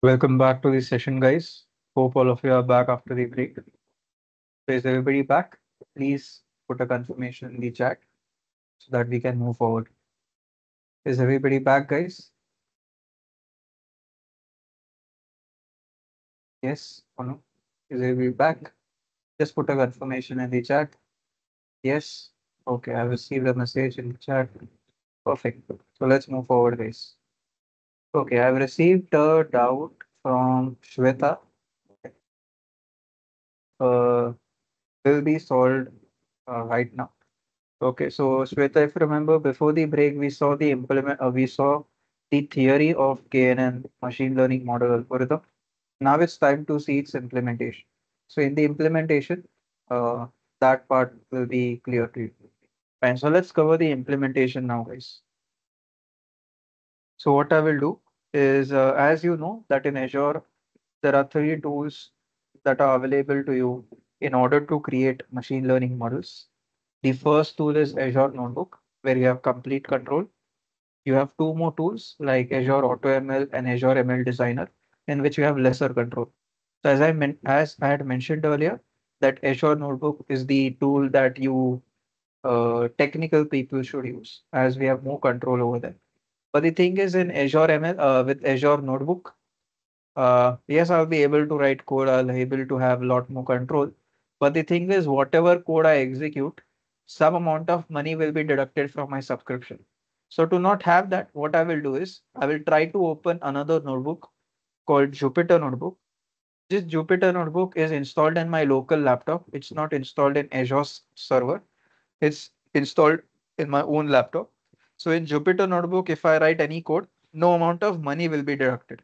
Welcome back to the session, guys. Hope all of you are back after the break. So is everybody back? Please put a confirmation in the chat so that we can move forward. Is everybody back, guys? Yes or no? Is everybody back? Just put a confirmation in the chat. Yes. Okay, I received a message in the chat. Perfect. So let's move forward, guys. Okay, I've received a doubt from Shweta. Uh, will be solved uh, right now. Okay, so Shweta, if you remember before the break, we saw the implement, uh, we saw the theory of KNN machine learning model algorithm. Now it's time to see its implementation. So in the implementation, uh, that part will be clear to you. Fine, so let's cover the implementation now, guys. So what I will do is, uh, as you know, that in Azure, there are three tools that are available to you in order to create machine learning models. The first tool is Azure Notebook, where you have complete control. You have two more tools like Azure AutoML and Azure ML Designer, in which you have lesser control. So as I meant, as I had mentioned earlier, that Azure Notebook is the tool that you uh, technical people should use, as we have more control over them. But the thing is, in Azure ML uh, with Azure Notebook, uh, yes, I'll be able to write code. I'll be able to have a lot more control. But the thing is, whatever code I execute, some amount of money will be deducted from my subscription. So to not have that, what I will do is I will try to open another notebook called Jupyter Notebook. This Jupyter Notebook is installed in my local laptop. It's not installed in Azure server. It's installed in my own laptop. So in Jupyter Notebook, if I write any code, no amount of money will be deducted.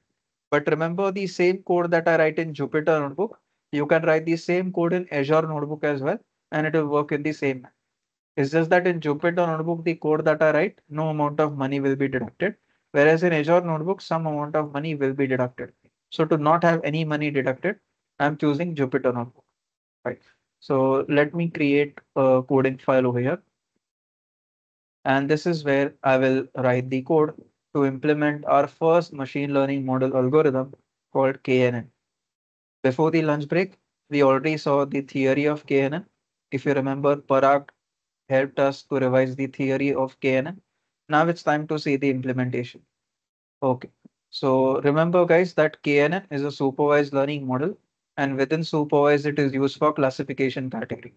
But remember the same code that I write in Jupyter Notebook, you can write the same code in Azure Notebook as well, and it will work in the same manner. It's just that in Jupyter Notebook, the code that I write, no amount of money will be deducted. Whereas in Azure Notebook, some amount of money will be deducted. So to not have any money deducted, I'm choosing Jupyter Notebook. Right. So let me create a coding file over here. And this is where I will write the code to implement our first machine learning model algorithm called KNN. Before the lunch break, we already saw the theory of KNN. If you remember, Parag helped us to revise the theory of KNN. Now it's time to see the implementation. Okay, so remember guys that KNN is a supervised learning model and within supervised it is used for classification category.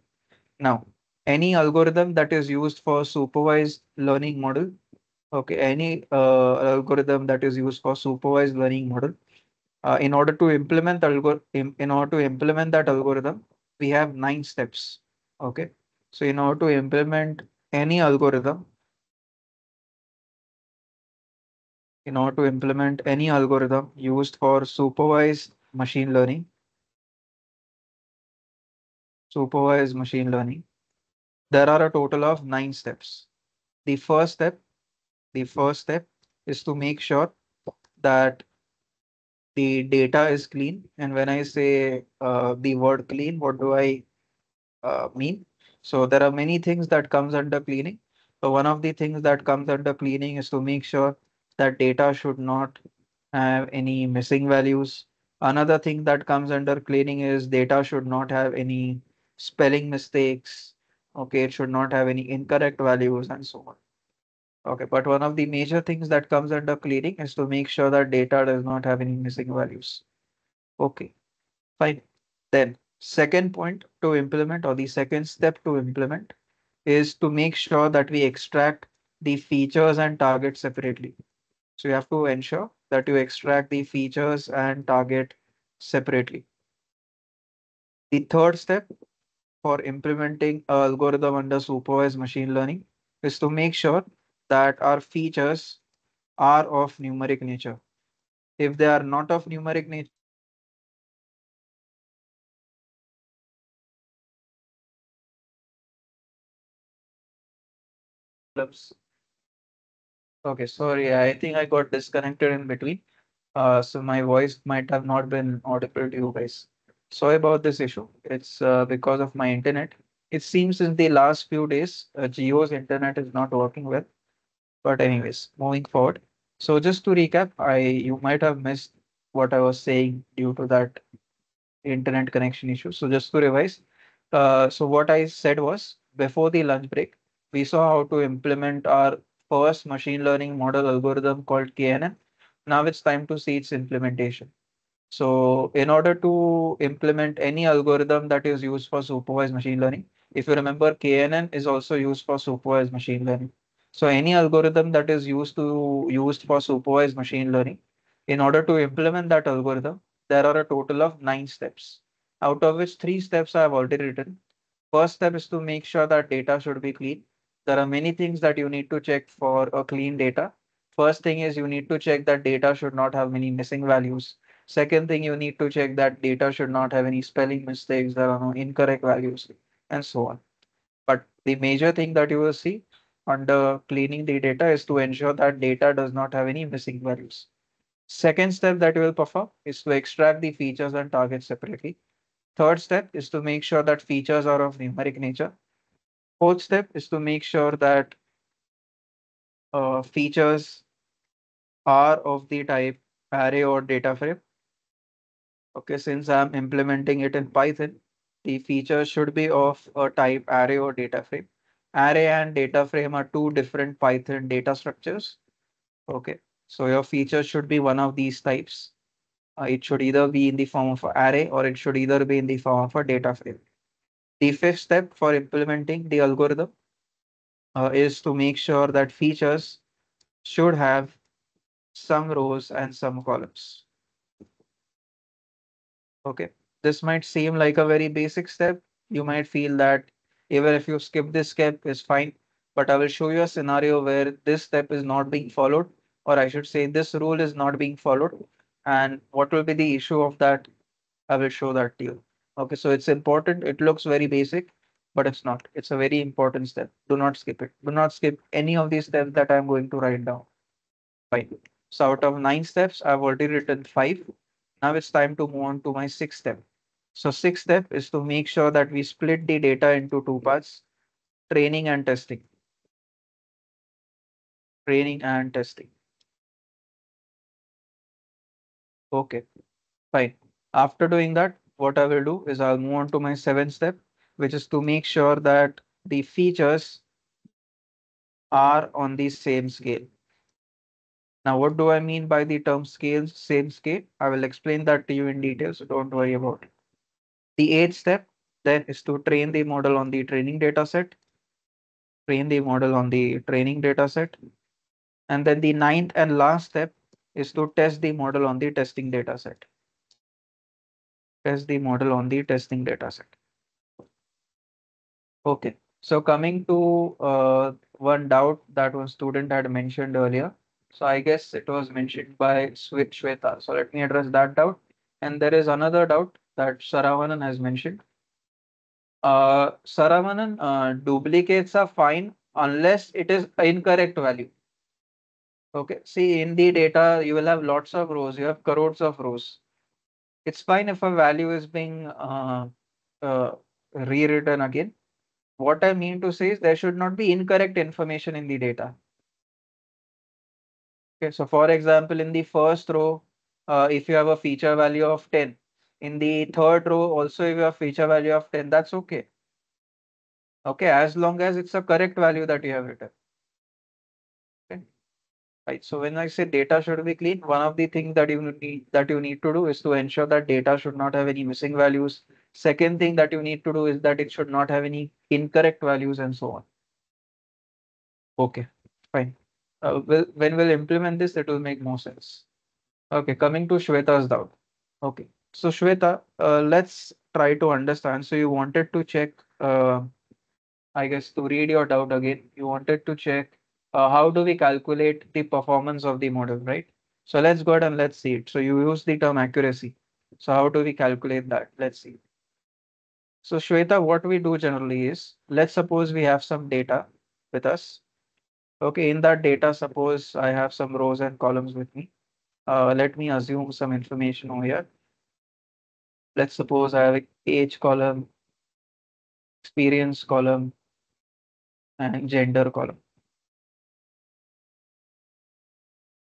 Now, any algorithm that is used for supervised learning model, okay, any uh, algorithm that is used for supervised learning model, uh, in order to implement algor in, in order to implement that algorithm, we have nine steps. Okay, so in order to implement any algorithm, in order to implement any algorithm used for supervised machine learning, supervised machine learning, there are a total of nine steps. The first step, the first step is to make sure that the data is clean. And when I say uh, the word clean, what do I uh, mean? So there are many things that comes under cleaning. So one of the things that comes under cleaning is to make sure that data should not have any missing values. Another thing that comes under cleaning is data should not have any spelling mistakes. Okay, it should not have any incorrect values and so on. Okay, but one of the major things that comes under cleaning is to make sure that data does not have any missing values. Okay, fine. Then second point to implement or the second step to implement is to make sure that we extract the features and target separately. So you have to ensure that you extract the features and target separately. The third step for implementing algorithm under supervised machine learning is to make sure that our features are of numeric nature. If they are not of numeric nature, Okay, sorry, I think I got disconnected in between. Uh, so my voice might have not been audible to you guys. Sorry about this issue. It's uh, because of my internet. It seems in the last few days, uh, Jio's internet is not working well. But anyways, moving forward. So just to recap, I you might have missed what I was saying due to that internet connection issue. So just to revise, uh, so what I said was before the lunch break, we saw how to implement our first machine learning model algorithm called KNN. Now it's time to see its implementation. So in order to implement any algorithm that is used for supervised machine learning, if you remember, KNN is also used for supervised machine learning. So any algorithm that is used to used for supervised machine learning, in order to implement that algorithm, there are a total of nine steps, out of which three steps I have already written. First step is to make sure that data should be clean. There are many things that you need to check for a clean data. First thing is you need to check that data should not have many missing values. Second thing, you need to check that data should not have any spelling mistakes, there are no incorrect values, and so on. But the major thing that you will see under cleaning the data is to ensure that data does not have any missing values. Second step that you will perform is to extract the features and targets separately. Third step is to make sure that features are of numeric nature. Fourth step is to make sure that uh, features are of the type array or data frame. Okay, since I'm implementing it in Python, the feature should be of a type array or data frame. Array and data frame are two different Python data structures. Okay, so your feature should be one of these types. Uh, it should either be in the form of an array or it should either be in the form of a data frame. The fifth step for implementing the algorithm uh, is to make sure that features should have some rows and some columns. Okay, this might seem like a very basic step. You might feel that even if you skip this step is fine, but I will show you a scenario where this step is not being followed, or I should say this rule is not being followed. And what will be the issue of that? I will show that to you. Okay, so it's important. It looks very basic, but it's not. It's a very important step. Do not skip it. Do not skip any of these steps that I'm going to write down. Fine. So out of nine steps, I've already written five. Now it's time to move on to my sixth step. So sixth step is to make sure that we split the data into two parts, training and testing. Training and testing. Okay, fine. After doing that, what I will do is I'll move on to my seventh step, which is to make sure that the features are on the same scale. Now, what do I mean by the term scales, same scale? I will explain that to you in detail, so don't worry about it. The eighth step then is to train the model on the training data set. Train the model on the training data set. And then the ninth and last step is to test the model on the testing data set. Test the model on the testing data set. Okay, so coming to uh, one doubt that one student had mentioned earlier. So I guess it was mentioned by Shweta. So let me address that doubt. And there is another doubt that Saravanan has mentioned. Uh, Saravanan, uh, duplicates are fine unless it is incorrect value. Okay, see in the data, you will have lots of rows, you have crores of rows. It's fine if a value is being uh, uh, rewritten again. What I mean to say is there should not be incorrect information in the data. Okay, so for example, in the first row, uh, if you have a feature value of 10, in the third row also if you have feature value of 10, that's okay. Okay, as long as it's a correct value that you have written. Okay. Right. So when I say data should be clean, one of the things that you need that you need to do is to ensure that data should not have any missing values. Second thing that you need to do is that it should not have any incorrect values and so on. Okay, fine uh, we'll, when we'll implement this, it will make more sense. Okay, coming to Shweta's doubt. Okay, so Shweta, uh, let's try to understand. So you wanted to check, uh, I guess to read your doubt again, you wanted to check uh, how do we calculate the performance of the model, right? So let's go ahead and let's see it. So you use the term accuracy. So how do we calculate that? Let's see. So Shweta, what we do generally is, let's suppose we have some data with us Okay, in that data, suppose I have some rows and columns with me. Uh, let me assume some information over here. Let's suppose I have a age column, experience column, and gender column.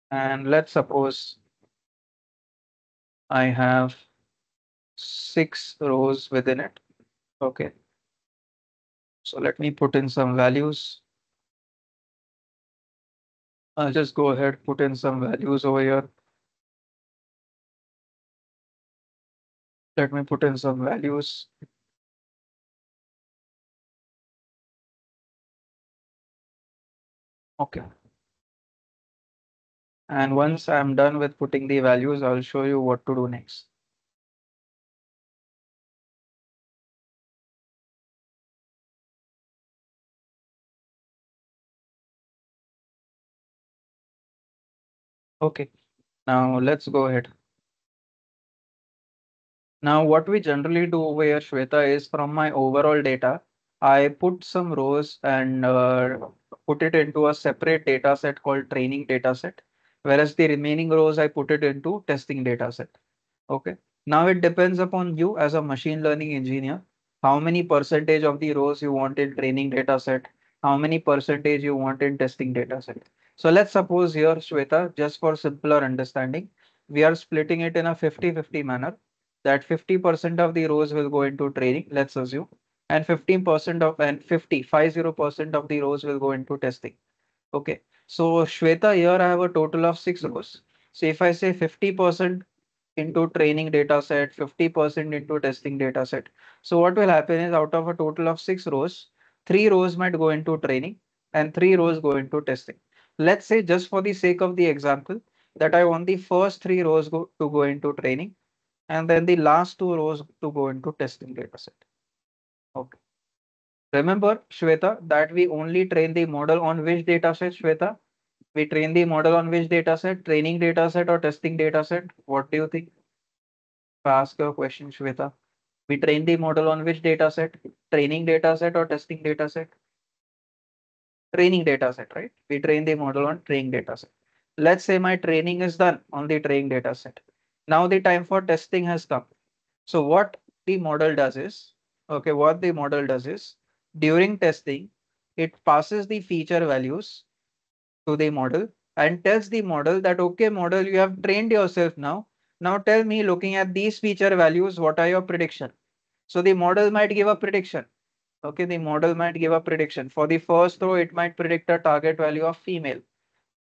And let's suppose I have six rows within it. Okay. So let me put in some values. I'll just go ahead, put in some values over here. Let me put in some values. Okay. And once I'm done with putting the values, I'll show you what to do next. Okay, now let's go ahead. Now what we generally do over here, Shweta, is from my overall data, I put some rows and uh, put it into a separate data set called training data set, whereas the remaining rows I put it into testing data set. Okay. Now it depends upon you as a machine learning engineer, how many percentage of the rows you want in training data set, how many percentage you want in testing data set. So let's suppose here, Shweta, just for simpler understanding, we are splitting it in a 50-50 manner that 50% of the rows will go into training, let's assume, and 15% of and 50, 50% of the rows will go into testing. Okay, so Shweta, here I have a total of six rows. So if I say 50% into training data set, 50% into testing data set. So what will happen is out of a total of six rows, three rows might go into training and three rows go into testing. Let's say just for the sake of the example that I want the first three rows go, to go into training and then the last two rows to go into testing data set. Okay. Remember, Shweta, that we only train the model on which data set, Shweta? We train the model on which data set, training data set or testing data set? What do you think? Ask you a question, Shweta, we train the model on which data set, training data set or testing data set? Training data set, right? We train the model on training data set. Let's say my training is done on the training data set. Now the time for testing has come. So what the model does is, okay, what the model does is during testing, it passes the feature values to the model and tells the model that, okay, model, you have trained yourself now. Now tell me looking at these feature values, what are your prediction? So the model might give a prediction. Okay, the model might give a prediction. For the first row, it might predict a target value of female.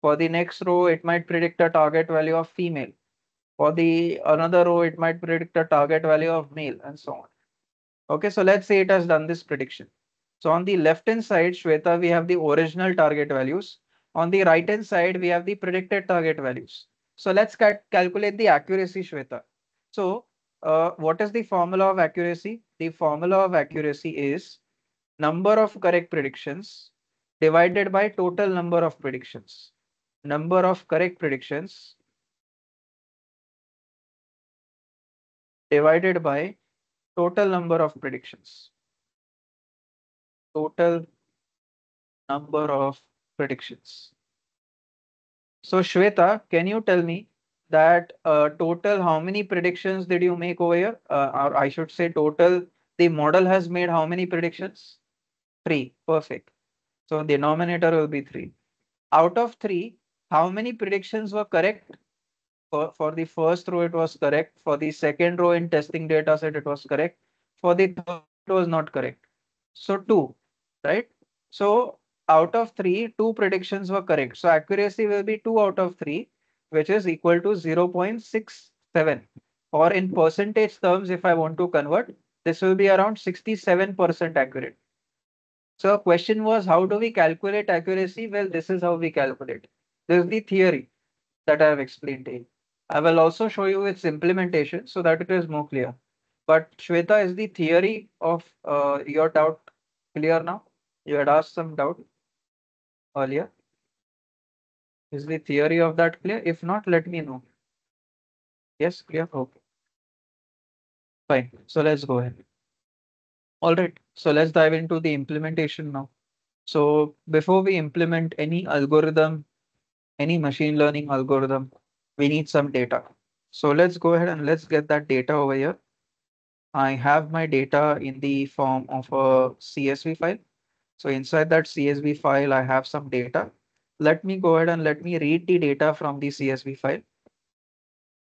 For the next row, it might predict a target value of female. For the another row, it might predict a target value of male and so on. Okay, so let's say it has done this prediction. So on the left hand side, Shweta, we have the original target values. On the right hand side, we have the predicted target values. So let's cal calculate the accuracy, Shweta. So uh, what is the formula of accuracy? The formula of accuracy is number of correct predictions divided by total number of predictions. Number of correct predictions divided by total number of predictions. Total number of predictions. So Shweta, can you tell me that uh, total how many predictions did you make over here? Uh, or I should say total the model has made how many predictions? Three. Perfect. So denominator will be three. Out of three, how many predictions were correct? For, for the first row, it was correct. For the second row in testing data set, it was correct. For the third, it was not correct. So two, right? So out of three, two predictions were correct. So accuracy will be two out of three, which is equal to 0.67. Or in percentage terms, if I want to convert, this will be around 67% accurate. So a question was, how do we calculate accuracy? Well, this is how we calculate. This is the theory that I have explained to you. I will also show you its implementation so that it is more clear. But Shweta, is the theory of uh, your doubt clear now? You had asked some doubt earlier. Is the theory of that clear? If not, let me know. Yes, clear? Okay. Fine. So let's go ahead. All right. So let's dive into the implementation now. So before we implement any algorithm, any machine learning algorithm, we need some data. So let's go ahead and let's get that data over here. I have my data in the form of a CSV file. So inside that CSV file, I have some data. Let me go ahead and let me read the data from the CSV file.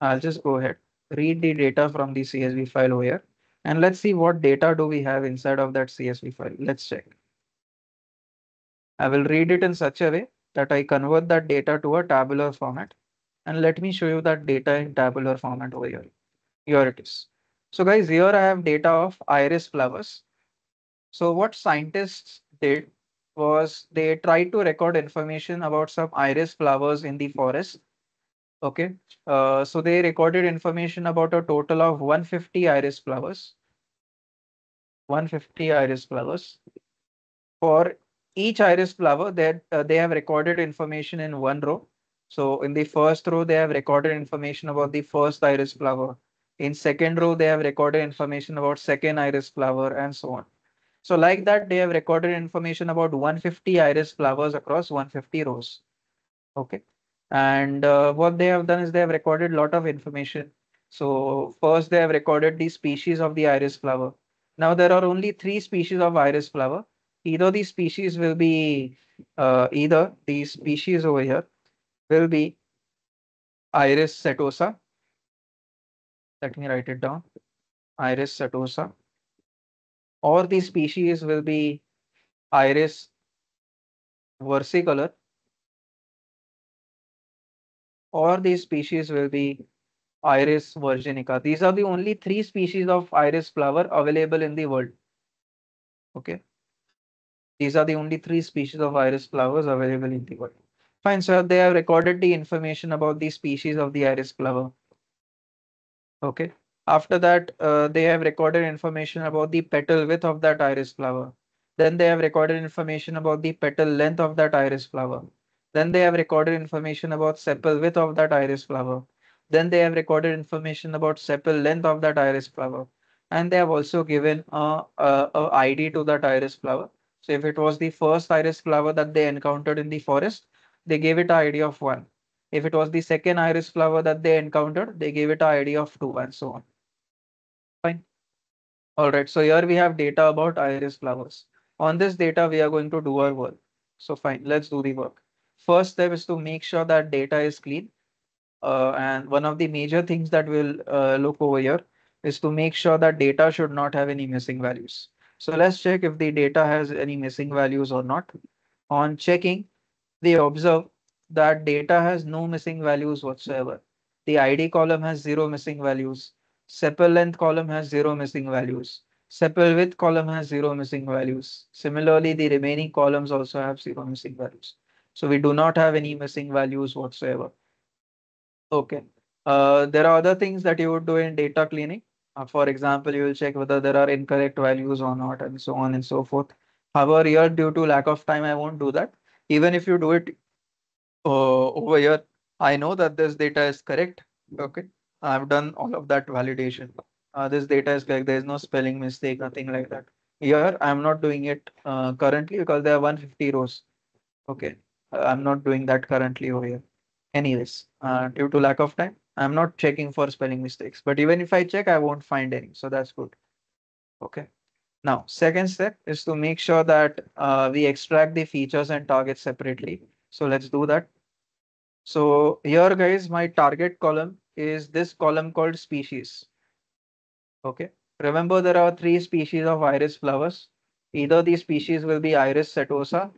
I'll just go ahead. read the data from the CSV file over here. And let's see what data do we have inside of that CSV file. Let's check. I will read it in such a way that I convert that data to a tabular format. And let me show you that data in tabular format over here. Here it is. So guys, here I have data of iris flowers. So what scientists did was they tried to record information about some iris flowers in the forest. Okay, uh, so they recorded information about a total of 150 iris flowers. 150 iris flowers. For each iris flower, they, uh, they have recorded information in one row. So in the first row, they have recorded information about the first iris flower. In second row, they have recorded information about second iris flower and so on. So like that, they have recorded information about 150 iris flowers across 150 rows. Okay. And uh, what they have done is they have recorded a lot of information. So first they have recorded the species of the iris flower. Now there are only three species of iris flower. Either these species will be, uh, either these species over here will be Iris setosa. Let me write it down. Iris setosa or the species will be iris versicolor or the species will be iris virginica. These are the only three species of iris flower available in the world. Okay. These are the only three species of iris flowers available in the world. Fine, so they have recorded the information about the species of the iris flower. Okay. After that, uh, they have recorded information about the petal width of that iris flower. Then they have recorded information about the petal length of that iris flower. Then they have recorded information about sepal width of that iris flower. Then they have recorded information about sepal length of that iris flower. And they have also given a, a, a ID to that iris flower. So if it was the first iris flower that they encountered in the forest, they gave it an ID of one. If it was the second iris flower that they encountered, they gave it an ID of two and so on. Fine. All right, so here we have data about iris flowers. On this data, we are going to do our work. So fine, let's do the work. First step is to make sure that data is clean. Uh, and one of the major things that we'll uh, look over here is to make sure that data should not have any missing values. So let's check if the data has any missing values or not. On checking, we observe that data has no missing values whatsoever. The ID column has zero missing values. Sepal length column has zero missing values. Sepal width column has zero missing values. Similarly, the remaining columns also have zero missing values. So we do not have any missing values whatsoever. Okay. Uh, there are other things that you would do in data cleaning. Uh, for example, you will check whether there are incorrect values or not and so on and so forth. However, here due to lack of time, I won't do that. Even if you do it uh, over here, I know that this data is correct. Okay. I've done all of that validation. Uh, this data is correct. There is no spelling mistake, nothing like that. Here, I'm not doing it uh, currently because there are 150 rows. Okay, uh, I'm not doing that currently over here. Anyways, uh, due to lack of time, I'm not checking for spelling mistakes. But even if I check, I won't find any. So that's good. Okay. Now, second step is to make sure that uh, we extract the features and targets separately. So let's do that. So here, guys, my target column is this column called species. Okay. Remember, there are three species of iris flowers. Either the species will be Iris setosa,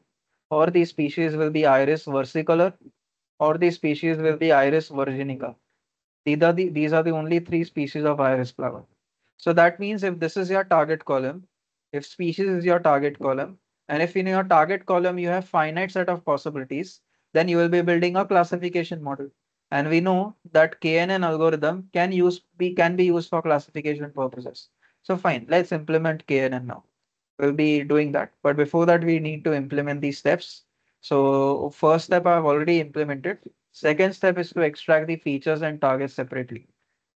or the species will be Iris versicolor, or the species will be Iris virginica. These are the, these are the only three species of iris flower. So that means if this is your target column, if species is your target column, and if in your target column you have finite set of possibilities, then you will be building a classification model. And we know that KNN algorithm can use be can be used for classification purposes. So fine, let's implement KNN now. We'll be doing that. But before that, we need to implement these steps. So first step I've already implemented. Second step is to extract the features and targets separately.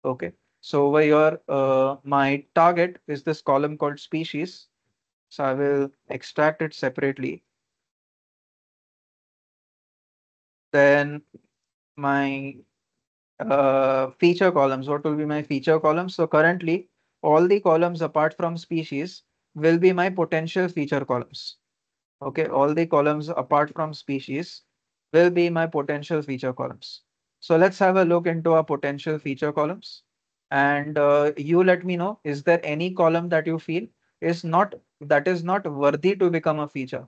Okay. So over here, uh, my target is this column called species. So I will extract it separately. Then my uh, feature columns. What will be my feature columns? So currently, all the columns apart from species will be my potential feature columns. Okay, all the columns apart from species will be my potential feature columns. So let's have a look into our potential feature columns. and uh, you let me know, is there any column that you feel is not that is not worthy to become a feature?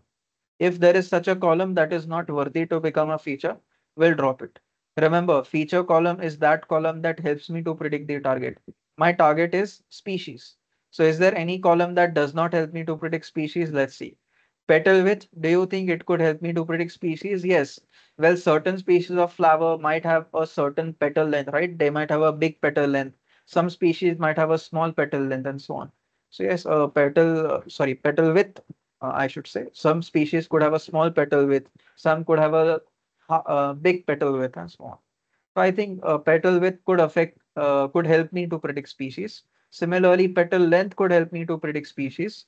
If there is such a column that is not worthy to become a feature, we'll drop it. Remember, feature column is that column that helps me to predict the target. My target is species. So is there any column that does not help me to predict species? Let's see. Petal width, do you think it could help me to predict species? Yes. Well, certain species of flower might have a certain petal length, right? They might have a big petal length. Some species might have a small petal length and so on. So yes, uh, petal, uh, sorry, petal width, uh, I should say. Some species could have a small petal width. Some could have a, a big petal width and so on. So I think uh, petal width could affect, uh, could help me to predict species. Similarly, petal length could help me to predict species.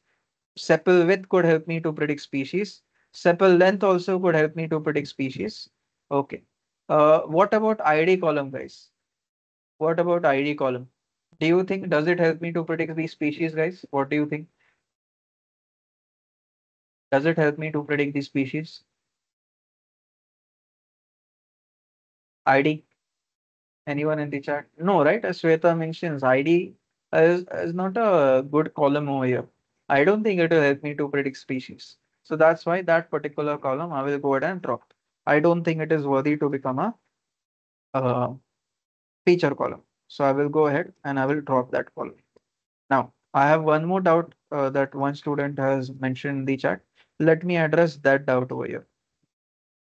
Sepal width could help me to predict species. Sepal length also could help me to predict species. Okay. Uh, what about ID column, guys? What about ID column? Do you think, does it help me to predict these species, guys? What do you think? Does it help me to predict these species? ID? Anyone in the chat? No, right? As Shweta mentions, ID is, is not a good column over here. I don't think it will help me to predict species. So that's why that particular column I will go ahead and drop. I don't think it is worthy to become a uh, feature column. So I will go ahead and I will drop that column. Now, I have one more doubt uh, that one student has mentioned in the chat. Let me address that doubt over here.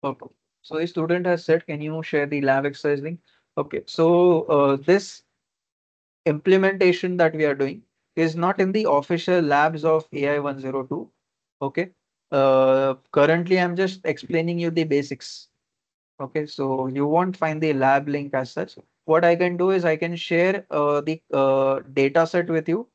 Okay. So the student has said, can you share the lab exercise link? Okay. So uh, this implementation that we are doing is not in the official labs of AI 102. Okay. Uh, currently, I'm just explaining you the basics. Okay, so you won't find the lab link as such. What I can do is I can share uh, the uh, data set with you.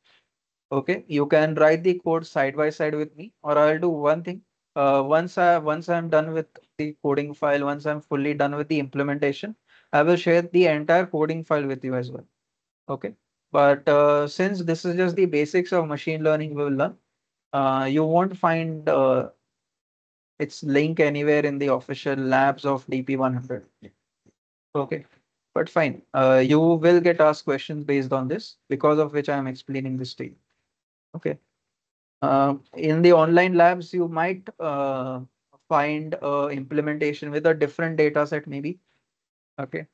Okay, you can write the code side by side with me, or I'll do one thing. Uh, once I once I'm done with the coding file, once I'm fully done with the implementation, I will share the entire coding file with you as well. Okay, but uh, since this is just the basics of machine learning we will learn, uh, you won't find uh, its link anywhere in the official labs of DP100. Okay, but fine. Uh, you will get asked questions based on this, because of which I am explaining this to you. Okay. Uh, in the online labs, you might uh, find uh, implementation with a different data set, maybe. Okay.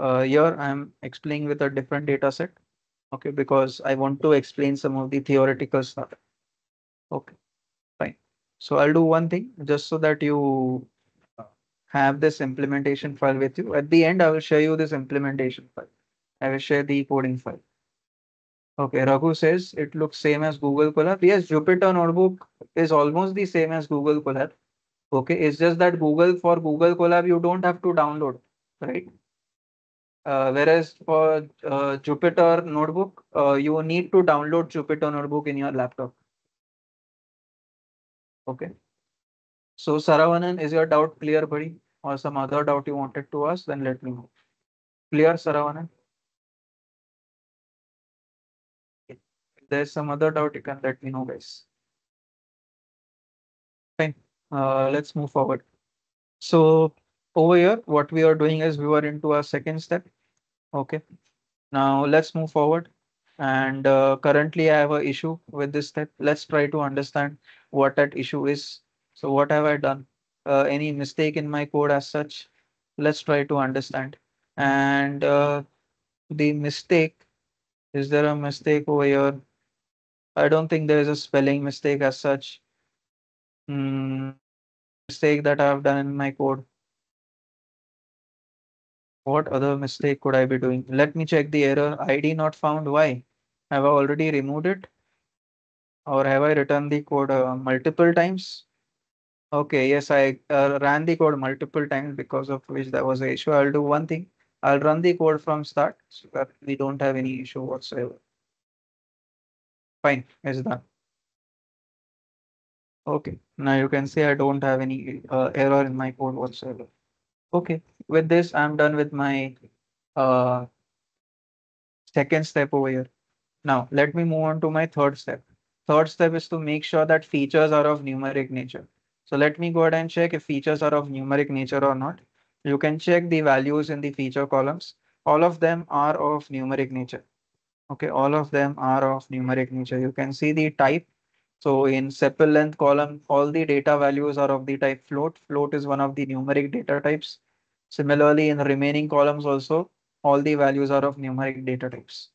Here I'm explaining with a different data set. Okay, because I want to explain some of the theoretical stuff. Okay, fine. So I'll do one thing just so that you have this implementation file with you. At the end, I will show you this implementation file. I will share the coding file. Okay, Raghu says it looks same as Google Colab. Yes, Jupyter Notebook is almost the same as Google Colab. Okay, it's just that Google for Google Colab, you don't have to download, right? Uh, whereas for uh, Jupyter Notebook, uh, you need to download Jupyter Notebook in your laptop. Okay. So Saravanan, is your doubt clear, buddy? Or some other doubt you wanted to ask, then let me know. Clear, Saravanan? If there's some other doubt, you can let me know, guys. Fine. Uh, let's move forward. So over here, what we are doing is we were into our second step. Okay. Now let's move forward. And uh, currently I have an issue with this step. Let's try to understand what that issue is. So what have I done? Uh, any mistake in my code as such? Let's try to understand. And uh, the mistake, is there a mistake over here? I don't think there is a spelling mistake as such. Hmm, mistake that I've done in my code. What other mistake could I be doing? Let me check the error ID not found. Why? Have I already removed it? Or have I written the code uh, multiple times? Okay, yes, I uh, ran the code multiple times because of which there was an issue. I'll do one thing. I'll run the code from start so that we don't have any issue whatsoever. Fine, it's done. Okay, now you can see I don't have any uh, error in my code whatsoever. Okay, with this, I'm done with my uh, second step over here. Now, let me move on to my third step. Third step is to make sure that features are of numeric nature. So let me go ahead and check if features are of numeric nature or not. You can check the values in the feature columns. All of them are of numeric nature. Okay, all of them are of numeric nature. You can see the type. So in sepal length column, all the data values are of the type float. Float is one of the numeric data types. Similarly, in the remaining columns also, all the values are of numeric data types.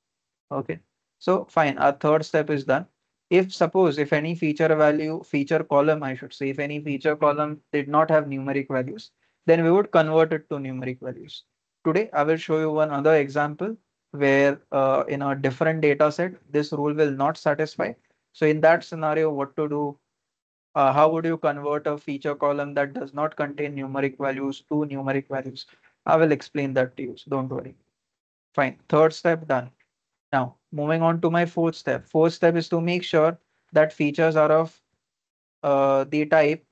Okay, so fine. Our third step is done. If suppose if any feature value, feature column, I should say, if any feature column did not have numeric values, then we would convert it to numeric values. Today, I will show you one other example where uh, in a different data set, this rule will not satisfy. So in that scenario, what to do? Uh, how would you convert a feature column that does not contain numeric values to numeric values? I will explain that to you, so don't worry. Fine, third step done. Now, moving on to my fourth step. Fourth step is to make sure that features are of uh, the type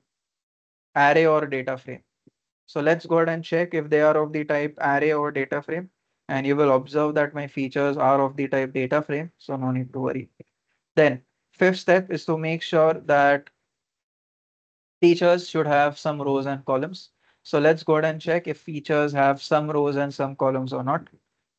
array or data frame. So let's go ahead and check if they are of the type array or data frame. And you will observe that my features are of the type data frame. So no need to worry. Then fifth step is to make sure that features should have some rows and columns. So let's go ahead and check if features have some rows and some columns or not.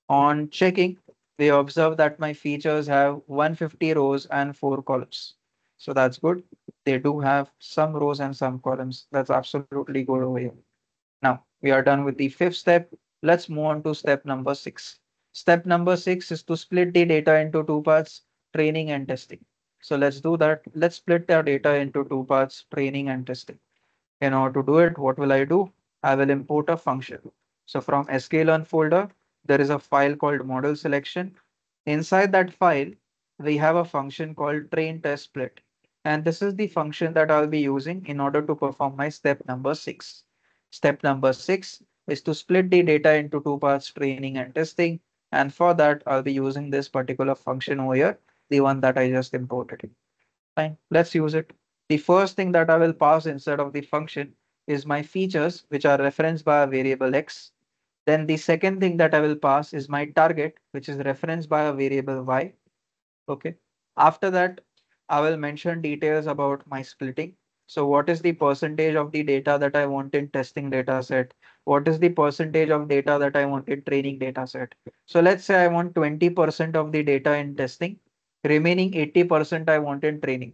On checking, we observe that my features have 150 rows and four columns. So that's good. They do have some rows and some columns. That's absolutely good over here. Now we are done with the fifth step. Let's move on to step number six. Step number six is to split the data into two parts, training and testing. So let's do that. Let's split our data into two parts, training and testing. In order to do it, what will I do? I will import a function. So from sklearn folder, there is a file called model selection. Inside that file, we have a function called train test split. And this is the function that I'll be using in order to perform my step number six. Step number six is to split the data into two parts, training and testing. And for that, I'll be using this particular function over here, the one that I just imported. Fine, let's use it. The first thing that I will pass instead of the function is my features, which are referenced by a variable x. Then the second thing that I will pass is my target, which is referenced by a variable y. Okay. After that, I will mention details about my splitting. So what is the percentage of the data that I want in testing data set? What is the percentage of data that I want in training data set? So let's say I want 20% of the data in testing, remaining 80% I want in training.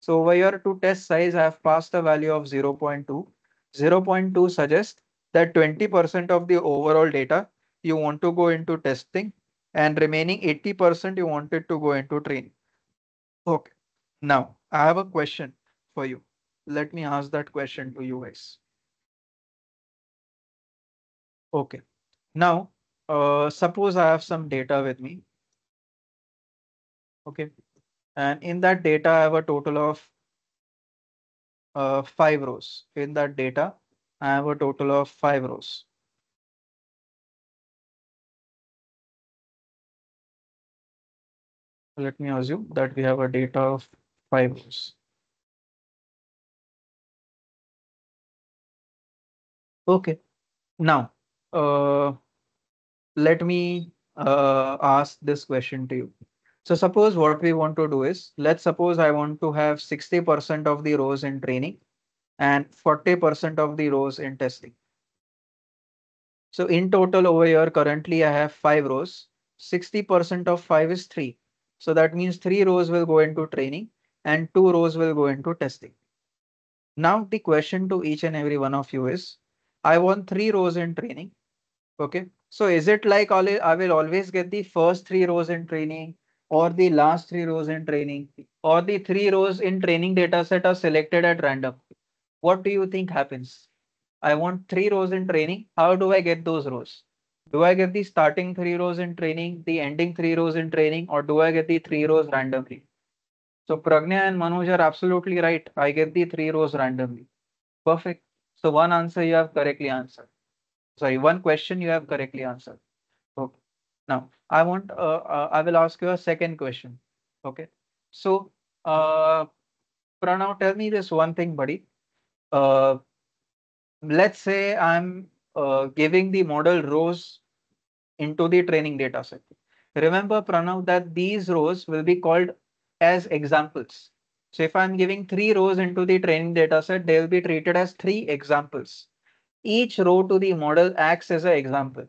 So over here to test size, I have passed the value of 0.2. 0.2 suggests that 20% of the overall data you want to go into testing and remaining 80% you wanted to go into training. Okay, now I have a question for you. Let me ask that question to you guys. Okay, now uh, suppose I have some data with me. Okay, and in that data I have a total of uh, five rows. In that data, I have a total of five rows. Let me assume that we have a data of five rows. Okay, now uh, let me uh, ask this question to you. So suppose what we want to do is, let's suppose I want to have 60% of the rows in training and 40% of the rows in testing. So in total over here, currently I have five rows. 60% of five is three. So that means three rows will go into training and two rows will go into testing. Now the question to each and every one of you is, I want three rows in training. Okay. So is it like I will always get the first three rows in training or the last three rows in training or the three rows in training data set are selected at random? What do you think happens? I want three rows in training. How do I get those rows? Do I get the starting three rows in training, the ending three rows in training, or do I get the three rows randomly? So Pragnya and Manoj are absolutely right. I get the three rows randomly. Perfect. So one answer you have correctly answered. Sorry, one question you have correctly answered. Now I want, uh, uh, I will ask you a second question. Okay. So, uh, Pranav, tell me this one thing, buddy. Uh, let's say I'm uh, giving the model rows into the training data set. Remember, Pranav, that these rows will be called as examples. So if I'm giving three rows into the training data set, they will be treated as three examples. Each row to the model acts as an example.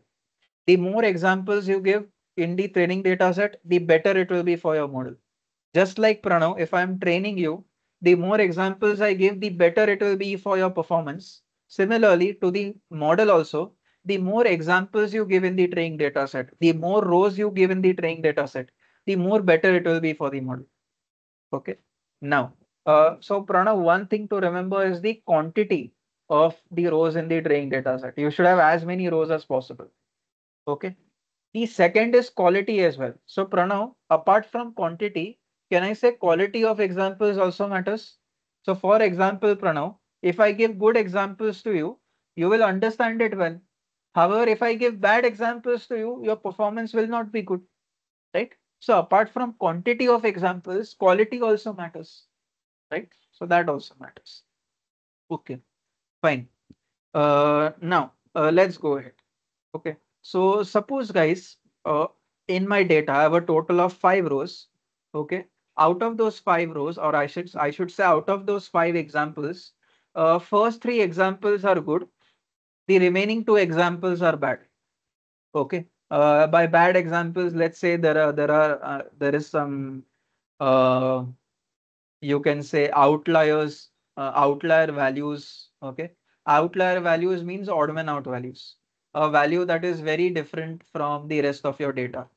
The more examples you give, in the training data set, the better it will be for your model. Just like Pranav, if I'm training you, the more examples I give, the better it will be for your performance. Similarly, to the model also, the more examples you give in the training data set, the more rows you give in the training data set, the more better it will be for the model. Okay. Now, uh, so Pranav, one thing to remember is the quantity of the rows in the training data set. You should have as many rows as possible. Okay. The second is quality as well. So Pranav, apart from quantity, can I say quality of examples also matters? So for example, Pranav, if I give good examples to you, you will understand it well. However, if I give bad examples to you, your performance will not be good, right? So apart from quantity of examples, quality also matters, right? So that also matters. Okay, fine. Uh, now uh, let's go ahead. Okay, so suppose guys, uh, in my data, I have a total of five rows. Okay, out of those five rows, or I should I should say out of those five examples, uh, first three examples are good. The remaining two examples are bad. Okay. Uh, by bad examples, let's say there are there are uh, there is some uh, you can say outliers, uh, outlier values. Okay. Outlier values means odd man out values, a value that is very different from the rest of your data.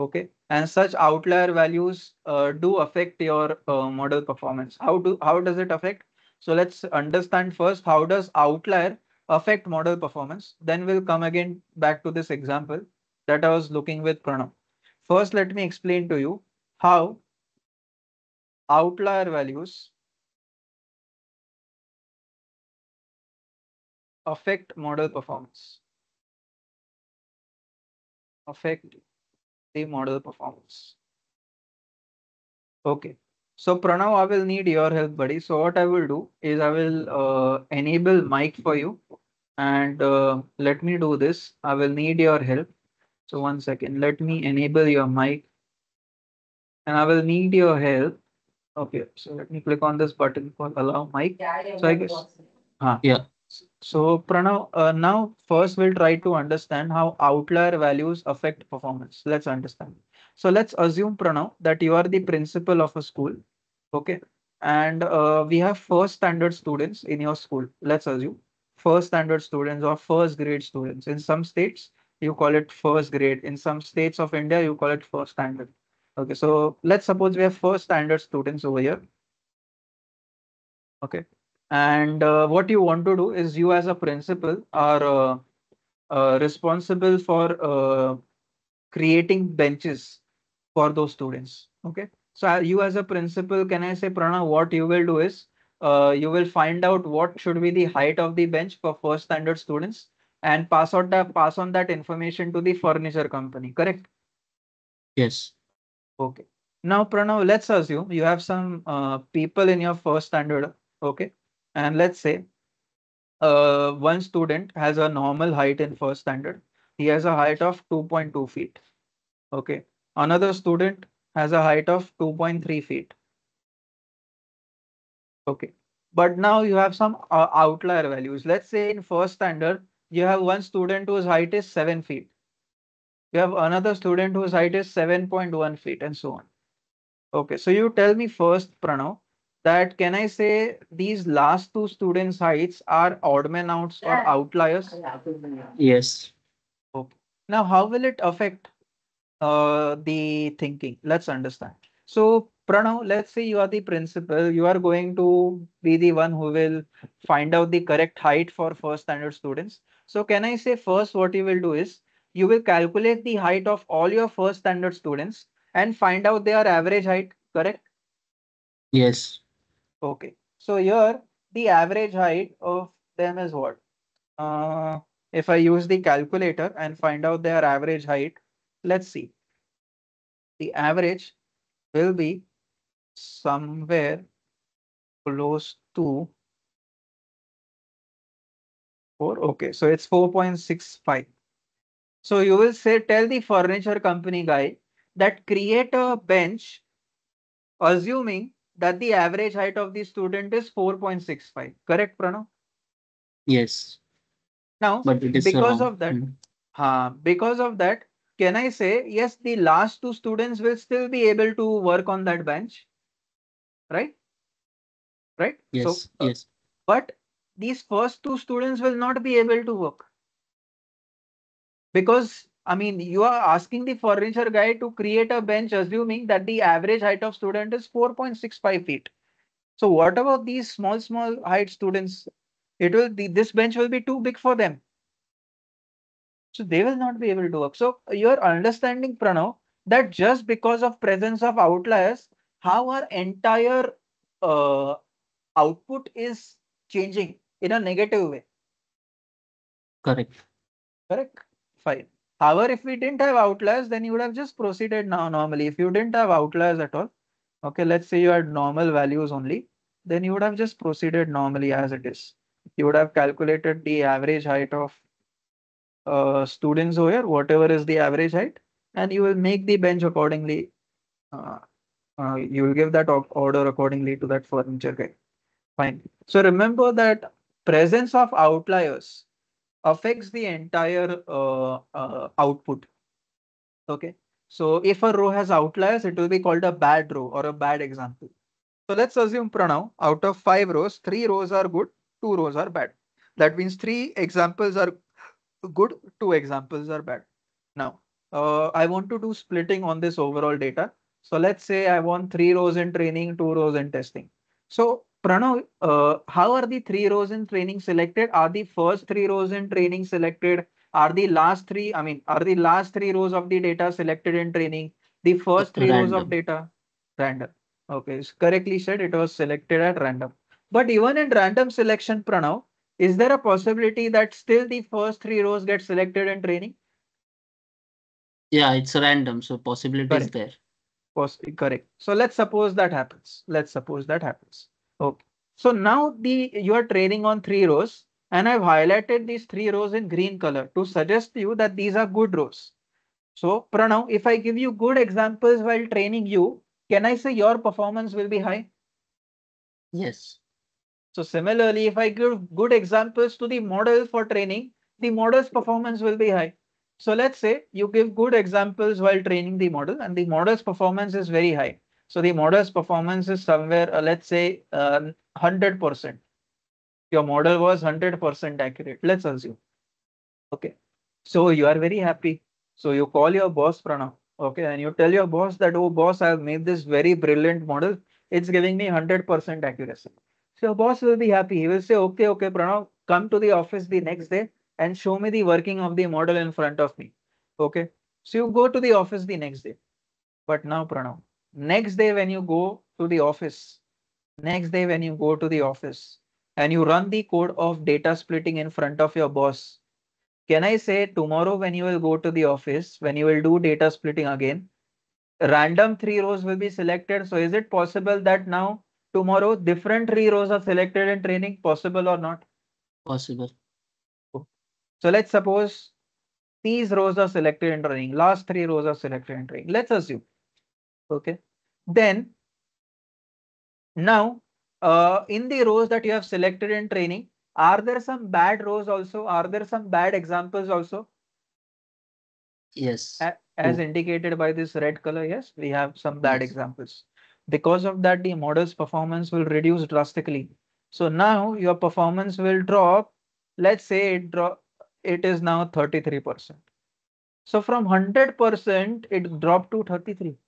Okay. And such outlier values uh, do affect your uh, model performance. How do how does it affect? So let's understand first how does outlier affect model performance. Then we'll come again back to this example that I was looking with Pranav. First, let me explain to you how outlier values affect model performance. Affect the model performance. Okay. So Pranav, I will need your help, buddy. So what I will do is I will uh, enable mic for you and uh, let me do this. I will need your help. So one second, let me enable your mic and I will need your help. Okay, so let me click on this button for allow mic. So I guess, huh. Yeah. So Pranav, uh, now first we'll try to understand how outlier values affect performance. Let's understand. So let's assume Pranav that you are the principal of a school. Okay. And uh, we have first standard students in your school. Let's assume first standard students or first grade students. In some states, you call it first grade. In some states of India, you call it first standard. Okay, so let's suppose we have first standard students over here. Okay, and uh, what you want to do is you as a principal are uh, uh, responsible for uh, creating benches for those students. Okay, so uh, you as a principal, can I say Prana, what you will do is uh, you will find out what should be the height of the bench for first standard students and pass out that pass on that information to the furniture company, correct? Yes. Okay. Now, Pranav, let's assume you have some uh, people in your first standard, okay? And let's say uh, one student has a normal height in first standard. He has a height of 2.2 feet. Okay. Another student has a height of 2.3 feet. Okay. But now you have some uh, outlier values. Let's say in first standard, you have one student whose height is 7 feet. You have another student whose height is 7.1 feet and so on. Okay, so you tell me first, Pranav, that can I say these last two students' heights are odd man outs or outliers? Yes. Okay. Now, how will it affect uh, the thinking? Let's understand. So, Pranav, let's say you are the principal, you are going to be the one who will find out the correct height for first standard students. So can I say first what you will do is you will calculate the height of all your first standard students and find out their average height, correct? Yes. Okay. So here the average height of them is what? Uh, if I use the calculator and find out their average height, let's see. The average will be somewhere close to 4. Okay, so it's 4.65. So you will say, tell the furniture company guy that create a bench assuming that the average height of the student is 4.65. Correct, Pranav? Yes. Now, But it is because wrong. of that, Mm. uh, because of that, can I say, yes, the last two students will still be able to work on that bench? Right? Right? Yes. So, uh, yes. but these first two students will not be able to work. Because, I mean, you are asking the furniture guy to create a bench assuming that the average height of student is 4.65 feet. So what about these small, small height students? It will, the, this bench will be too big for them. So they will not be able to work. So you're understanding, Pranav, that just because of presence of outliers, how our entire uh, output is changing in a negative way. Correct. Correct? Fine. However, if we didn't have outliers, then you would have just proceeded now normally. If you didn't have outliers at all, okay, let's say you had normal values only, then you would have just proceeded normally as it is. You would have calculated the average height of uh, students over here, whatever is the average height, and you will make the bench accordingly. Uh, uh, you will give that order accordingly to that furniture guy. Fine. So remember that presence of outliers affects the entire uh, uh, output. Okay. So if a row has outliers, it will be called a bad row or a bad example. So let's assume Pranav, out of five rows, three rows are good, two rows are bad. That means three examples are good, two examples are bad. Now, uh, I want to do splitting on this overall data. So let's say I want three rows in training, two rows in testing. So Pranav, uh, how are the three rows in training selected? Are the first three rows in training selected? Are the last three, I mean, are the last three rows of the data selected in training? The first three Random. rows of data? Random. Okay, it's correctly said it was selected at random. But even in random selection, Pranav, is there a possibility that still the first three rows get selected in training? Yeah, it's random, so possibility is there. Correct. So let's suppose that happens. Let's suppose that happens. Okay. So now the you are training on three rows and I've highlighted these three rows in green color to suggest to you that these are good rows. So Pranav, if I give you good examples while training you, can I say your performance will be high? Yes. So similarly, if I give good examples to the model for training, the model's performance will be high. So let's say you give good examples while training the model and the model's performance is very high. So the model's performance is somewhere, uh, let's say, uh, 100%. Your model was 100% accurate. Let's assume. Okay. So you are very happy. So you call your boss, Pranav. Okay. And you tell your boss that, oh, boss, I've made this very brilliant model. It's giving me 100% accuracy. So your boss will be happy. He will say, okay, okay, Pranav, come to the office the next day and show me the working of the model in front of me. Okay. So you go to the office the next day. But now, Pranav, next day when you go to the office, next day when you go to the office and you run the code of data splitting in front of your boss, can I say tomorrow when you will go to the office, when you will do data splitting again, random three rows will be selected. So is it possible that now tomorrow different three rows are selected in training possible or not? Possible. So let's suppose these rows are selected in training. Last three rows are selected in training. Let's assume. Okay. Then now uh, in the rows that you have selected in training, are there some bad rows also? Are there some bad examples also? Yes. A- As True. indicated by this red color, yes, we have some bad Yes. examples. Because of that, the model's performance will reduce drastically. So now your performance will drop. Let's say it drop, it is now 33%. So from 100%, it dropped to 33.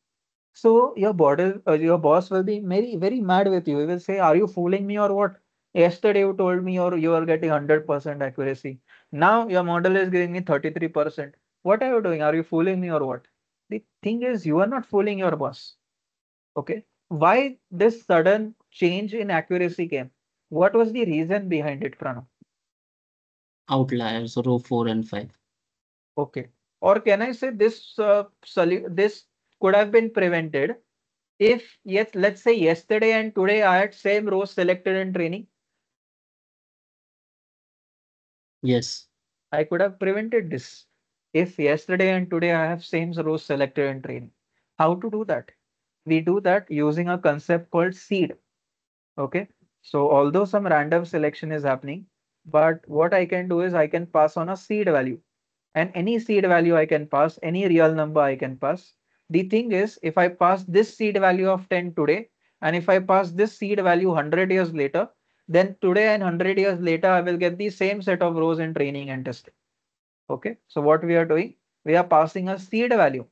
So your body, uh, your boss will be very, very mad with you. He will say, "Are you fooling me or what? Yesterday you told me or you are getting 100% accuracy. Now your model is giving me 33%. What are you doing? Are you fooling me or what?" The thing is, you are not fooling your boss. Okay. Why this sudden change in accuracy came? What was the reason behind it, Pranav? Outliers, row four and five. Okay. Or can I say this uh, this could have been prevented if yes, let's say yesterday and today I had same rows selected in training. Yes. I could have prevented this. If yesterday and today I have same rows selected in training. How to do that? We do that using a concept called seed. Okay. So although some random selection is happening, but what I can do is I can pass on a seed value. and any seed value I can pass, any real number I can pass. The thing is, if I pass this seed value of 10 today, and if I pass this seed value 100 years later, then today and 100 years later, I will get the same set of rows in training and testing. Okay, so what we are doing, we are passing a seed value.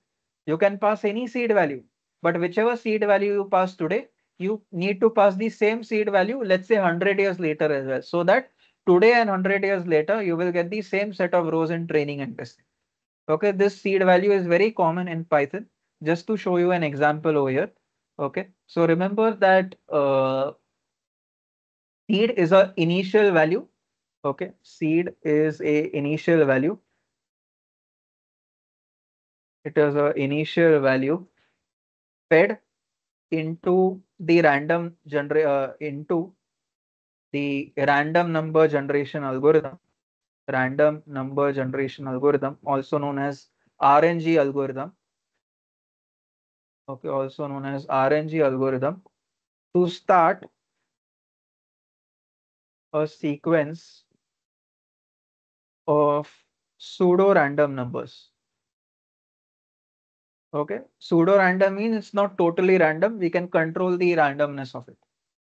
You can pass any seed value, but whichever seed value you pass today, you need to pass the same seed value, let's say 100 years later as well, so that today and 100 years later, you will get the same set of rows in training and testing. Okay, this seed value is very common in Python. Just to show you an example over here. Okay, so remember that uh, seed is a initial value. Okay, seed is a initial value. It is a initial value fed into the random generate uh, into the random number generation algorithm, random number generation algorithm, also known as RNG algorithm. Okay, also known as RNG algorithm to start a sequence of pseudo random numbers. Okay, pseudo random means it's not totally random. We can control the randomness of it.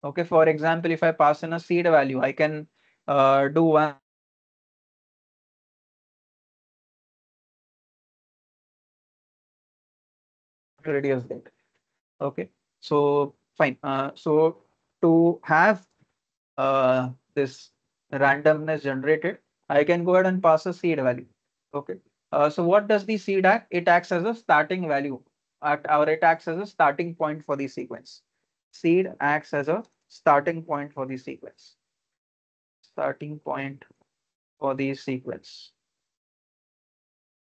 Okay, for example, if I pass in a seed value, I can uh, do one. Reduce that. Okay, so fine. Uh, so to have uh, this randomness generated, I can go ahead and pass a seed value. Okay. Uh, so what does the seed act? It acts as a starting value at our it acts as a starting point for the sequence. Seed acts as a starting point for the sequence. Starting point for the sequence.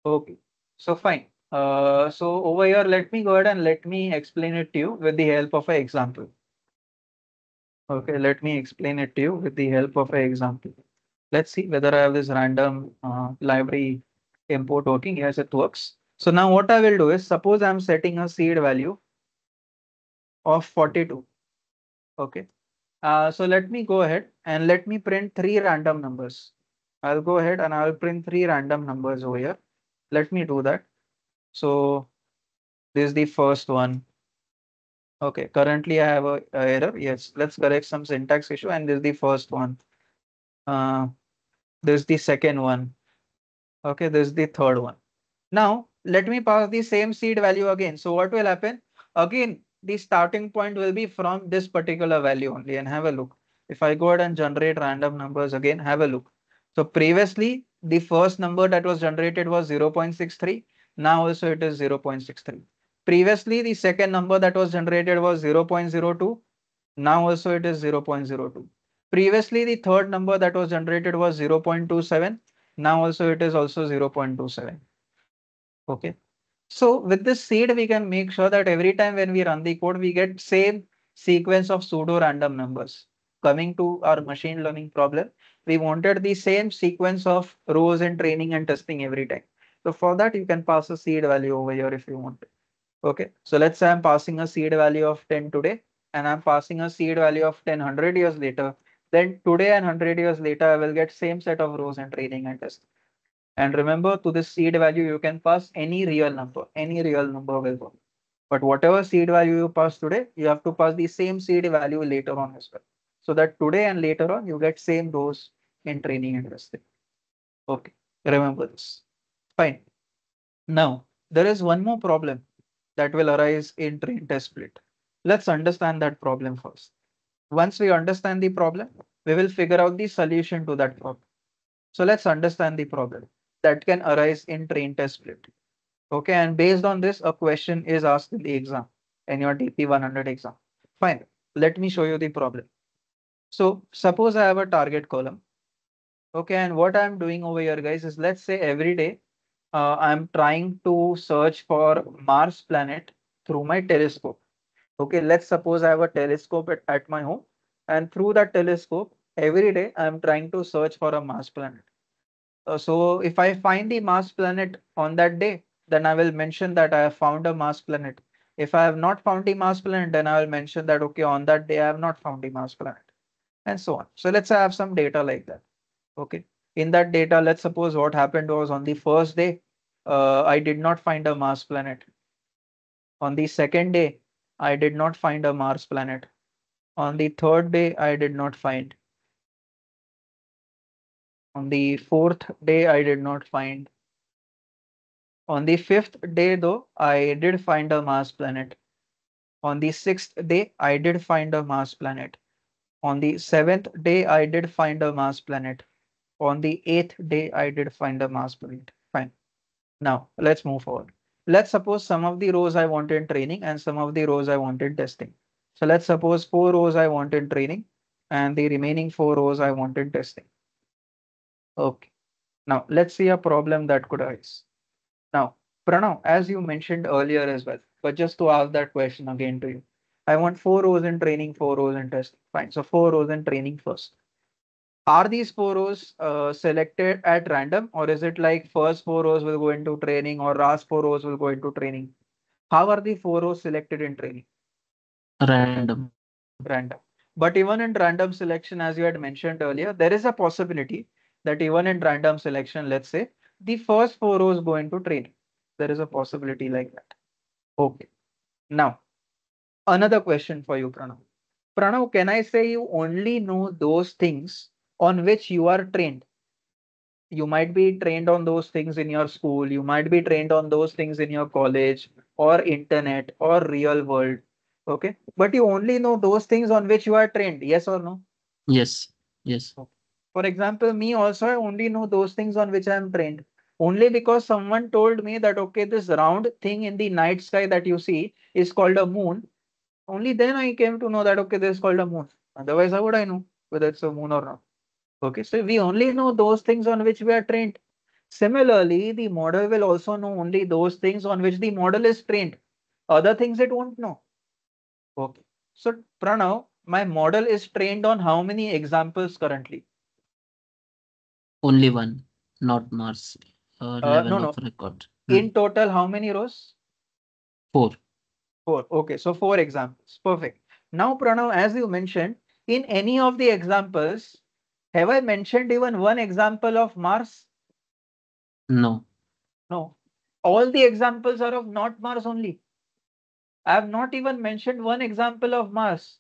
Okay, so fine. Uh, so over here, let me go ahead and let me explain it to you with the help of an example. Okay, let me explain it to you with the help of an example. Let's see whether I have this random uh, library import working. Yes, it works. So now what I will do is suppose I'm setting a seed value of 42. Okay. Uh, so let me go ahead and let me print three random numbers. I'll go ahead and I'll print three random numbers over here. Let me do that. So this is the first one. Okay, currently I have a, a error. Yes, let's correct some syntax issue and this is the first one. Uh, this is the second one. Okay, this is the third one. Now let me pass the same seed value again. So what will happen? Again, the starting point will be from this particular value only and have a look. If I go ahead and generate random numbers again, have a look. So previously, the first number that was generated was 0.63. Now also it is 0.63. Previously, the second number that was generated was 0.02. Now also it is 0.02. Previously, the third number that was generated was 0.27. Now also it is also 0.27. Okay. So with this seed, we can make sure that every time when we run the code, we get same sequence of pseudo random numbers. Coming to our machine learning problem, we wanted the same sequence of rows in training and testing every time. So for that, you can pass a seed value over here if you want. Okay, so let's say I'm passing a seed value of 10 today, and I'm passing a seed value of 10 100 years later. Then today and 100 years later, I will get same set of rows in training and test. And remember to this seed value, you can pass any real number, any real number will work. But whatever seed value you pass today, you have to pass the same seed value later on as well. So that today and later on, you get same rows in training and testing. Okay, remember this. Fine. Now, there is one more problem that will arise in train test split. Let's understand that problem first. Once we understand the problem, we will figure out the solution to that problem. So let's understand the problem that can arise in train test split. Okay, and based on this, a question is asked in the exam, in your DP100 exam. Fine, let me show you the problem. So suppose I have a target column. Okay, and what I'm doing over here, guys, is let's say every day uh, I'm trying to search for Mars planet through my telescope. Okay, let's suppose I have a telescope at, at my home, and through that telescope, every day I'm trying to search for a Mars planet. Uh, so if I find the Mars planet on that day, then I will mention that I have found a Mars planet. If I have not found the Mars planet, then I will mention that, okay, on that day, I have not found the Mars planet and so on. So let's have some data like that. Okay. In that data, let's suppose what happened was on the first day, uh, I did not find a Mars planet. On the second day, I did not find a Mars planet. On the third day, I did not find. On the fourth day, I did not find. On the fifth day, though, I did find a Mars planet. On the sixth day, I did find a Mars planet. On the seventh day, I did find a Mars planet. On the eighth day, I did find a Mars planet. Fine. Now, let's move forward. Let's suppose some of the rows I wanted training and some of the rows I wanted testing. So let's suppose four rows I wanted training and the remaining four rows I wanted testing. Okay. Now let's see a problem that could arise. Now, Pranav, as you mentioned earlier as well, but just to ask that question again to you, I want four rows in training, four rows in testing. Fine. So four rows in training first. Are these four rows uh, selected at random or is it like first four rows will go into training or last four rows will go into training? How are the four rows selected in training? Random. Random. But even in random selection, as you had mentioned earlier, there is a possibility that even in random selection, let's say the first four rows go into training. There is a possibility like that. Okay. Now, another question for you, Pranav. Pranav, can I say you only know those things on which you are trained? You might be trained on those things in your school. You might be trained on those things in your college or internet or real world Okay. But you only know those things on which you are trained. Yes or no? Yes. Yes. For example, me also, I only know those things on which I am trained. Only because someone told me that, okay, this round thing in the night sky that you see is called a moon. Only then I came to know that, okay, this is called a moon. Otherwise, how would I know whether it's a moon or not? Okay, so we only know those things on which we are trained. Similarly, the model will also know only those things on which the model is trained. Other things it won't know. Okay. So Pranav, my model is trained on how many examples currently? Only one, not Mars. Uh, Uh, no, no. record. In total, how many rows? Four. Four. Okay, so four examples. Perfect. Now, Pranav, as you mentioned, in any of the examples, have I mentioned even one example of Mars? No. No. All the examples are of not Mars only. I have not even mentioned one example of Mars,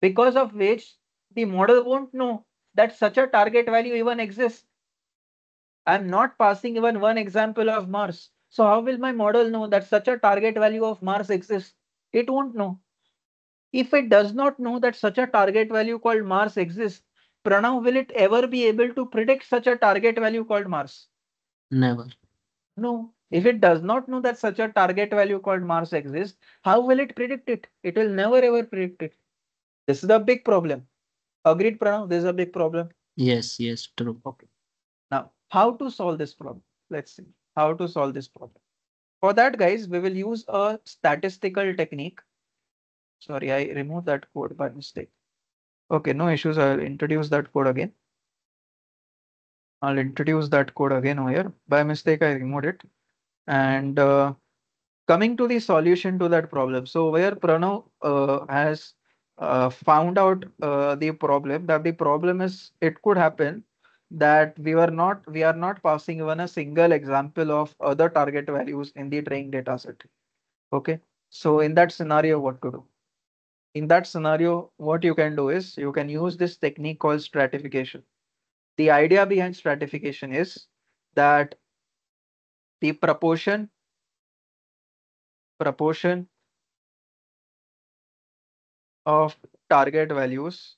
because of which the model won't know that such a target value even exists. I'm not passing even one example of Mars. So how will my model know that such a target value of Mars exists? It won't know. If it does not know that such a target value called Mars exists, Pranav, will it ever be able to predict such a target value called Mars? Never. No. If it does not know that such a target value called Mars exists, how will it predict it? It will never ever predict it. This is the big problem. Agreed, Pranav? This is a big problem. Yes. Yes. True. Okay. Now, how to solve this problem? Let's see how to solve this problem. For that, guys, we will use a statistical technique. Sorry, I removed that code by mistake. Okay, no issues. I'll introduce that code again. I'll introduce that code again over here. By mistake, I removed it. And uh, coming to the solution to that problem. So where Pranav uh, has uh, found out uh, the problem that the problem is it could happen that we were not we are not passing even a single example of other target values in the training data set. Okay, so in that scenario, what to do? In that scenario, what you can do is you can use this technique called stratification. The idea behind stratification is that the proportion proportion of target values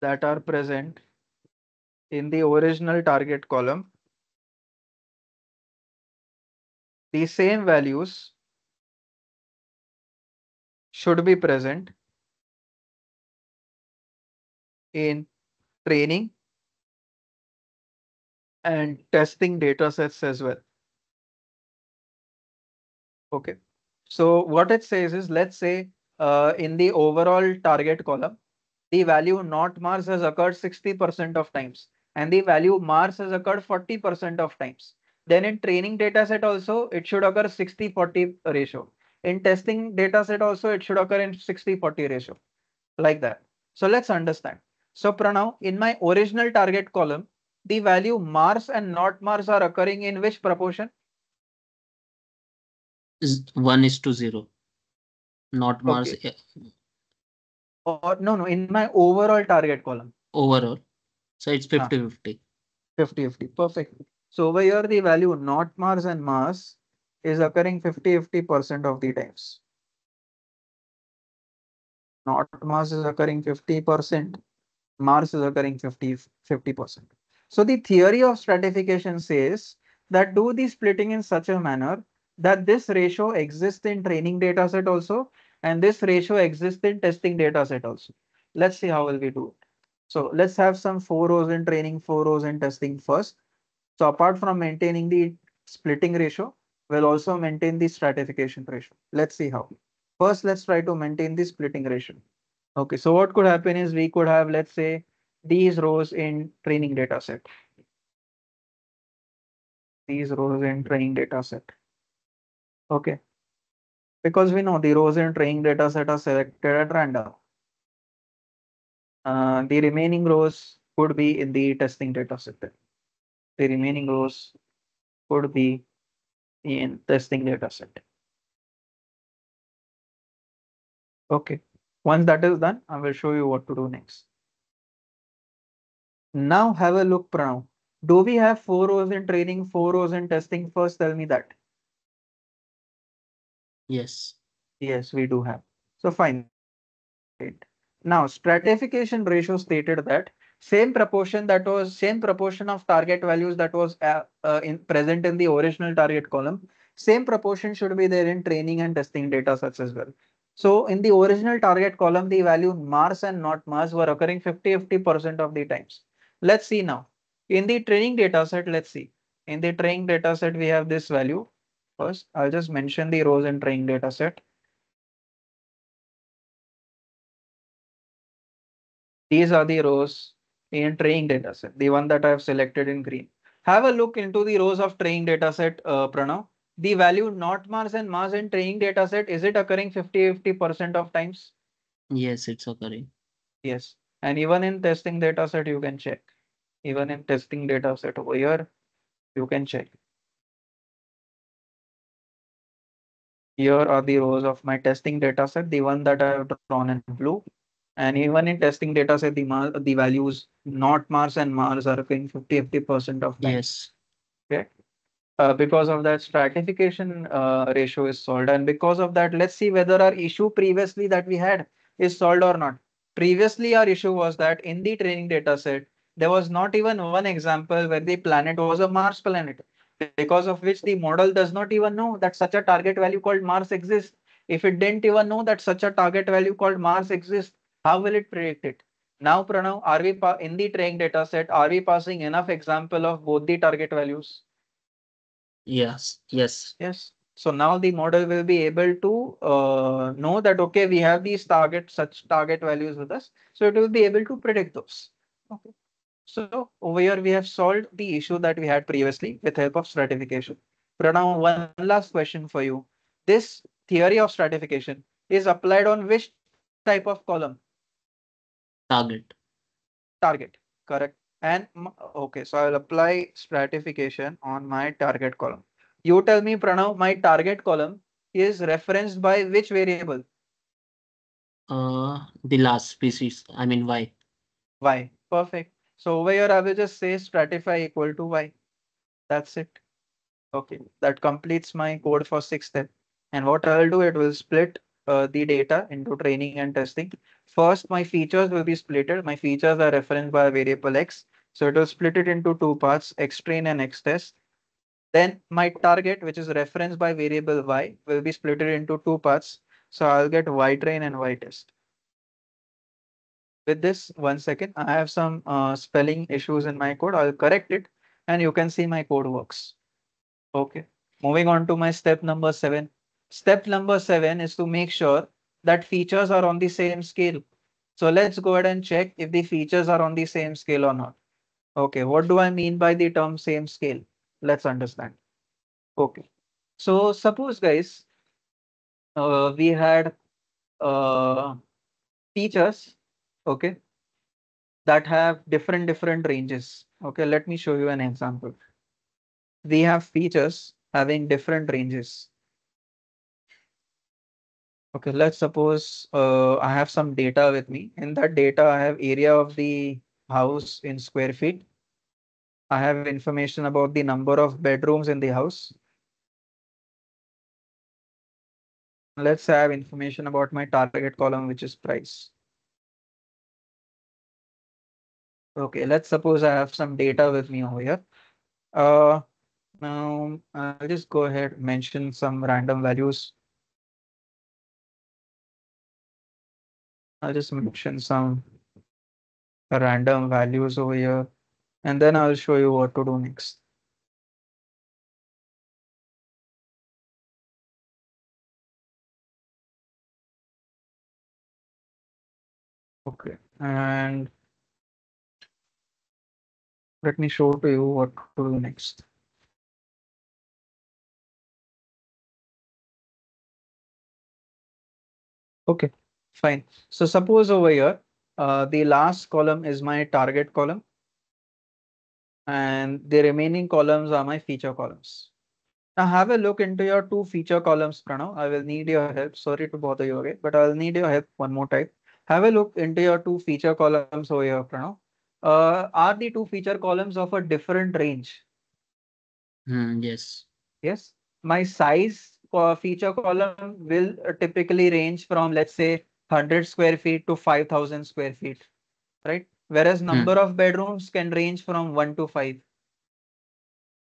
that are present in the original target column, the same values should be present in training and testing data sets as well. Okay, so what it says is, let's say uh, in the overall target column, the value not Mars has occurred 60% of times and the value Mars has occurred 40% of times. Then in training data set also, it should occur 60-40 ratio. In testing data set also, it should occur in 60-40 ratio, like that. So let's understand. So Pranav, in my original target column, the value Mars and not Mars are occurring in which proportion? Is one is to zero. Not Mars Okay. Or no, no, in my overall target column. overall. So it's Ah. 50 50. 50 50 perfect so over here the value not mars and mars is occurring 50 50 percent of the times. Not mars is occurring 50 percent mars is occurring 50 50 percent. So the theory of stratification says that do the splitting in such a manner that this ratio exists in training data set also and this ratio exists in testing data set also. Let's see how will we do it. So let's have some four rows in training four rows in testing first. So apart from maintaining the splitting ratio, we'll also maintain the stratification ratio. Let's see how. First, let's try to maintain the splitting ratio. Okay, so what could happen is we could have, let's say, these rows in training data set. These rows in training data set. Okay. Because we know the rows in training data set are selected at random. Uh, the remaining rows could be in the testing data set. The remaining rows could be in testing data set. Okay, once that is done, I will show you what to do next. Now have a look, Pranav. Do we have four rows in training, four rows in testing? First, tell me that. Yes. Yes, we do have. So fine. Now, stratification ratio stated that same proportion that was same proportion of target values that was uh, uh, in present in the original target column, same proportion should be there in training and testing data sets as well. So in the original target column, the value Mars and not Mars were occurring 50-50% of the times. Let's see now. In the training data set, let's see. In the training data set, we have this value. First, I'll just mention the rows in training data set. These are the rows in training data set, the one that I have selected in green. Have a look into the rows of training data set, uh, Pranav. The value not Mars and Mars in training data set, is it occurring 50-50% of times? Yes, it's occurring. Yes. And even in testing data set, you can check. Even in testing data set over here, you can check. Here are the rows of my testing data set, the one that I have drawn in blue. And even in testing data set, the, Mar the values not Mars and Mars are occurring 50-50% of times. Yes. Okay. Uh, because of that stratification uh, ratio is solved. And because of that, let's see whether our issue previously that we had is solved or not. Previously, our issue was that in the training data set, there was not even one example where the planet was a Mars planet, because of which the model does not even know that such a target value called Mars exists. If it didn't even know that such a target value called Mars exists, how will it predict it? Now, Pranav, are we in the training data set, are we passing enough example of both the target values? Yes. Yes. Yes. So now the model will be able to uh, know that, okay, we have these target, such target values with us. So it will be able to predict those. Okay. So over here, we have solved the issue that we had previously with help of stratification. Pranav, one last question for you. This theory of stratification is applied on which type of column? Target. Target, correct. And okay, so I'll apply stratification on my target column. You tell me, Pranav, my target column is referenced by which variable? Uh, the last species, I mean y. Y, perfect. So over here, I will just say stratify equal to y. That's it. Okay, that completes my code for sixth step. And what I'll do, it will split uh, the data into training and testing. First, my features will be splitted. My features are referenced by variable x. So it will split it into two parts, x train and x test. Then my target, which is referenced by variable y, will be split into two parts. So I'll get y train and y test. With this, one second, I have some uh, spelling issues in my code. I'll correct it and you can see my code works. Okay, moving on to my step number seven. Step number seven is to make sure that features are on the same scale. So let's go ahead and check if the features are on the same scale or not. Okay, what do I mean by the term same scale? Let's understand. Okay, so suppose guys, uh, we had uh, features, okay, that have different different ranges. Okay, let me show you an example. We have features having different ranges. Okay, let's suppose uh, I have some data with me. In that data, I have area of the house in square feet. I have information about the number of bedrooms in the house. Let's have information about my target column, which is price. Okay, let's suppose I have some data with me over here. Uh, now I'll just go ahead mention some random values. I'll just mention some random values over here, and then I'll show you what to do next. Okay, and let me show to you what to do next. Okay, fine. So suppose over here, uh, the last column is my target column. And the remaining columns are my feature columns. Now have a look into your two feature columns, Pranav. I will need your help. Sorry to bother you again, but I'll need your help one more time. Have a look into your two feature columns over here, Pranav. Uh, are the two feature columns of a different range? Hmm, yes. Yes. My size for feature column will uh, typically range from, let's say, 100 square feet to 5000 square feet, right? Whereas number of bedrooms can range from 1 to 5.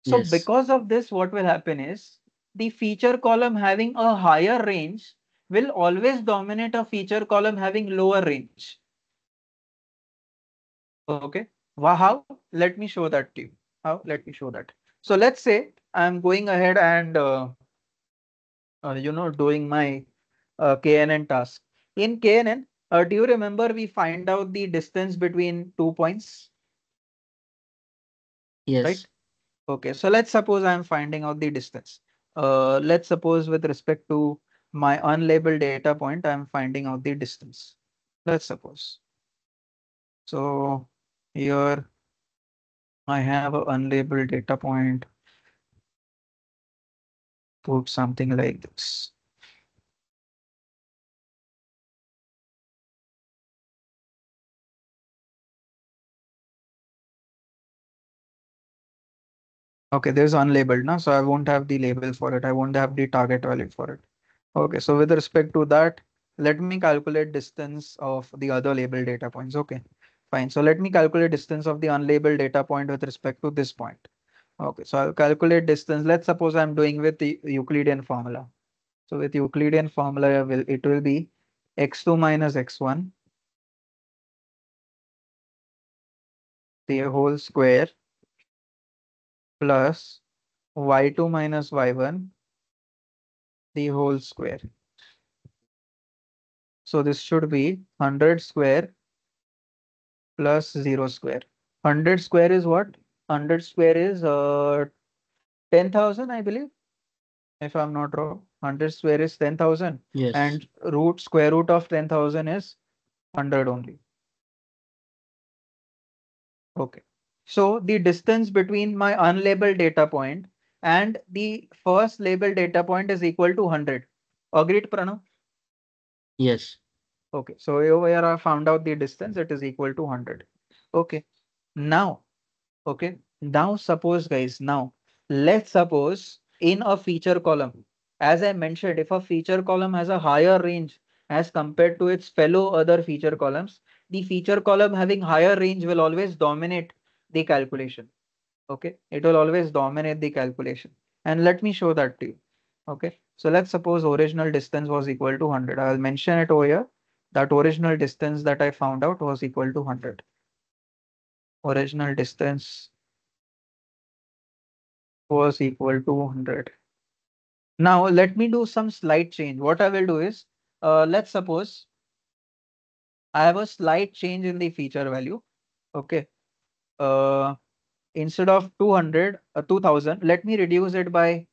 So Yes. because of this, what will happen is the feature column having a higher range will always dominate a feature column having lower range. Okay. Wha- How? Let me show that to you. How? Let me show that. So let's say I'm going ahead and uh, uh, you know doing my uh, KNN task. In KNN, uh, do you remember we find out the distance between two points? Yes. Right. Okay, so let's suppose I'm finding out the distance. Uh, let's suppose with respect to my unlabeled data point, I'm finding out the distance. Let's suppose. So here I have a unlabeled data point. Put something like this. Okay, there's unlabeled now, so I won't have the label for it. I won't have the target value for it. Okay, so with respect to that, let me calculate distance of the other labeled data points. Okay, fine. So let me calculate distance of the unlabeled data point with respect to this point. Okay, so I'll calculate distance. Let's suppose I'm doing with the Euclidean formula. So with Euclidean formula, will it will be x2 minus x1 the whole square plus y2 minus y1 the whole square. So this should be 100 square plus 0 square. 100 square is what? 100 square is uh 10,000, I believe. If I'm not wrong, 100 square is 10,000 Yes. and root square root of 10,000 is 100 only. Okay. So the distance between my unlabeled data point and the first labeled data point is equal to 100. Agreed, Pranav? yes. Okay, so over here I found out the distance, it is equal to 100. Okay, now, okay, now suppose guys, now let's suppose in a feature column, as I mentioned, if a feature column has a higher range as compared to its fellow other feature columns, the feature column having higher range will always dominate the calculation. Okay, it will always dominate the calculation. And let me show that to you. Okay, so let's suppose original distance was equal to 100. I'll mention it over here that original distance that I found out was equal to 100. Original distance was equal to 100. Now let me do some slight change. What I will do is, uh, let's suppose I have a slight change in the feature value. Okay. Uh, instead of 200, uh, 2000, let me reduce it by,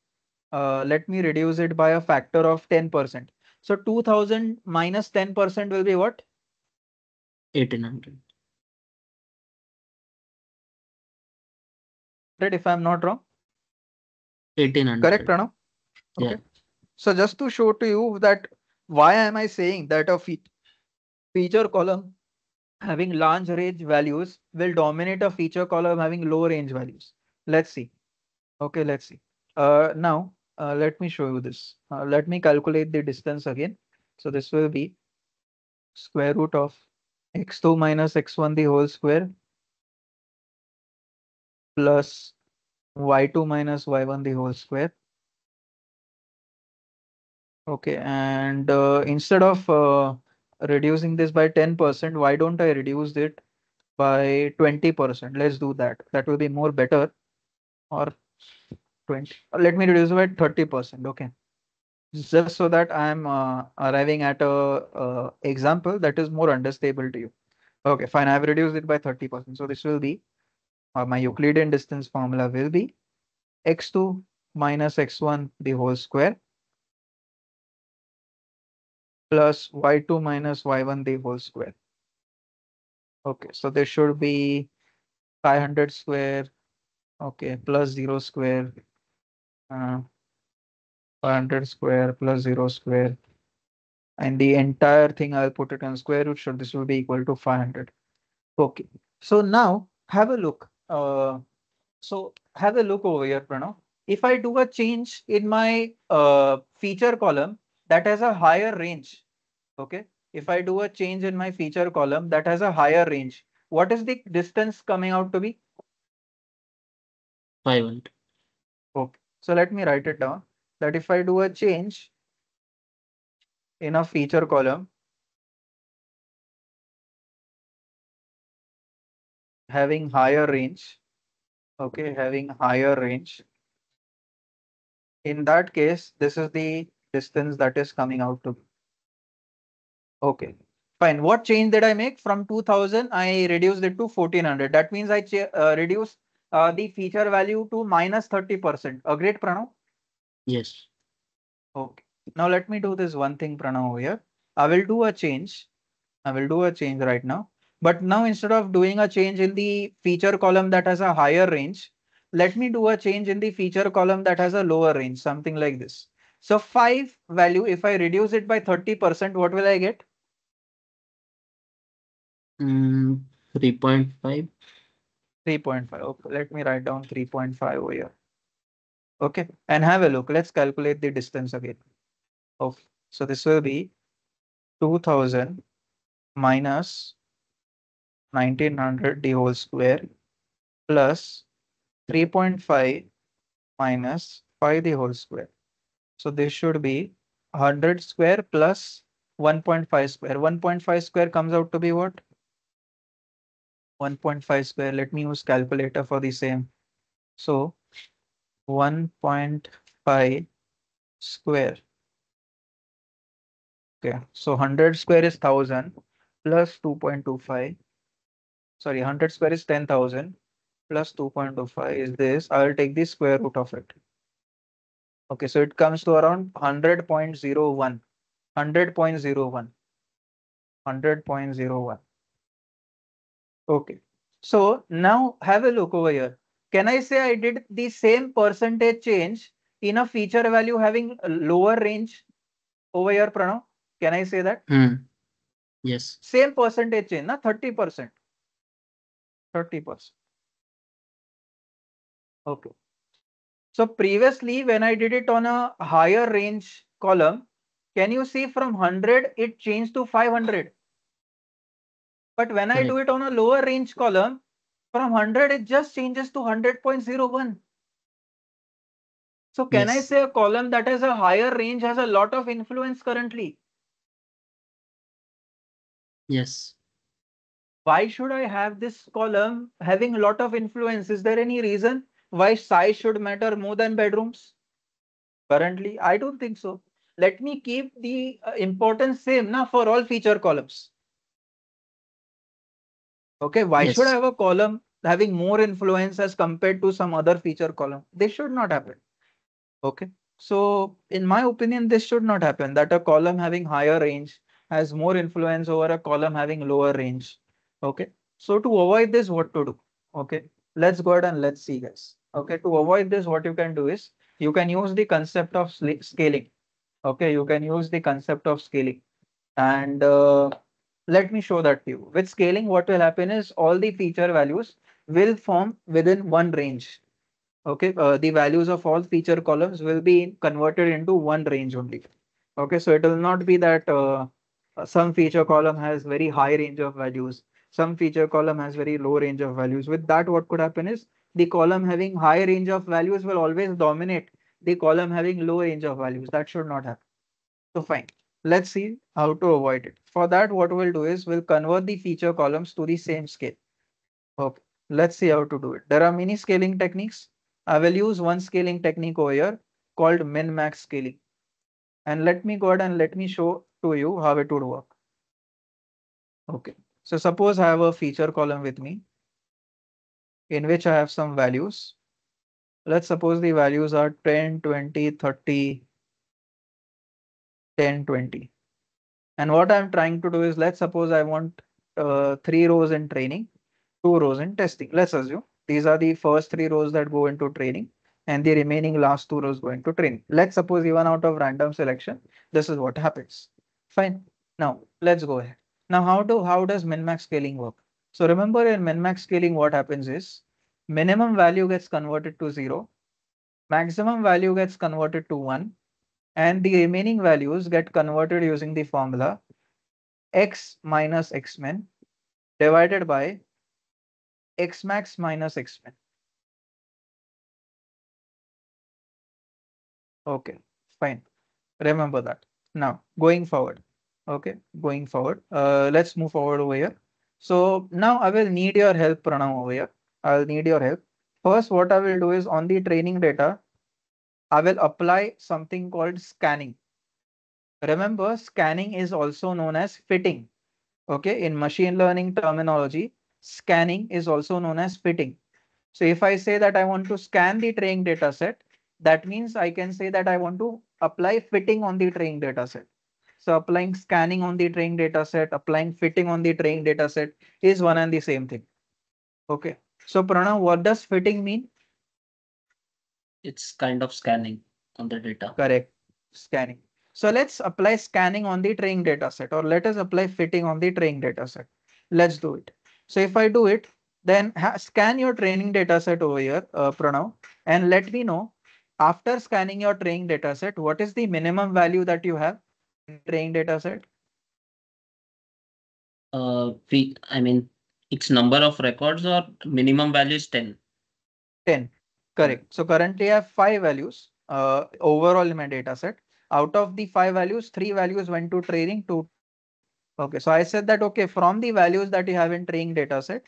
uh, let me reduce it by a factor of 10%. So 2000 minus 10% will be what? Eighteen hundred. if I'm not wrong. 1800. Correct, Pranav? Yeah. Okay. So just to show to you that why am I saying that a fe feature column having large range values will dominate a feature column having low range values. Let's see. Okay, let's see. Uh, now, uh, let me show you this. Uh, let me calculate the distance again. So this will be square root of x2 minus x1 the whole square plus y2 minus y1 the whole square. Okay, and uh, instead of uh, reducing this by 10%, why don't I reduce it by 20%? Let's do that. That will be more better. Or 20. Let me reduce by 30%. Okay. Just so that I'm uh, arriving at a, example that is more understandable to you. Okay, fine. I've reduced it by 30%. So this will be uh, my Euclidean distance formula will be x2 minus x1 the whole square plus y2 minus y1 the whole square. Okay, so there should be 500 square, okay, plus 0 square, uh, 500 square plus 0 square. And the entire thing I'll put it on square root, so this will be equal to 500. Okay, so now have a look. Uh, so have a look over here, Pranav. If I do a change in my uh, feature column that has a higher range, okay? If I do a change in my feature column that has a higher range, what is the distance coming out to be? 500. Okay, so let me write it down that if I do a change in a feature column having higher range, okay, having higher range. In that case, this is the distance that is coming out to be. Okay, fine. What change did I make? From 2000, I reduced it to 1400. That means I uh, reduced uh, the feature value to minus 30%. Agreed, Pranav? Yes. Okay. Now let me do this one thing, Pranav, here. I will do a change. I will do a change right now. But now instead of doing a change in the feature column that has a higher range, let me do a change in the feature column that has a lower range, something like this. So 5 value, if I reduce it by 30%, what will I get? Mm, 3.5. 3.5. Okay, let me write down 3.5 over here. Okay, and have a look. Let's calculate the distance again. Okay, so this will be 2000 minus 1900 the whole square plus 3.5 minus 5 the whole square. So this should be 100 square plus 1.5 square. 1.5 square comes out to be what? 1.5 square. Let me use calculator for the same. So 1.5 square. Okay, so 100 square is 1000 plus 2.25. Sorry, 100 square is 10,000 plus 2.25 is this. I will take the square root of it. Okay, so it comes to around 100.01. 100.01. 100.01. Okay, so now have a look over here. Can I say I did the same percentage change in a feature value having a lower range over here, Pranav? Can I say that? Mm. Yes. Same percentage change, na 30%. 30%. Okay. So previously, when I did it on a higher range column, can you see from 100, it changed to 500. But when I do it on a lower range column, from 100, it just changes to 100.01. So can yes. I say a column that has a higher range has a lot of influence currently? Yes. Why should I have this column having a lot of influence? Is there any reason why size should matter more than bedrooms? Currently, I don't think so. Let me keep the uh, importance same now for all feature columns. Okay, why yes. should I have a column having more influence as compared to some other feature column? This should not happen. Okay, so in my opinion, this should not happen that a column having higher range has more influence over a column having lower range. Okay, so to avoid this, what to do? Okay, let's go ahead and let's see guys. Okay, to avoid this, what you can do is you can use the concept of scaling. Okay, you can use the concept of scaling. And uh, let me show that to you. With scaling, what will happen is all the feature values will form within one range. Okay, uh, the values of all feature columns will be converted into one range only. Okay, so it will not be that uh, some feature column has very high range of values. Some feature column has very low range of values. With that, what could happen is the column having high range of values will always dominate the column having low range of values. That should not happen. So fine. Let's see how to avoid it. For that, what we'll do is we'll convert the feature columns to the same scale. Okay, let's see how to do it. There are many scaling techniques. I will use one scaling technique over here called min-max scaling. And let me go ahead and let me show to you how it would work. Okay, so suppose I have a feature column with me in which I have some values. Let's suppose the values are 10, 20, 30, 10, 20. And what I'm trying to do is let's suppose I want uh, three rows in training, two rows in testing. Let's assume these are the first three rows that go into training and the remaining last two rows go into training. Let's suppose even out of random selection, this is what happens. Fine. Now let's go ahead. Now how do how does min-max scaling work? So remember in min-max scaling, what happens is minimum value gets converted to zero, maximum value gets converted to one, and the remaining values get converted using the formula x minus x-min divided by x max minus x-min. Okay, fine. Remember that. Now, going forward. Okay, going forward. Uh, let's move forward over here. So now I will need your help, Pranav, over here. I'll need your help. First, what I will do is on the training data, I will apply something called scanning. Remember, scanning is also known as fitting. Okay, in machine learning terminology, scanning is also known as fitting. So if I say that I want to scan the training data set, that means I can say that I want to apply fitting on the training data set. So applying scanning on the training data set, applying fitting on the training data set is one and the same thing. Okay. So Pranav, what does fitting mean? It's kind of scanning on the data. Correct. Scanning. So let's apply scanning on the training data set or let us apply fitting on the training data set. Let's do it. So if I do it, then scan your training data set over here, uh, Pranav, and let me know after scanning your training data set, what is the minimum value that you have in training data set? Uh, we, I mean, its number of records or minimum value is 10. 10. Correct. So currently I have five values uh, overall in my data set. Out of the five values, three values went to training, two. Okay, so I said that, okay, from the values that you have in training data set,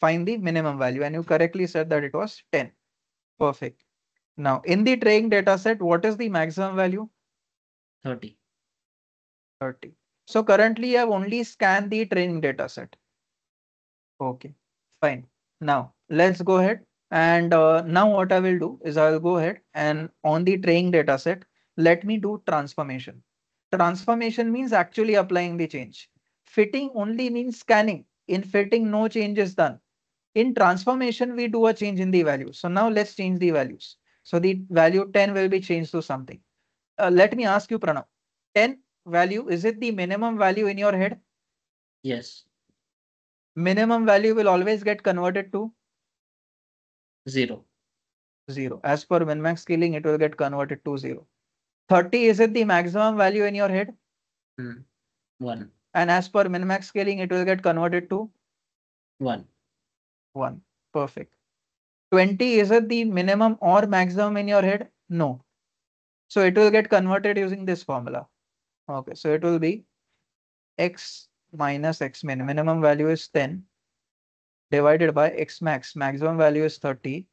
find the minimum value. And you correctly said that it was 10. Perfect. Now in the training data set, what is the maximum value? 30. 30. So currently I have only scanned the training data set. Okay, fine. Now let's go ahead and uh, now what I will do is I will go ahead and on the training data set, let me do transformation. Transformation means actually applying the change. Fitting only means scanning. In fitting, no change is done. In transformation, we do a change in the value. So now let's change the values. So the value 10 will be changed to something. Uh, let me ask you, Pranav. 10 value, is it the minimum value in your head? Yes. Minimum value will always get converted to? Zero. Zero. As per min-max scaling, it will get converted to zero. 30, is it the maximum value in your head? Hmm. One. And as per min-max scaling, it will get converted to? One. One. Perfect. 20, is it the minimum or maximum in your head? No. So it will get converted using this formula. Okay, so it will be x minus x min. Minimum value is 10 divided by x max. Maximum value is 30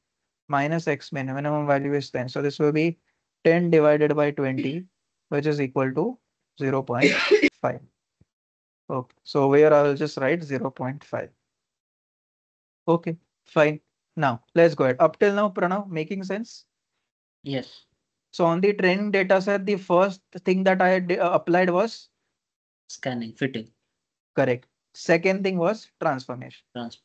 minus x min. Minimum value is 10. So this will be 10 divided by 20, which is equal to 0 0.5. Okay, so where I will just write 0 0.5. Okay, fine. Now let's go ahead. Up till now, Pranav, making sense? Yes. So on the training data set, the first thing that I had uh, applied was scanning, fitting. Correct. Second thing was transformation. Trans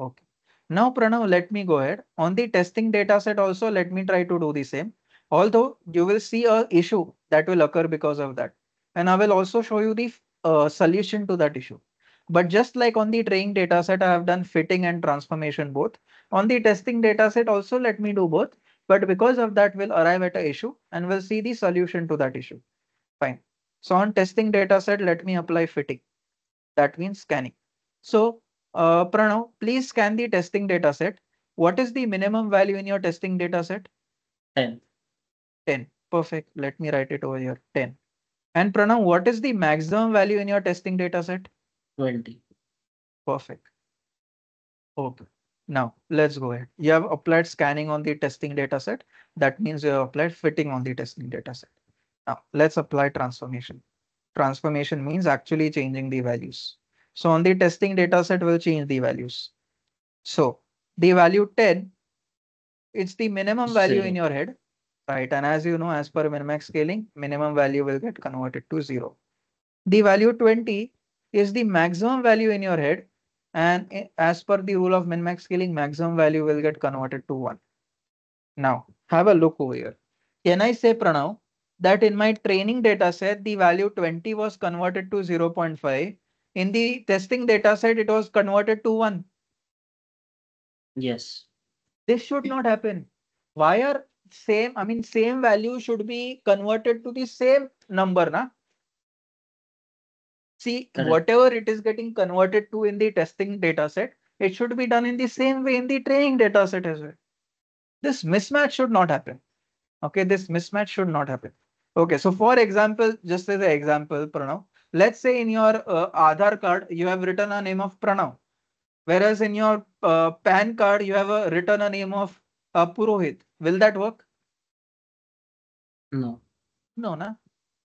Okay. Now, Pranav, let me go ahead. On the testing data set also, let me try to do the same. Although you will see a issue that will occur because of that. And I will also show you the uh, solution to that issue. But just like on the training data set, I have done fitting and transformation both. On the testing data set also, let me do both. But because of that, we'll arrive at an issue and we'll see the solution to that issue. Fine. So on testing data set, let me apply fitting. That means scanning. So uh, Pranav, please scan the testing data set. What is the minimum value in your testing data set? 10. 10. Perfect. Let me write it over here. 10. And Pranav, what is the maximum value in your testing data set? 20. Perfect. Okay. Now let's go ahead. You have applied scanning on the testing data set. That means you have applied fitting on the testing data set. Now let's apply transformation. Transformation means actually changing the values. So on the testing data set, we'll change the values. So the value 10, it's the minimum value in your head, right? And as you know, as per minmax scaling, minimum value will get converted to zero. The value 20 is the maximum value in your head. And as per the rule of minmax scaling, maximum value will get converted to one. Now have a look over here. Can I say Pranav that in my training data set, the value 20 was converted to 0.5. In the testing data set, it was converted to one. Yes. This should not happen. Why are same, I mean, same value should be converted to the same number, na? See, Correct. whatever it is getting converted to in the testing data set, it should be done in the same way in the training data set as well. This mismatch should not happen. Okay, this mismatch should not happen. Okay, so for example, just as an example, Pranav, let's say in your uh, Aadhaar card, you have written a name of Pranav, whereas in your uh, PAN card, you have a, written a name of uh, Purohit. Will that work? No. No, na?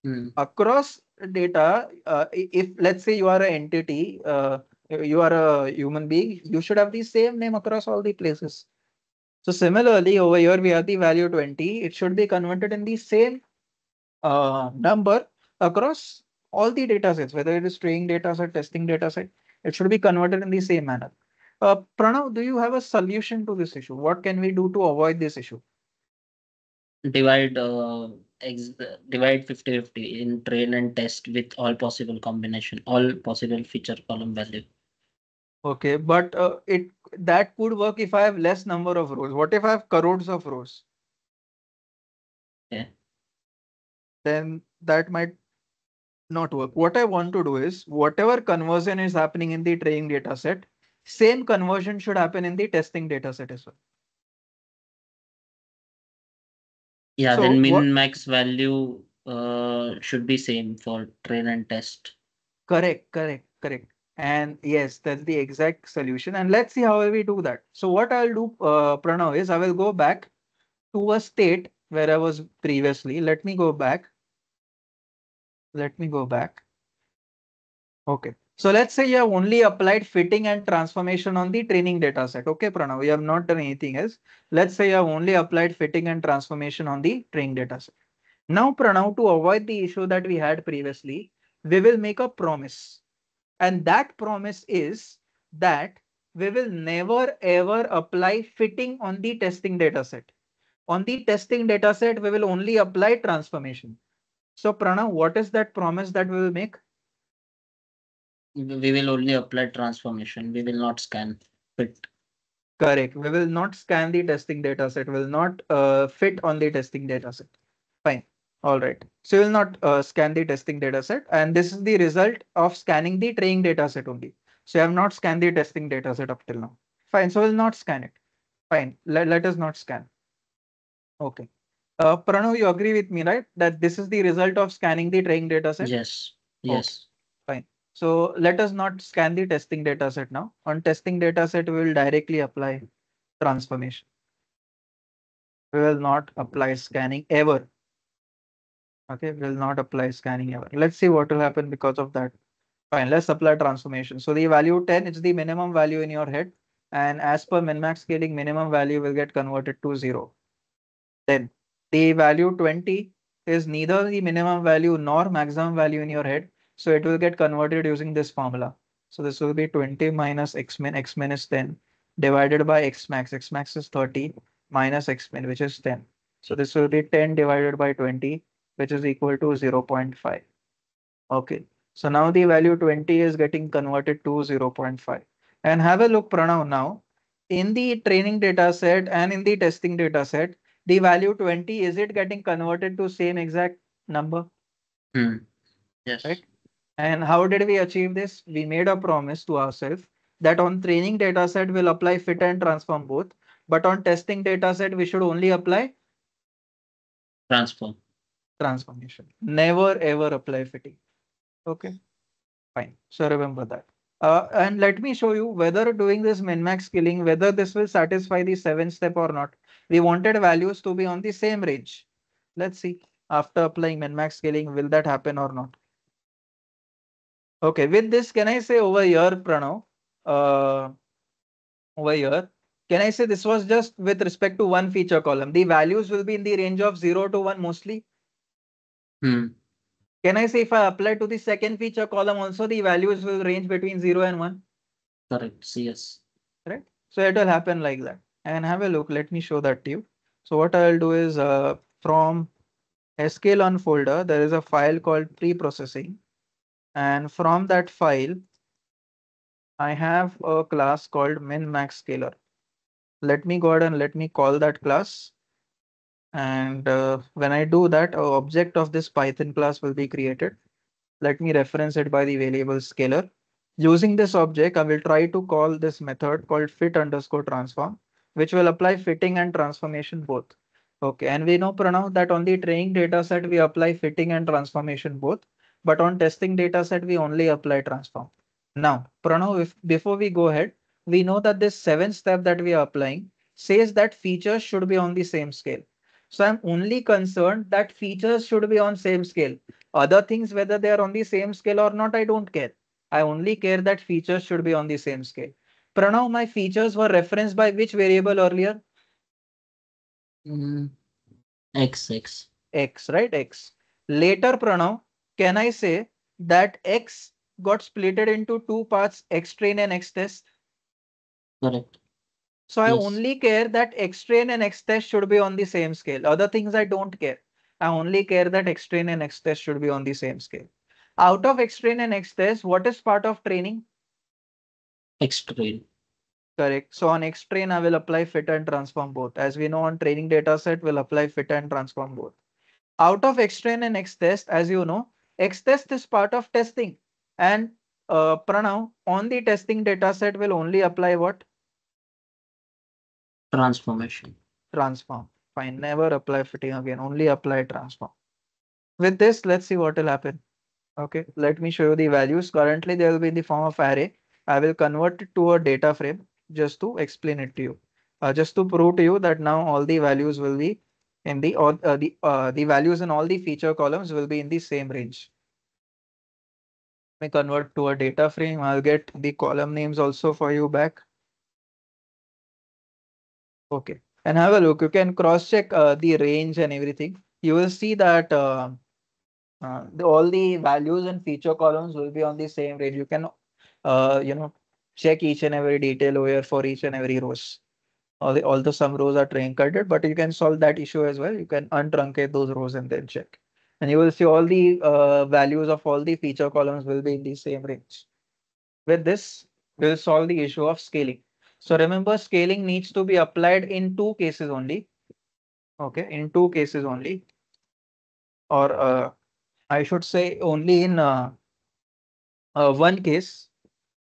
Hmm. across data, uh, if let's say you are an entity, uh, you are a human being, you should have the same name across all the places. So similarly, over here we have the value 20. It should be converted in the same uh, number across all the data sets, whether it is training data set, testing data set, it should be converted in the same manner. Uh, Pranav, do you have a solution to this issue? What can we do to avoid this issue? Divide uh, ex divide 50 50 in train and test with all possible combination, all possible feature column value. Okay, but uh, it that could work if I have less number of rows. What if I have crores of rows? Yeah. Then that might not work. What I want to do is whatever conversion is happening in the training data set, same conversion should happen in the testing data set as well. Yeah, So then min what- max value uh should be same for train and test. Correct, correct, correct. And yes, that's the exact solution. And let's see how we do that. So what I'll do, uh, Pranav, is I will go back to a state where I was previously. Let me go back. Let me go back. Okay. So let's say you have only applied fitting and transformation on the training data set. Okay, Pranav, you have not done anything else. Let's say you have only applied fitting and transformation on the training data set. Now, Pranav, to avoid the issue that we had previously, we will make a promise. And that promise is that we will never ever apply fitting on the testing data set. On the testing data set, we will only apply transformation. So Pranav, what is that promise that we will make? We we will only apply transformation. We will not scan fit. Correct. We will not scan the testing data set, will not uh, fit on the testing data set. Fine. All right. So we'll not uh, scan the testing data set. And this is the result of scanning the training data set only. So I have not scanned the testing data set up till now. Fine. So we'll not scan it. Fine. Let, let us not scan. Okay. Uh, Pranav, you agree with me, right? That this is the result of scanning the training data set? Yes, yes. Fine. So let us not scan the testing data set now. On testing data set, we will directly apply transformation. We will not apply scanning ever. Okay, we will not apply scanning ever. Let's see what will happen because of that. Fine, let's apply transformation. So the value 10 is the minimum value in your head. And as per min-max scaling, minimum value will get converted to zero. Then the value 20 is neither the minimum value nor maximum value in your head. So it will get converted using this formula. So this will be 20 minus x min, x min is 10. divided by x max. x max is 30 minus x min, which is 10. So this will be 10 divided by 20, which is equal to 0.5. Okay. So now the value 20 is getting converted to 0.5. And have a look Pranav now. In the training data set and in the testing data set, the value 20, is it getting converted to same exact number? Hmm. Yes. Right. And how did we achieve this? We made a promise to ourselves that on training data set we'll apply fit and transform both, but on testing data set we should only apply Transform. transformation. Never ever apply fitting. Okay, fine. So remember that. Uh, and let me show you whether doing this min-max scaling, whether this will satisfy the seven step or not. We wanted values to be on the same range. Let's see after applying min-max scaling, will that happen or not? Okay, with this, can I say over here, Pranav, uh, over here, can I say this was just with respect to one feature column? The values will be in the range of 0 to 1 mostly. Hmm. Can I say if I apply to the second feature column also, the values will range between 0 and 1? Correct. Yes. Right? So it will happen like that. And have a look. Let me show that to you. So what I'll do is uh, from sklearn folder, there is a file called pre-processing. And from that file, I have a class called min-max scaler. Let me go ahead and let me call that class. And uh, when I do that, an object of this Python class will be created. Let me reference it by the variable scaler. Using this object, I will try to call this method called fit underscore transform, which will apply fitting and transformation both. Okay, and we know Pranav that on the training data set, we apply fitting and transformation both, but on testing data set, we only apply transform. Now, Pranav, if before we go ahead, we know that this seventh step that we are applying says that features should be on the same scale. So I'm only concerned that features should be on same scale. Other things, whether they are on the same scale or not, I don't care. I only care that features should be on the same scale. Pranav, my features were referenced by which variable earlier? Mm. X X. X, right? X. Later, Pranav, can I say that X got splitted into two parts, X train and X test? Correct. So I only care that X train and X test should be on the same scale. Other things I don't care. I only care that X train and X test should be on the same scale. Out of X train and X test, what is part of training? X train. Correct. So on X train, I will apply fit and transform both. As we know on training data set, we'll apply fit and transform both. Out of X train and X test, as you know, X test is part of testing. And uh, Pranav, on the testing data set will only apply what? Transformation. transform. Fine, never apply fitting again, only apply transform. With this, let's see what will happen. Okay, let me show you the values. Currently, they will be in the form of array. I will convert it to a data frame just to explain it to you. Uh, just to prove to you that now all the values will be in the or uh, the uh, the values in all the feature columns will be in the same range. Me convert to a data frame. I'll get the column names also for you back. Okay, and have a look. You can cross check uh, the range and everything. You will see that uh, uh, the, all the values and feature columns will be on the same range. You can, uh, you know, check each and every detail over for each and every rows. Although some rows are truncated, but you can solve that issue as well. You can untruncate those rows and then check. And you will see all the uh, values of all the feature columns will be in the same range. With this, we'll solve the issue of scaling. So remember, scaling needs to be applied in two cases only. Okay, in two cases only. Or uh, I should say only in uh, uh, one case.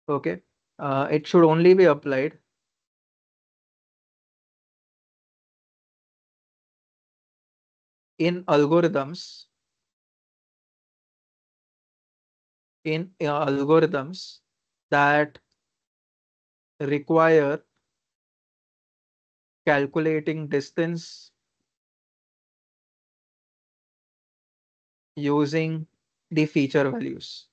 Okay, uh, it should only be applied in algorithms. In uh, algorithms that require calculating distance using the feature values.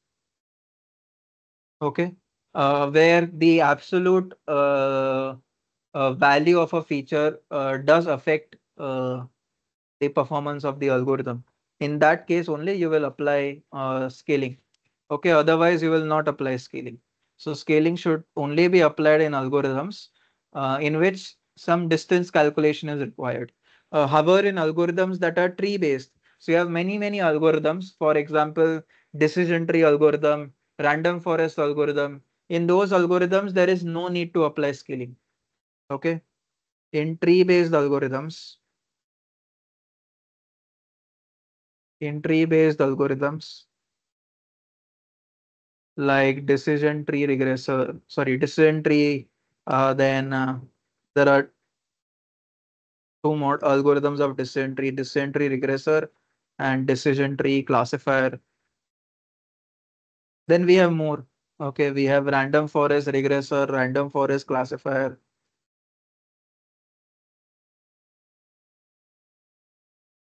Okay, uh, where the absolute uh, uh, value of a feature uh, does affect uh, the performance of the algorithm. In that case only you will apply uh, scaling. Okay, otherwise you will not apply scaling. So scaling should only be applied in algorithms in which some distance calculation is required. However, in algorithms that are tree based, so you have many, many algorithms, for example, decision tree algorithm, random forest algorithm. In those algorithms, there is no need to apply scaling. Okay. In tree based algorithms, in tree based algorithms, like decision tree regressor, sorry, decision tree, uh, then uh, there are two more algorithms of decision tree, decision tree regressor and decision tree classifier. Then we have more. Okay, we have random forest regressor, random forest classifier.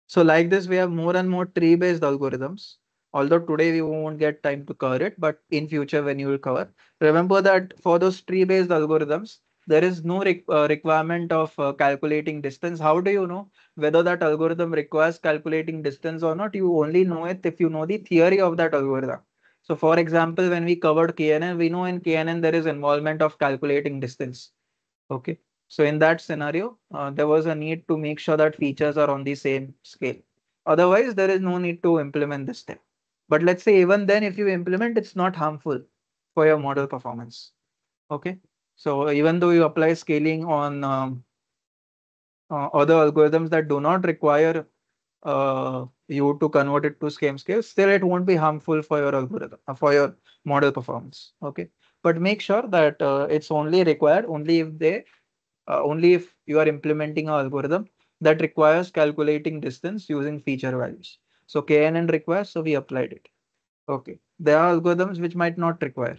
So like this, we have more and more tree-based algorithms. Although today we won't get time to cover it, but in future when you will cover, remember that for those tree-based algorithms, there is no re uh, requirement of uh, calculating distance. How do you know whether that algorithm requires calculating distance or not? You only know it if you know the theory of that algorithm. So for example, when we covered KNN, we know in KNN there is involvement of calculating distance. Okay. So in that scenario, uh, there was a need to make sure that features are on the same scale. Otherwise, there is no need to implement this step. But let's say even then, if you implement, it's not harmful for your model performance. Okay. So even though you apply scaling on um, uh, other algorithms that do not require uh, you to convert it to scheme scale, still it won't be harmful for your algorithm, uh, for your model performance. Okay. But make sure that uh, it's only required only if they uh, only if you are implementing an algorithm that requires calculating distance using feature values. So KNN requires, so we applied it. Okay. There are algorithms which might not require.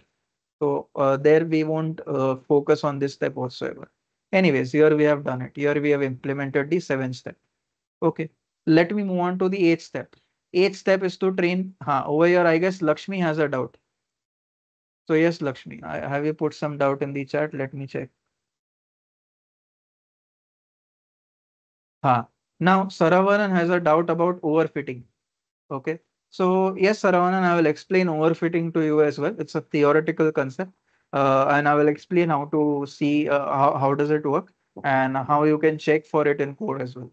So uh, there we won't uh, focus on this step whatsoever. Anyways, here we have done it. Here we have implemented the seventh step. Okay. Let me move on to the eighth step. Eighth step is to train. Huh, over here, I guess Lakshmi has a doubt. So yes, Lakshmi, I, have you put some doubt in the chat? Let me check. Huh. Now, Saravanan has a doubt about overfitting. Okay. So yes, Saravanan, I will explain overfitting to you as well. It's a theoretical concept. Uh, and I will explain how to see uh, how, how does it work and how you can check for it in code as well.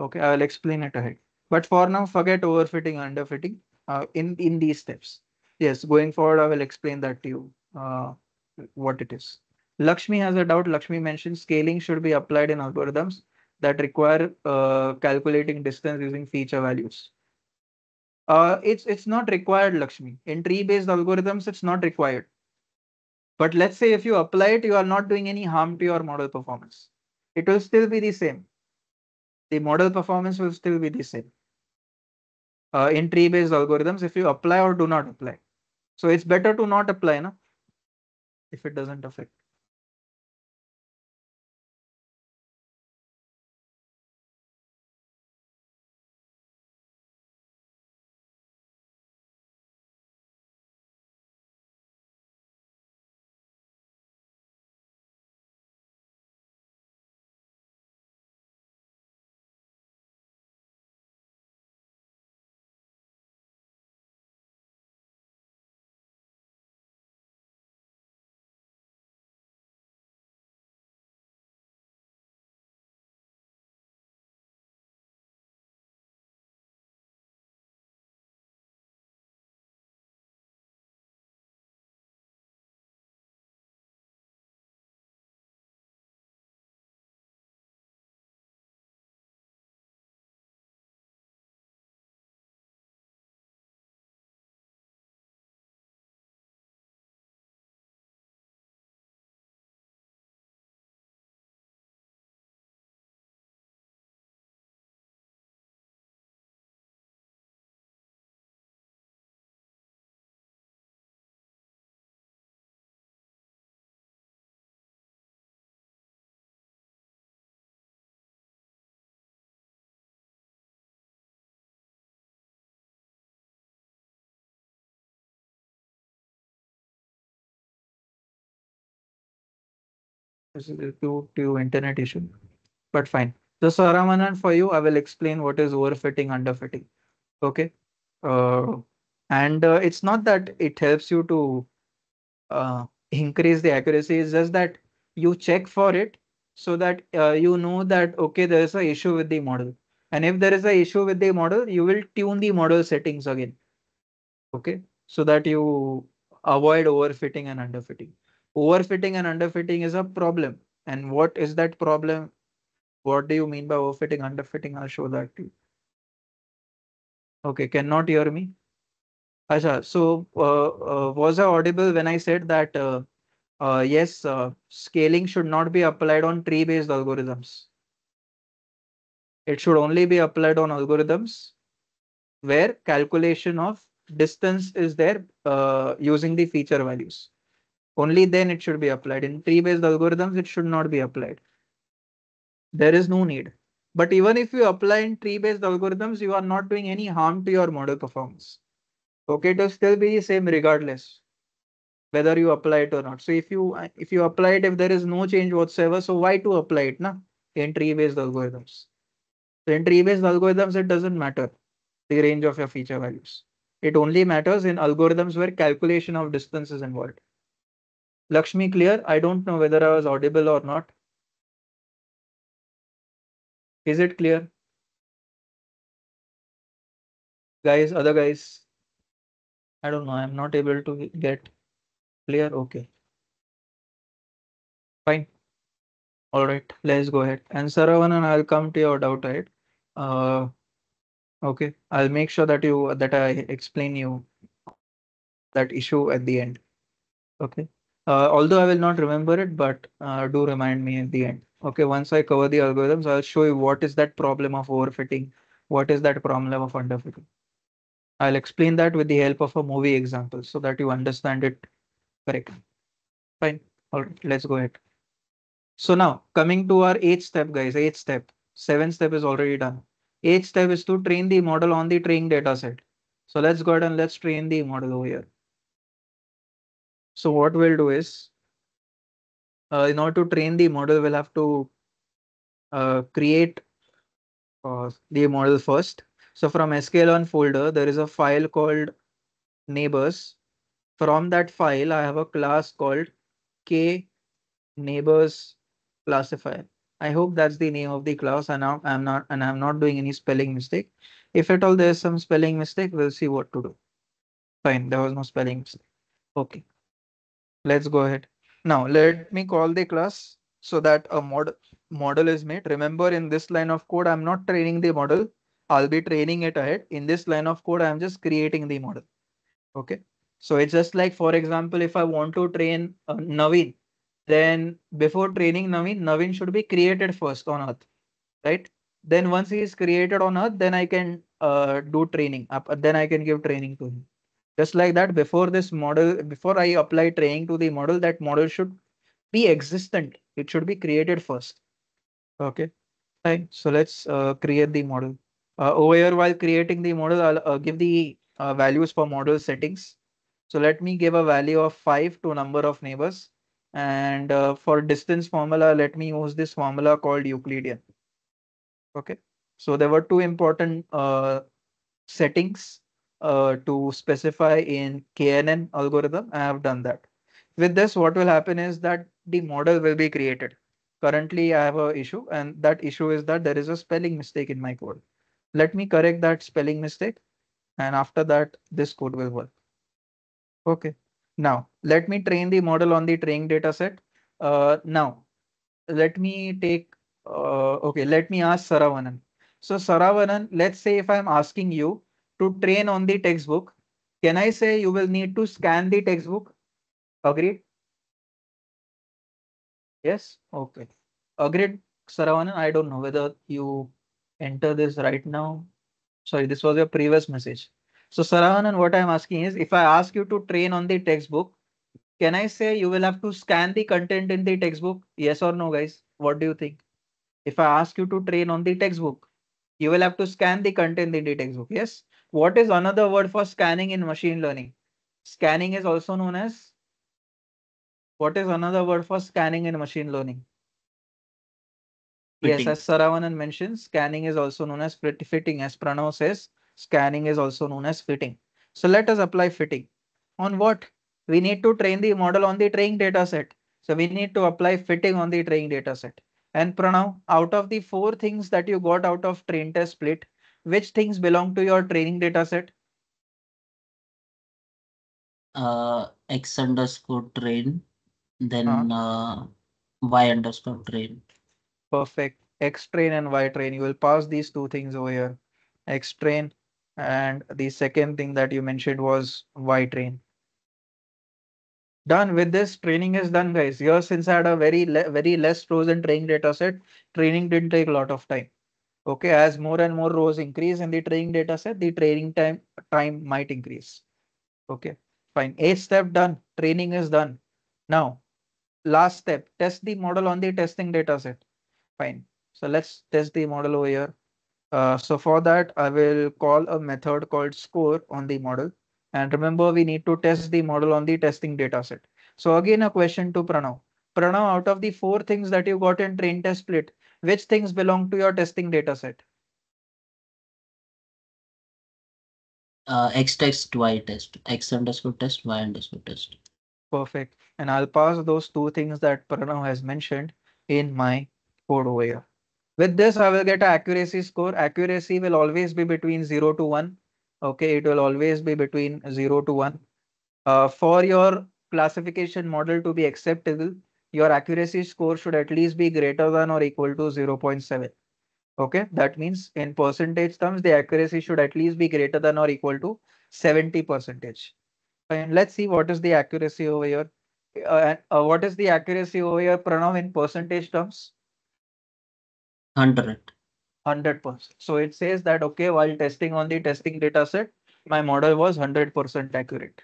Okay, I will explain it ahead. But for now, forget overfitting, underfitting uh, in, in these steps. Yes, going forward, I will explain that to you, uh, what it is. Lakshmi has a doubt. Lakshmi mentioned scaling should be applied in algorithms that require uh, calculating distance using feature values. Uh, it's it's not required, Lakshmi. In tree-based algorithms, it's not required. But let's say if you apply it, you are not doing any harm to your model performance. It will still be the same. The model performance will still be the same. Uh, in tree-based algorithms, if you apply or do not apply. So it's better to not apply, no? If it doesn't affect. Due to internet issue, but fine. So Saravanan, for you, I will explain what is overfitting, underfitting. Okay. Uh, and uh, it's not that it helps you to uh, increase the accuracy. It's just that you check for it so that uh, you know that okay there is a issue with the model and if there is a issue with the model you will tune the model settings again okay so that you avoid overfitting and underfitting overfitting and underfitting is a problem. And what is that problem? What do you mean by overfitting underfitting? I'll show that to you. Okay cannot hear me? Acha, so uh, uh, was I audible when I said that uh, uh, yes, uh, scaling should not be applied on tree-based algorithms. It should only be applied on algorithms where calculation of distance is there uh, using the feature values. Only then it should be applied. In tree-based algorithms, it should not be applied. There is no need. But even if you apply in tree-based algorithms, you are not doing any harm to your model performance. Okay, it will still be the same regardless whether you apply it or not. So if you if you apply it, if there is no change whatsoever, so why to apply it na? in tree-based algorithms? So in tree-based algorithms, it doesn't matter the range of your feature values. It only matters in algorithms where calculation of distance is involved. Lakshmi, clear? I don't know whether I was audible or not. Is it clear? Guys, other guys. I don't know. I'm not able to get clear. Okay. Fine. All right, let's go ahead. And I'll come to your doubt, right? Uh, okay, I'll make sure that you that I explain you that issue at the end. Okay. Uh, although I will not remember it, but uh, do remind me at the end. Okay, once I cover the algorithms, I'll show you what is that problem of overfitting, what is that problem of underfitting. I'll explain that with the help of a movie example so that you understand it correctly. Fine. All right, let's go ahead. So now coming to our eighth step, guys, eighth step, seventh step is already done. Eighth step is to train the model on the training data set. So let's go ahead and let's train the model over here. So what we'll do is, uh, in order to train the model, we'll have to uh, create uh, the model first. So from sklearn folder, there is a file called neighbors. From that file, I have a class called k neighbors classifier. I hope that's the name of the class and I'm not and I'm not doing any spelling mistake. If at all there's some spelling mistake, we'll see what to do. Fine, there was no spelling mistake. Okay. Let's go ahead. Now let me call the class so that a mod model is made. Remember in this line of code, I'm not training the model. I'll be training it ahead. In this line of code, I'm just creating the model. Okay. So it's just like, for example, if I want to train uh, Naveen, then before training Naveen, Naveen should be created first on Earth, right? Then once he is created on Earth, then I can uh, do training. Then I can give training to him. Just like that, before this model, before I apply training to the model, that model should be existent. It should be created first. Okay, fine. So let's uh, create the model. Uh, over here, while creating the model, I'll uh, give the uh, values for model settings. So let me give a value of 5 to number of neighbors. And uh, for distance formula, let me use this formula called Euclidean. Okay, so there were two important uh, settings uh, to specify in KNN algorithm. I have done that. With this, what will happen is that the model will be created. Currently, I have a issue and that issue is that there is a spelling mistake in my code. Let me correct that spelling mistake. And after that, this code will work. Okay. Now, let me train the model on the training data set. Uh, now, let me take, uh, okay, let me ask Saravanan. So Saravanan, let's say if I'm asking you to train on the textbook, can I say you will need to scan the textbook? Agreed? Yes? Okay. Agreed, Saravanan. I don't know whether you enter this right now. Sorry, this was your previous message. So Saravanan, what I'm asking is, if I ask you to train on the textbook, can I say you will have to scan the content in the textbook? Yes or no, guys? What do you think? If I ask you to train on the textbook, you will have to scan the content in the textbook. Yes. What is another word for scanning in machine learning? Scanning is also known as. What is another word for scanning in machine learning? Fitting. Yes, as Saravanan mentioned, scanning is also known as fitting. As Pranav says, Scanning is also known as fitting. So let us apply fitting. On what? We need to train the model on the training data set. So we need to apply fitting on the training data set. And Pranav, out of the four things that you got out of train test split, which things belong to your training data set? Uh, x underscore train, then uh, y underscore train. Perfect. X train and Y train. You will pass these two things over here. X train and the second thing that you mentioned was Y train. Done with this training is done guys. Here since I had a very le very less frozen training data set, training didn't take a lot of time. Okay, as more and more rows increase in the training data set, the training time time might increase. Okay, fine. A step done, training is done. Now, last step, test the model on the testing data set. Fine. So let's test the model over here. Uh, so for that, I will call a method called score on the model. And remember, we need to test the model on the testing data set. So again, a question to Pranav. Pranav, out of the four things that you got in train test split, which things belong to your testing data set? Uh, x test, y test, x underscore test, y underscore test. Perfect. And I'll pass those two things that Pranav has mentioned in my code over here. With this, I will get an accuracy score. Accuracy will always be between 0 to 1. Okay, it will always be between 0 to 1. Uh, for your classification model to be acceptable, your accuracy score should at least be greater than or equal to 0.7. Okay, that means in percentage terms, the accuracy should at least be greater than or equal to 70 percentage. And let's see what is the accuracy over here. Uh, uh, what is the accuracy over here, Pranav, in percentage terms? 100. 100%. So it says that, okay, while testing on the testing data set, my model was 100% accurate.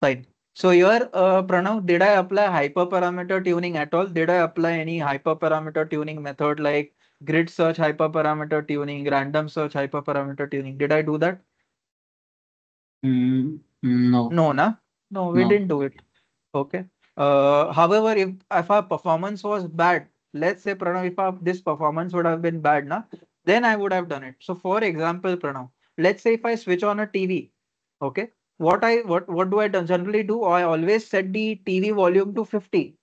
Fine. So here, uh, Pranav, did I apply hyperparameter tuning at all? Did I apply any hyperparameter tuning method like grid search hyperparameter tuning, random search hyperparameter tuning? Did I do that? Mm, no. No, na? No, we No. didn't do it. Okay. Uh, however, if, if our performance was bad, let's say Pranav, if our, this performance would have been bad, na, then I would have done it. So for example, Pranav, let's say if I switch on a TV, okay, what I what what do I generally do? I always set the TV volume to 50.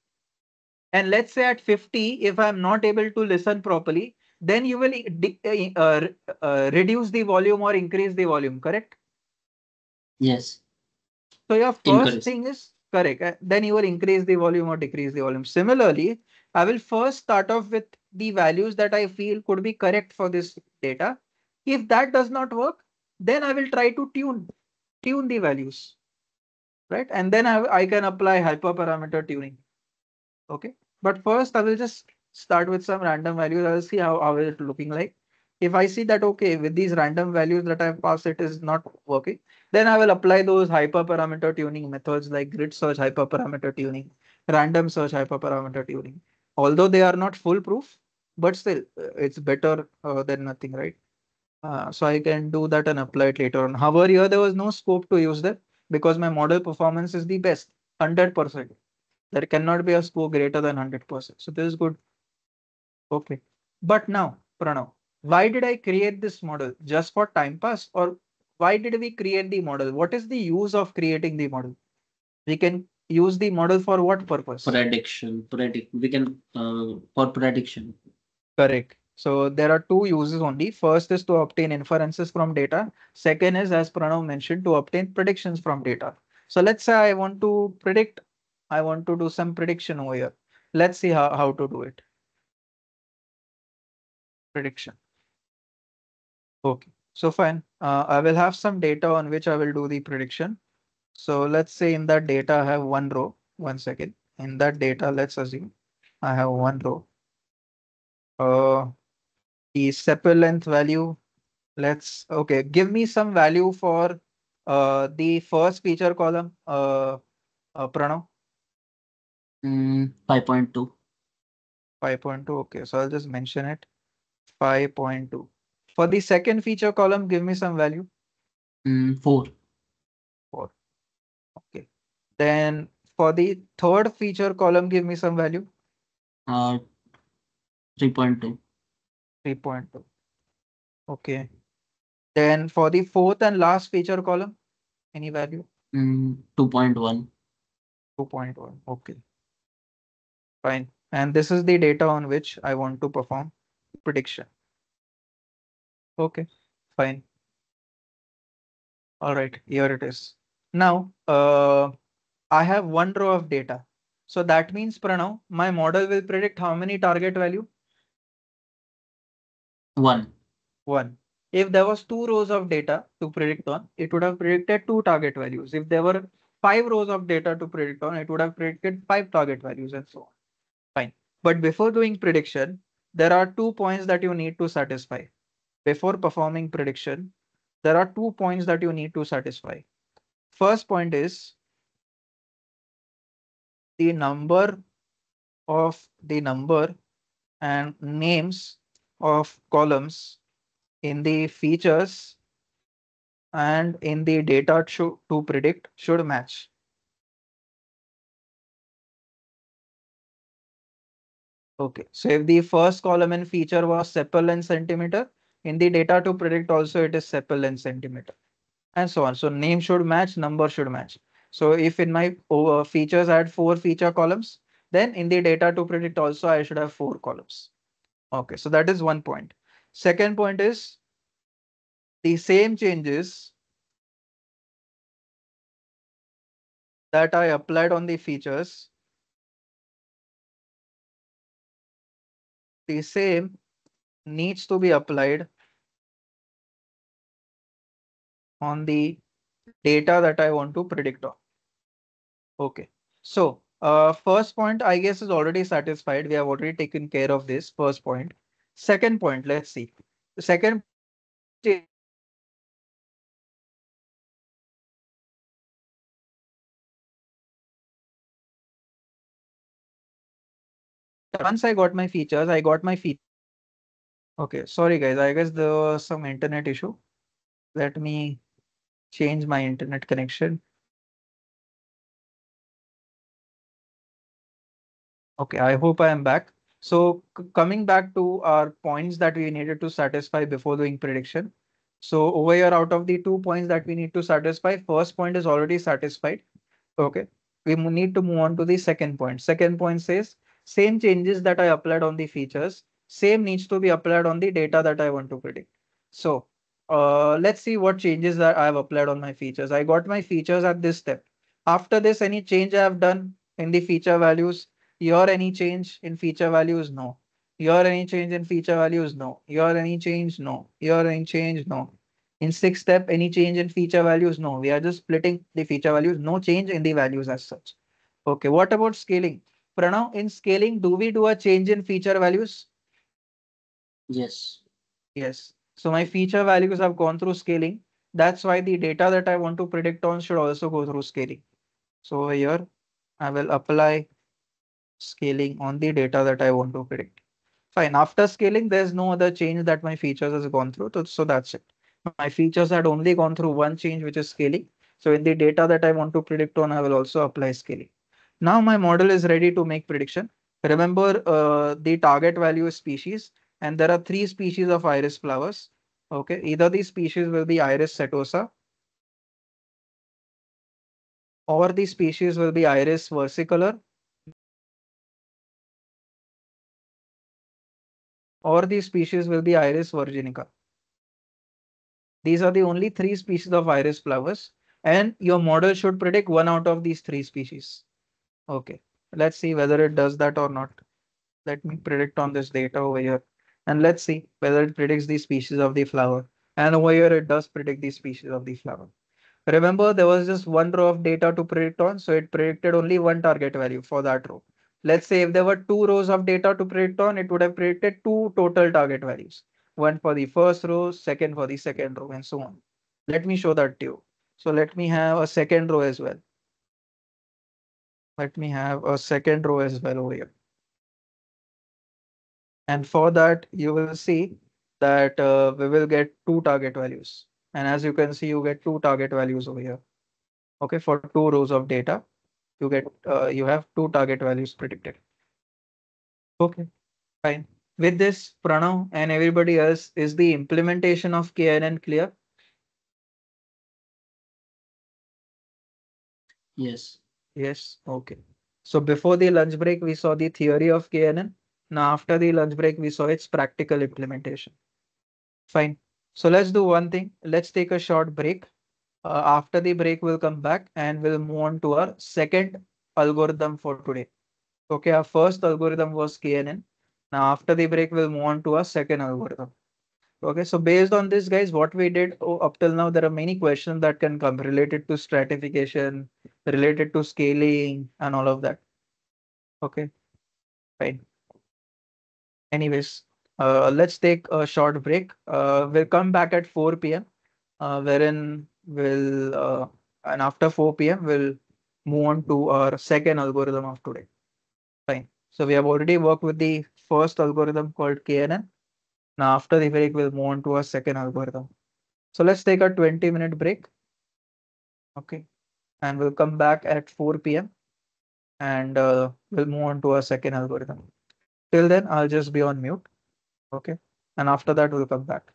And let's say at 50, if I'm not able to listen properly, then you will uh, uh, uh, reduce the volume or increase the volume, correct? Yes. So your first Increase. thing is correct. uh, Then you will increase the volume or decrease the volume. Similarly, I will first start off with the values that I feel could be correct for this data. If that does not work, then I will try to tune, tune the values, right? And then I, I can apply hyperparameter tuning. Okay. But first I will just start with some random values. I will see how, how it looking like. If I see that, okay, with these random values that I've passed, it is not working, then I will apply those hyperparameter tuning methods like grid search hyperparameter tuning, random search hyperparameter tuning. Although they are not foolproof, but still uh, it's better uh, than nothing, right? Uh, so I can do that and apply it later on. However, here there was no scope to use that because my model performance is the best, 100%. There cannot be a score greater than 100%. So this is good. Okay. But now, Pranav, why did I create this model? Just for time pass or why did we create the model? What is the use of creating the model? We can use the model for what purpose? Prediction. Predict. We can uh, for prediction. Correct. So there are two uses only. First is to obtain inferences from data. Second is, as Pranav mentioned, to obtain predictions from data. So let's say I want to predict, I want to do some prediction over here. Let's see how, how to do it. Prediction. Okay, so fine. Uh, I will have some data on which I will do the prediction. So let's say in that data I have one row. One second. In that data, let's assume I have one row. Uh, the sepal length value. Let's okay. Give me some value for uh the first feature column. Uh, uh Pranav Mm, 5.2. 5.2. Okay, so I'll just mention it. 5.2. For the second feature column, give me some value. Mm, 4. 4, Okay. Then for the third feature column, give me some value. Uh, 3.2. 3.2. Okay. Then for the fourth and last feature column, any value? Mm, 2.1. 2.1. Okay. Fine. And this is the data on which I want to perform prediction. Okay, fine. All right, here it is. Now, uh, I have one row of data. So that means Pranav, my model will predict how many target value? One. One. If there was two rows of data to predict on, it would have predicted two target values. If there were five rows of data to predict on, it would have predicted five target values and so on. Fine. But before doing prediction, there are two points that you need to satisfy. Before performing prediction, there are two points that you need to satisfy. First point is the number of the number and names of columns in the features and in the data to, to predict should match. Okay, so if the first column and feature was sepal and centimeter, in the data to predict also it is sepal and centimeter and so on. So name should match, number should match. So if in my uh, features I had four feature columns, then in the data to predict also I should have four columns. Okay, so that is one point. Second point is the same changes that I applied on the features. The same needs to be applied on the data that I want to predict on. Okay, so uh, first point, I guess, is already satisfied. We have already taken care of this first point. Second point, let's see. The second once I got my features, I got my feet. Okay, sorry guys, I guess there was some internet issue. Let me change my internet connection. Okay, I hope I am back. So coming back to our points that we needed to satisfy before doing prediction. So over here, out of the two points that we need to satisfy, first point is already satisfied. Okay, we need to move on to the second point. Second point says same changes that I applied on the features, same needs to be applied on the data that I want to predict. So uh, let's see what changes that I have applied on my features. I got my features at this step. After this, any change I have done in the feature values, here any change in feature values, no. Here any change in feature values, no. Here any change, no. Here any change, no. In sixth step, any change in feature values, no. We are just splitting the feature values, no change in the values as such. Okay, what about scaling? Pranav, in scaling, do we do a change in feature values? Yes. Yes. So my feature values have gone through scaling. That's why the data that I want to predict on should also go through scaling. So here I will apply scaling on the data that I want to predict. Fine. After scaling, there's no other change that my features has gone through. So that's it. My features had only gone through one change, which is scaling. So in the data that I want to predict on, I will also apply scaling. Now my model is ready to make prediction. Remember uh, the target value is species and there are three species of iris flowers. Okay, either these species will be iris setosa or the species will be iris versicolor or the species will be iris virginica. These are the only three species of iris flowers and your model should predict one out of these three species. Okay, let's see whether it does that or not. Let me predict on this data over here and let's see whether it predicts the species of the flower. And over here it does predict the species of the flower. Remember there was just one row of data to predict on, so it predicted only one target value for that row. Let's say if there were two rows of data to predict on, it would have predicted two total target values. One for the first row, second for the second row, and so on. Let me show that to you. So let me have a second row as well. Let me have a second row as well over here. And for that, you will see that uh, we will get two target values. And as you can see, you get two target values over here. Okay, for two rows of data, you get uh, you have two target values predicted. Okay, fine. With this, Pranav and everybody else, is the implementation of KNN clear? Yes. Yes. Okay. So before the lunch break, we saw the theory of KNN. Now after the lunch break, we saw its practical implementation. Fine. So let's do one thing. Let's take a short break. Uh, after the break, we'll come back and we'll move on to our second algorithm for today. Okay, our first algorithm was KNN. Now after the break, we'll move on to our second algorithm. Okay, so based on this, guys, what we did oh, up till now, there are many questions that can come related to stratification, related to scaling, and all of that. Okay, fine. Anyways, uh, let's take a short break. Uh, we'll come back at 4 p.m. Uh, wherein we'll uh, and after 4 p.m. we'll move on to our second algorithm of today. Fine. So we have already worked with the first algorithm called KNN. Now after the break, we'll move on to our second algorithm. So let's take a 20 minute break. Okay. And we'll come back at 4 p.m. and uh, we'll move on to our second algorithm. Till then, I'll just be on mute. Okay. And after that, we'll come back.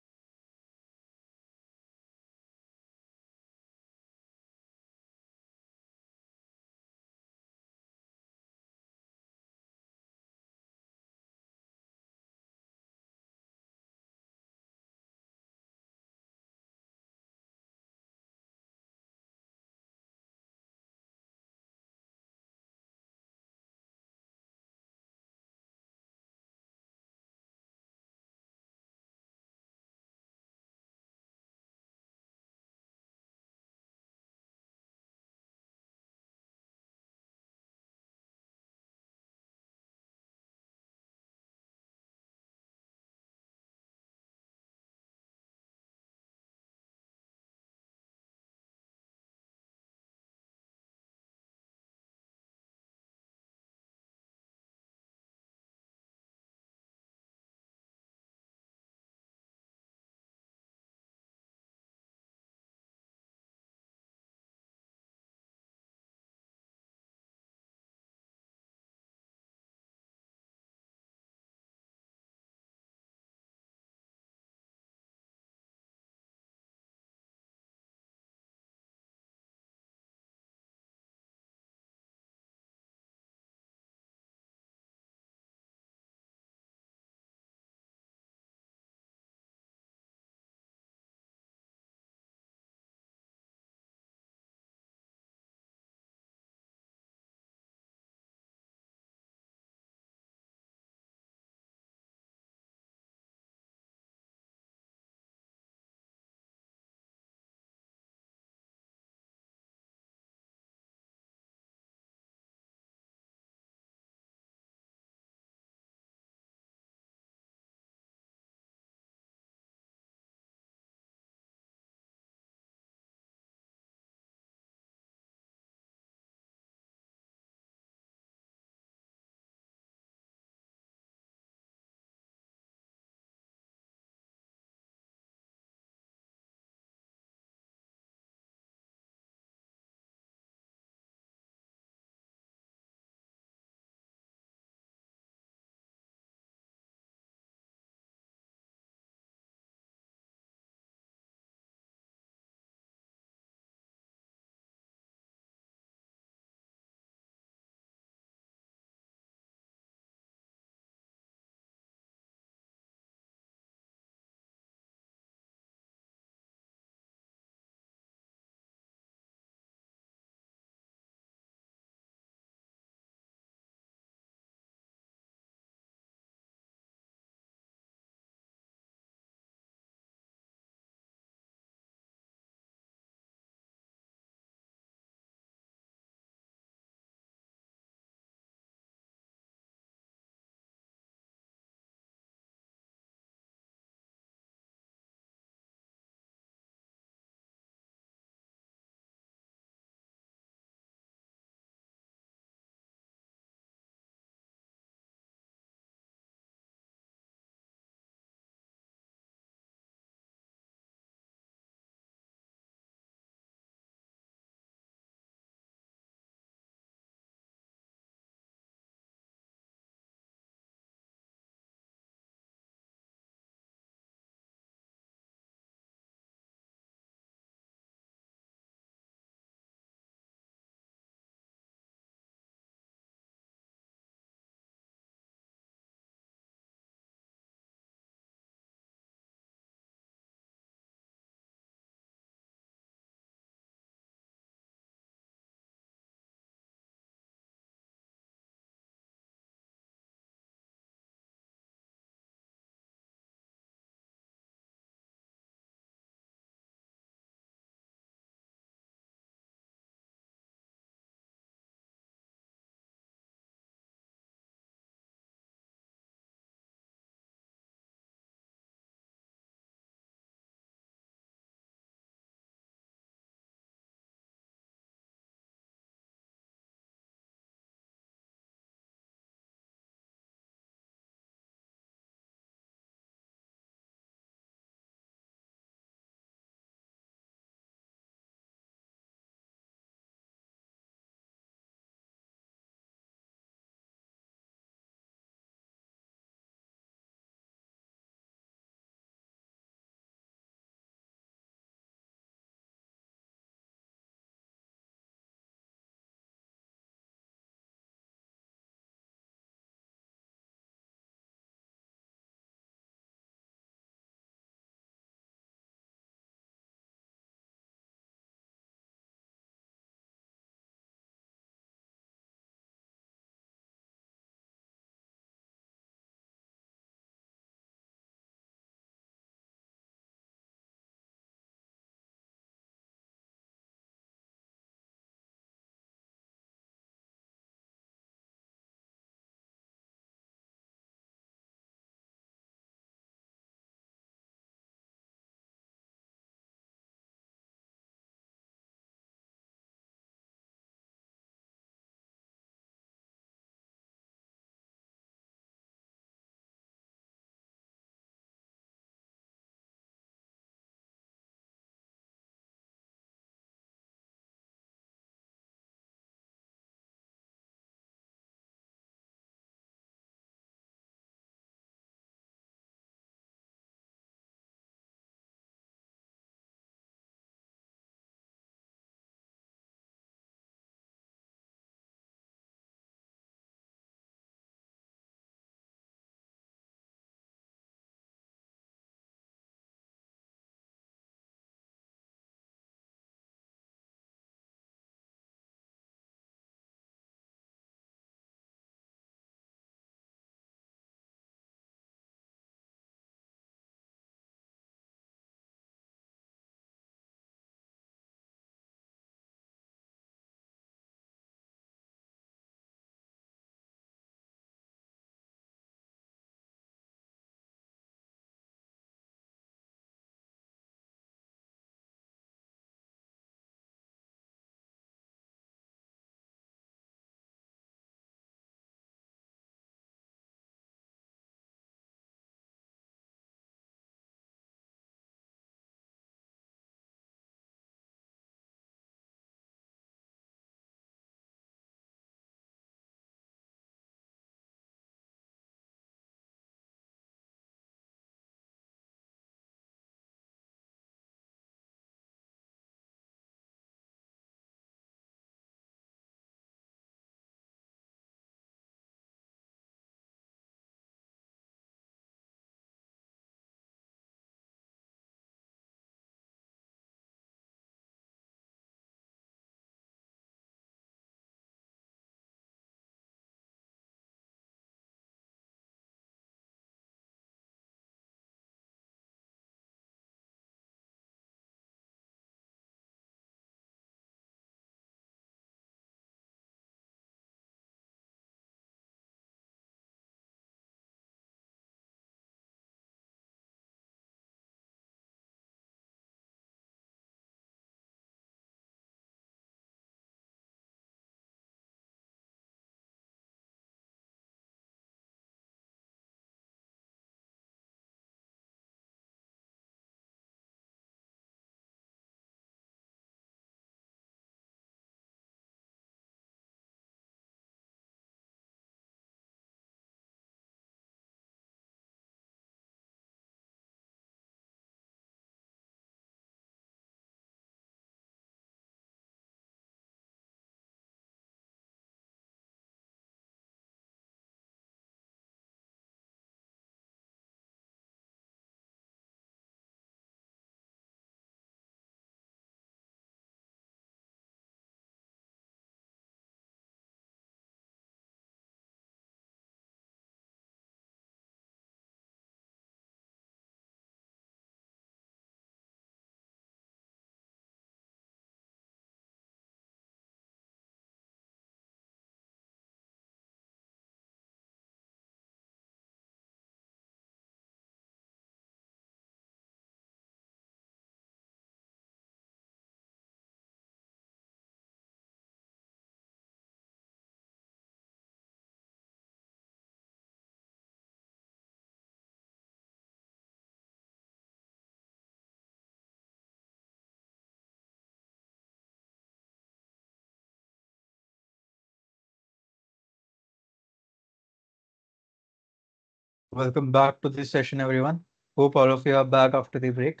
Welcome back to this session, everyone. Hope all of you are back after the break.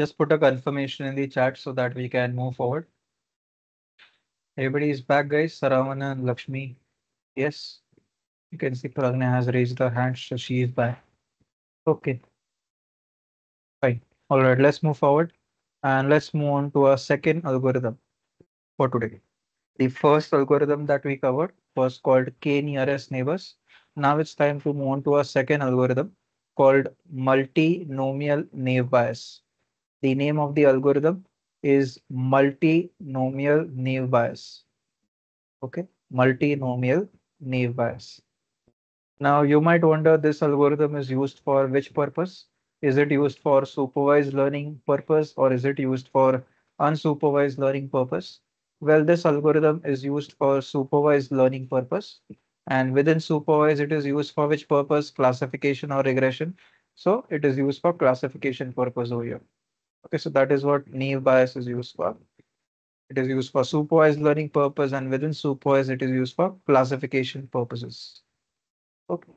Just put a confirmation in the chat so that we can move forward. Everybody is back, guys. Saravana and Lakshmi. Yes. You can see Pragna has raised her hand, so she is back. Okay. Fine. All right, let's move forward and let's move on to our second algorithm for today. The first algorithm that we covered was called k nearest neighbors. Now it's time to move on to our second algorithm called multinomial naive Bayes. The name of the algorithm is multinomial naive Bayes. Okay, multinomial naive Bayes. Now you might wonder this algorithm is used for which purpose? Is it used for supervised learning purpose or is it used for unsupervised learning purpose? Well, this algorithm is used for supervised learning purpose and within supervised it is used for which purpose? Classification or regression. So it is used for classification purpose over here. Okay so that is what naive Bayes is used for. It is used for supervised learning purpose and within supervised it is used for classification purposes. Okay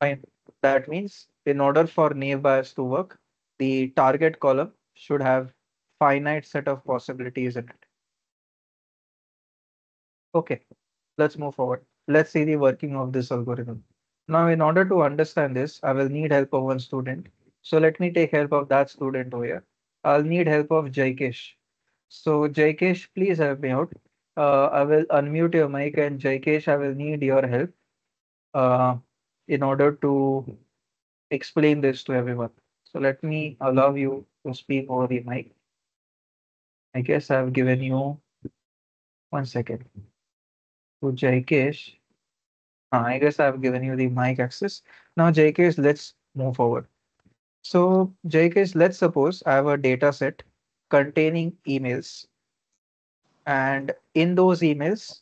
fine. That means in order for naive Bayes to work the target column should have finite set of possibilities in it. Okay let's move forward let's see the working of this algorithm. Now, in order to understand this, I will need help of one student. So let me take help of that student over here. I'll need help of Jaikesh. So Jaikesh, please help me out. Uh, I will unmute your mic and Jaikesh, I will need your help uh, in order to explain this to everyone. So let me allow you to speak over the mic. I guess I've given you one second. To Jaikesh, I guess I've given you the mic access. Now, Jaikesh, let's move forward. So, Jaikesh, let's suppose I have a data set containing emails. And in those emails,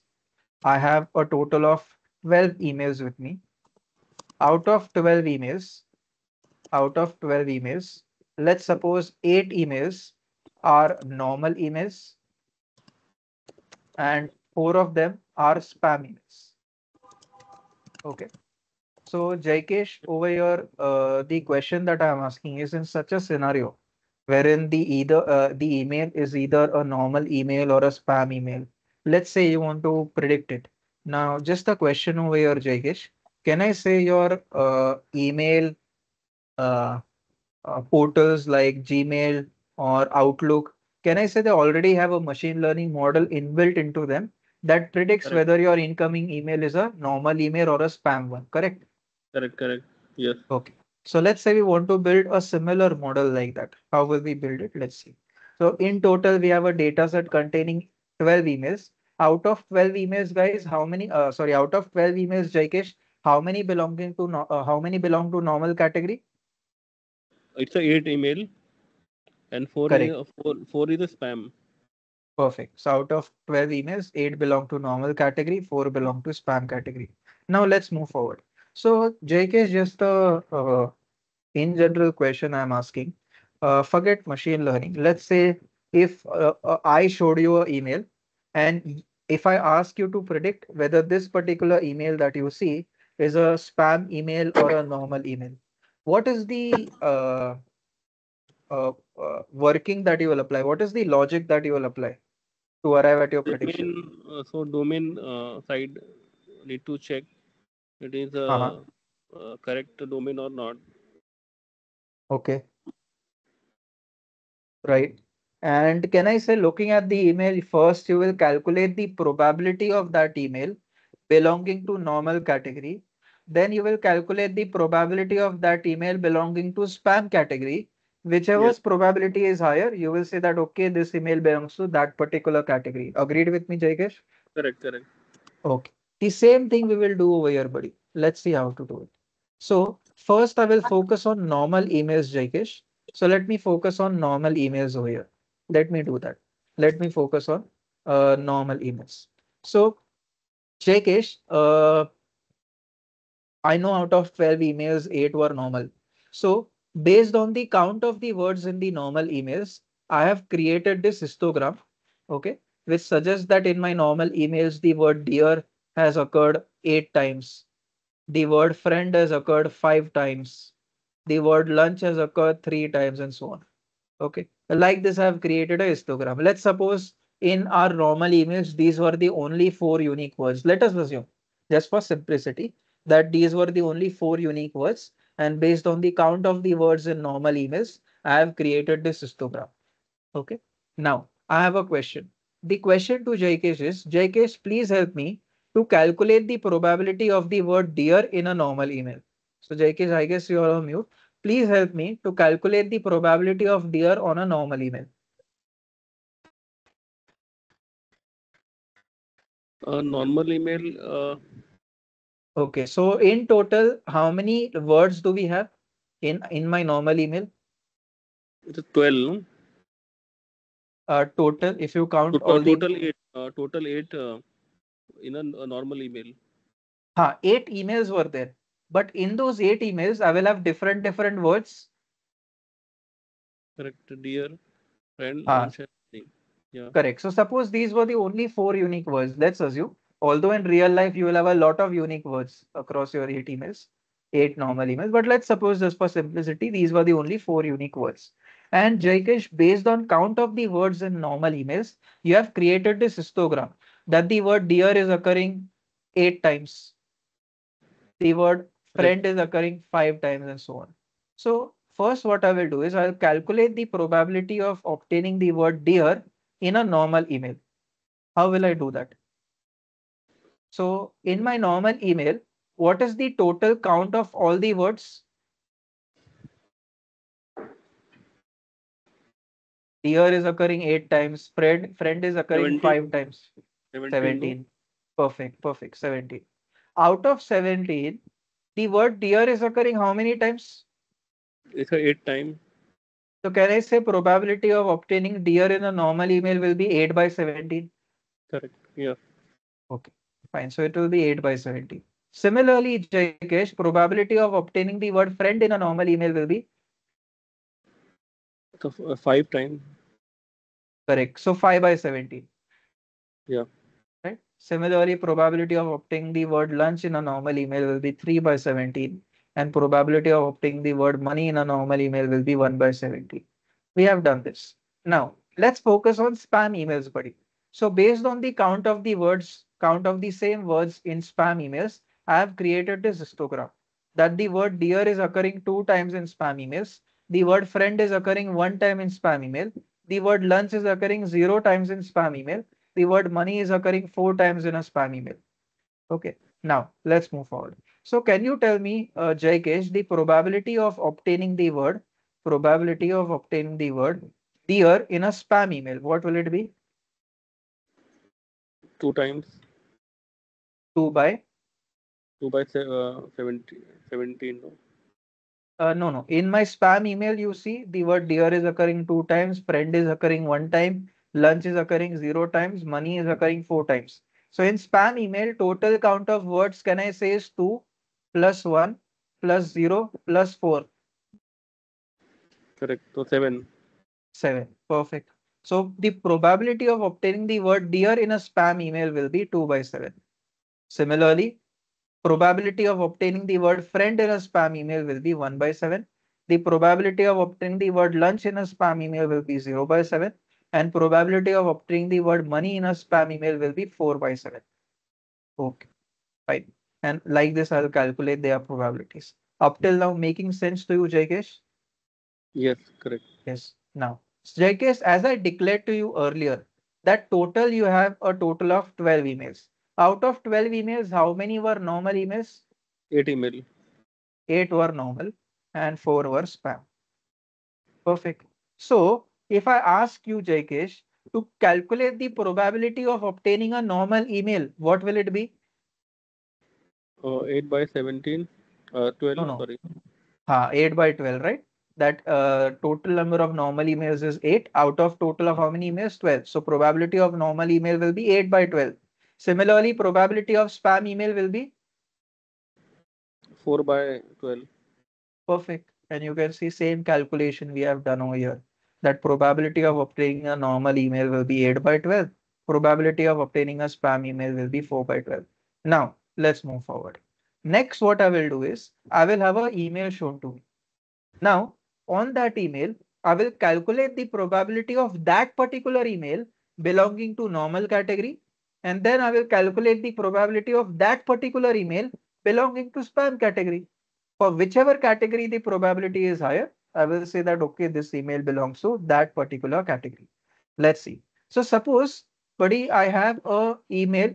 I have a total of 12 emails with me. Out of 12 emails, out of 12 emails, let's suppose eight emails are normal emails and four of them are spam emails. Okay. So Jaikesh, over here, uh, the question that I'm asking is in such a scenario wherein the either uh, the email is either a normal email or a spam email. Let's say you want to predict it. Now, just a question over here, Jaikesh. Can I say your uh, email uh, uh, portals like Gmail or Outlook? Can I say they already have a machine learning model inbuilt into them that predicts Correct. whether your incoming email is a normal email or a spam one, correct? Correct, correct. Yes. Okay. So let's say we want to build a similar model like that. How will we build it? Let's see. So in total, we have a data set containing 12 emails. Out of 12 emails, guys, how many, uh, sorry, out of 12 emails, Jaikesh, how many belonging to, no, uh, how many belong to normal category? It's a eight email and four, Correct. is, four, four is a spam. Perfect. So out of 12 emails, eight belong to normal category, four belong to spam category. Now let's move forward. So JK is just a uh, in general question I'm asking. Uh, forget machine learning. Let's say if uh, uh, I showed you an email and if I ask you to predict whether this particular email that you see is a spam email or a normal email, what is the uh, uh, uh, working that you will apply? What is the logic that you will apply to arrive at your prediction? Uh, so domain uh, side need to check it is a Uh-huh. uh, correct domain or not. Okay. Right. And can I say, looking at the email, first you will calculate the probability of that email belonging to normal category. Then you will calculate the probability of that email belonging to spam category. Whichever Yes. probability is higher, you will say that, okay, this email belongs to that particular category. Agreed with me, Jaikesh? Correct, correct. Okay. The same thing we will do over here, buddy. Let's see how to do it. So first I will focus on normal emails, Jaikesh. So let me focus on normal emails over here. Let me do that. Let me focus on uh, normal emails. So Jaikesh, uh, I know out of 12 emails, eight were normal. So based on the count of the words in the normal emails, I have created this histogram, okay, which suggests that in my normal emails, the word dear has occurred eight times. The word friend has occurred five times. The word lunch has occurred three times and so on. Okay. Like this, I've created a histogram. Let's suppose in our normal emails, these were the only four unique words. Let us assume, just for simplicity, that these were the only four unique words. And based on the count of the words in normal emails, I have created this histogram. Okay. Now, I have a question. The question to Jaikesh is, Jaikesh, please help me to calculate the probability of the word dear in a normal email. So Jaikesh, I guess you are on mute. Please help me to calculate the probability of dear on a normal email. A normal email, uh, Okay, so in total, how many words do we have in in my normal email? it is 12, no? Uh, total, if you count To- all the total eight, uh, total eight uh, in a, a normal email. Ha, eight emails were there. But in those eight emails, I will have different different words. Correct, dear friend. Ah. lunch and thing. Yeah, Correct. So suppose these were the only four unique words. Let's assume. Although in real life you will have a lot of unique words across your eight emails, eight normal emails. But let's suppose just for simplicity, these were the only four unique words. And Jaikesh, based on count of the words in normal emails, you have created this histogram that the word dear is occurring eight times. The word friend is occurring five times and so on. So first what I will do is I'll calculate the probability of obtaining the word dear in a normal email. How will I do that? So in my normal email, what is the total count of all the words? Dear is occurring eight times, friend, friend is occurring 17. five times. 17. 17. Perfect, perfect, 17. Out of 17, the word dear is occurring how many times? It's eight times. So can I say probability of obtaining dear in a normal email will be 8 by 17? Correct. Yeah. Fine, so it will be 8 by 17. Similarly, Jaikesh, probability of obtaining the word friend in a normal email will be So uh, five times. correct. So 5 by 17. Yeah. Right. Similarly, probability of obtaining the word lunch in a normal email will be 3 by 17. And probability of obtaining the word money in a normal email will be 1 by 17. We have done this. Now, let's focus on spam emails, buddy. So based on the count of the words, count of the same words in spam emails, I have created this histogram that the word dear is occurring two times in spam emails. The word friend is occurring one time in spam email. The word lunch is occurring zero times in spam email. The word money is occurring four times in a spam email. Okay, now let's move forward. So can you tell me, uh, Jaikesh, the probability of obtaining the word, probability of obtaining the word dear in a spam email, what will it be? Two times. 2 by, Two by se- uh, 17. 17 no? uh, no, no. In my spam email, you see the word dear is occurring two times, friend is occurring one time, lunch is occurring zero times, money is occurring four times. So in spam email, total count of words can I say is 2 plus 1 plus 0 plus 4. Correct. So seven. 7. Perfect. So the probability of obtaining the word dear in a spam email will be 2 by 7. Similarly, probability of obtaining the word friend in a spam email will be 1 by 7. The probability of obtaining the word lunch in a spam email will be 0 by 7. And probability of obtaining the word money in a spam email will be 4 by 7. Okay, fine. And like this, I'll calculate their probabilities. Up till now, making sense to you, Jaikesh? Yes, correct. Yes. Now, Jaikesh, as I declared to you earlier, that total you have a total of 12 emails. Out of 12 emails, how many were normal emails? Eight email. 8 were normal and 4 were spam. Perfect. So, if I ask you, Jaikesh, to calculate the probability of obtaining a normal email, what will it be? Uh, 8 by 17. Uh, 12. No, no. Sorry. Ha, 8 by 12, right? That uh, total number of normal emails is 8 out of total of how many emails? 12. So probability of normal email will be 8 by 12. Similarly, probability of spam email will be 4 by 12. perfect. And you can see same calculation we have done over here. That probability of obtaining a normal email will be 8 by 12. Probability of obtaining a spam email will be 4 by 12. Now, let's move forward. Next, what I will do is I will have an email shown to me. Now, on that email, I will calculate the probability of that particular email belonging to normal category. And then I will calculate the probability of that particular email belonging to spam category. For whichever category the probability is higher, I will say that, okay, this email belongs to that particular category. Let's see. So suppose, buddy, I have a email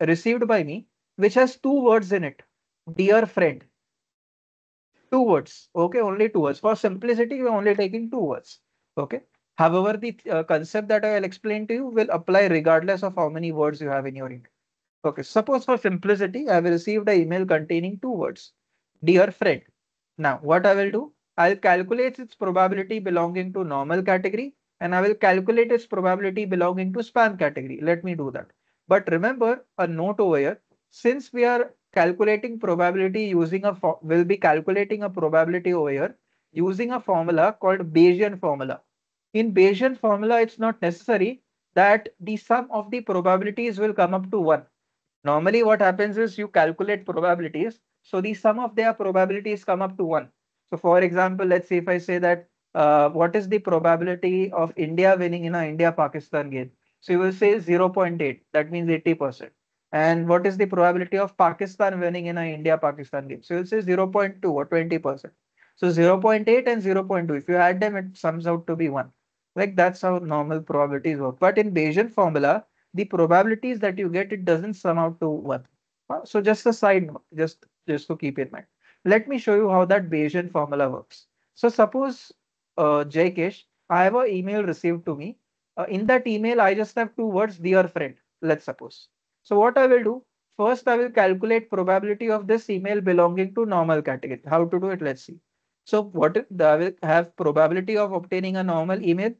received by me, which has two words in it. Dear friend. Two words. Okay, only two words. For simplicity, we're only taking two words. Okay. However, the uh, concept that I will explain to you will apply regardless of how many words you have in your email. Okay, suppose for simplicity, I have received an email containing two words. Dear friend. Now, what I will do, I'll calculate its probability belonging to normal category and I will calculate its probability belonging to spam category. Let me do that. But remember a note over here, since we are calculating probability using a, will be calculating a probability over here using a formula called Bayesian formula. In Bayesian formula, it's not necessary that the sum of the probabilities will come up to one. Normally what happens is you calculate probabilities. So the sum of their probabilities come up to one. So for example, let's say if I say that uh, what is the probability of India winning in a India-Pakistan game? So you will say 0.8, that means 80%. And what is the probability of Pakistan winning in a India-Pakistan game? So you'll say 0.2 or 20%. So 0.8 and 0.2, if you add them, it sums out to be 1. Like that's how normal probabilities work. But in Bayesian formula, the probabilities that you get, it doesn't sum out to 1. So just a side note, just, just to keep in mind. Let me show you how that Bayesian formula works. So suppose uh, Jaikesh, I have an email received to me. Uh, in that email, I just have two words, dear friend, let's suppose. So what I will do, first I will calculate probability of this email belonging to normal category. How to do it? Let's see. So what I will have probability of obtaining a normal email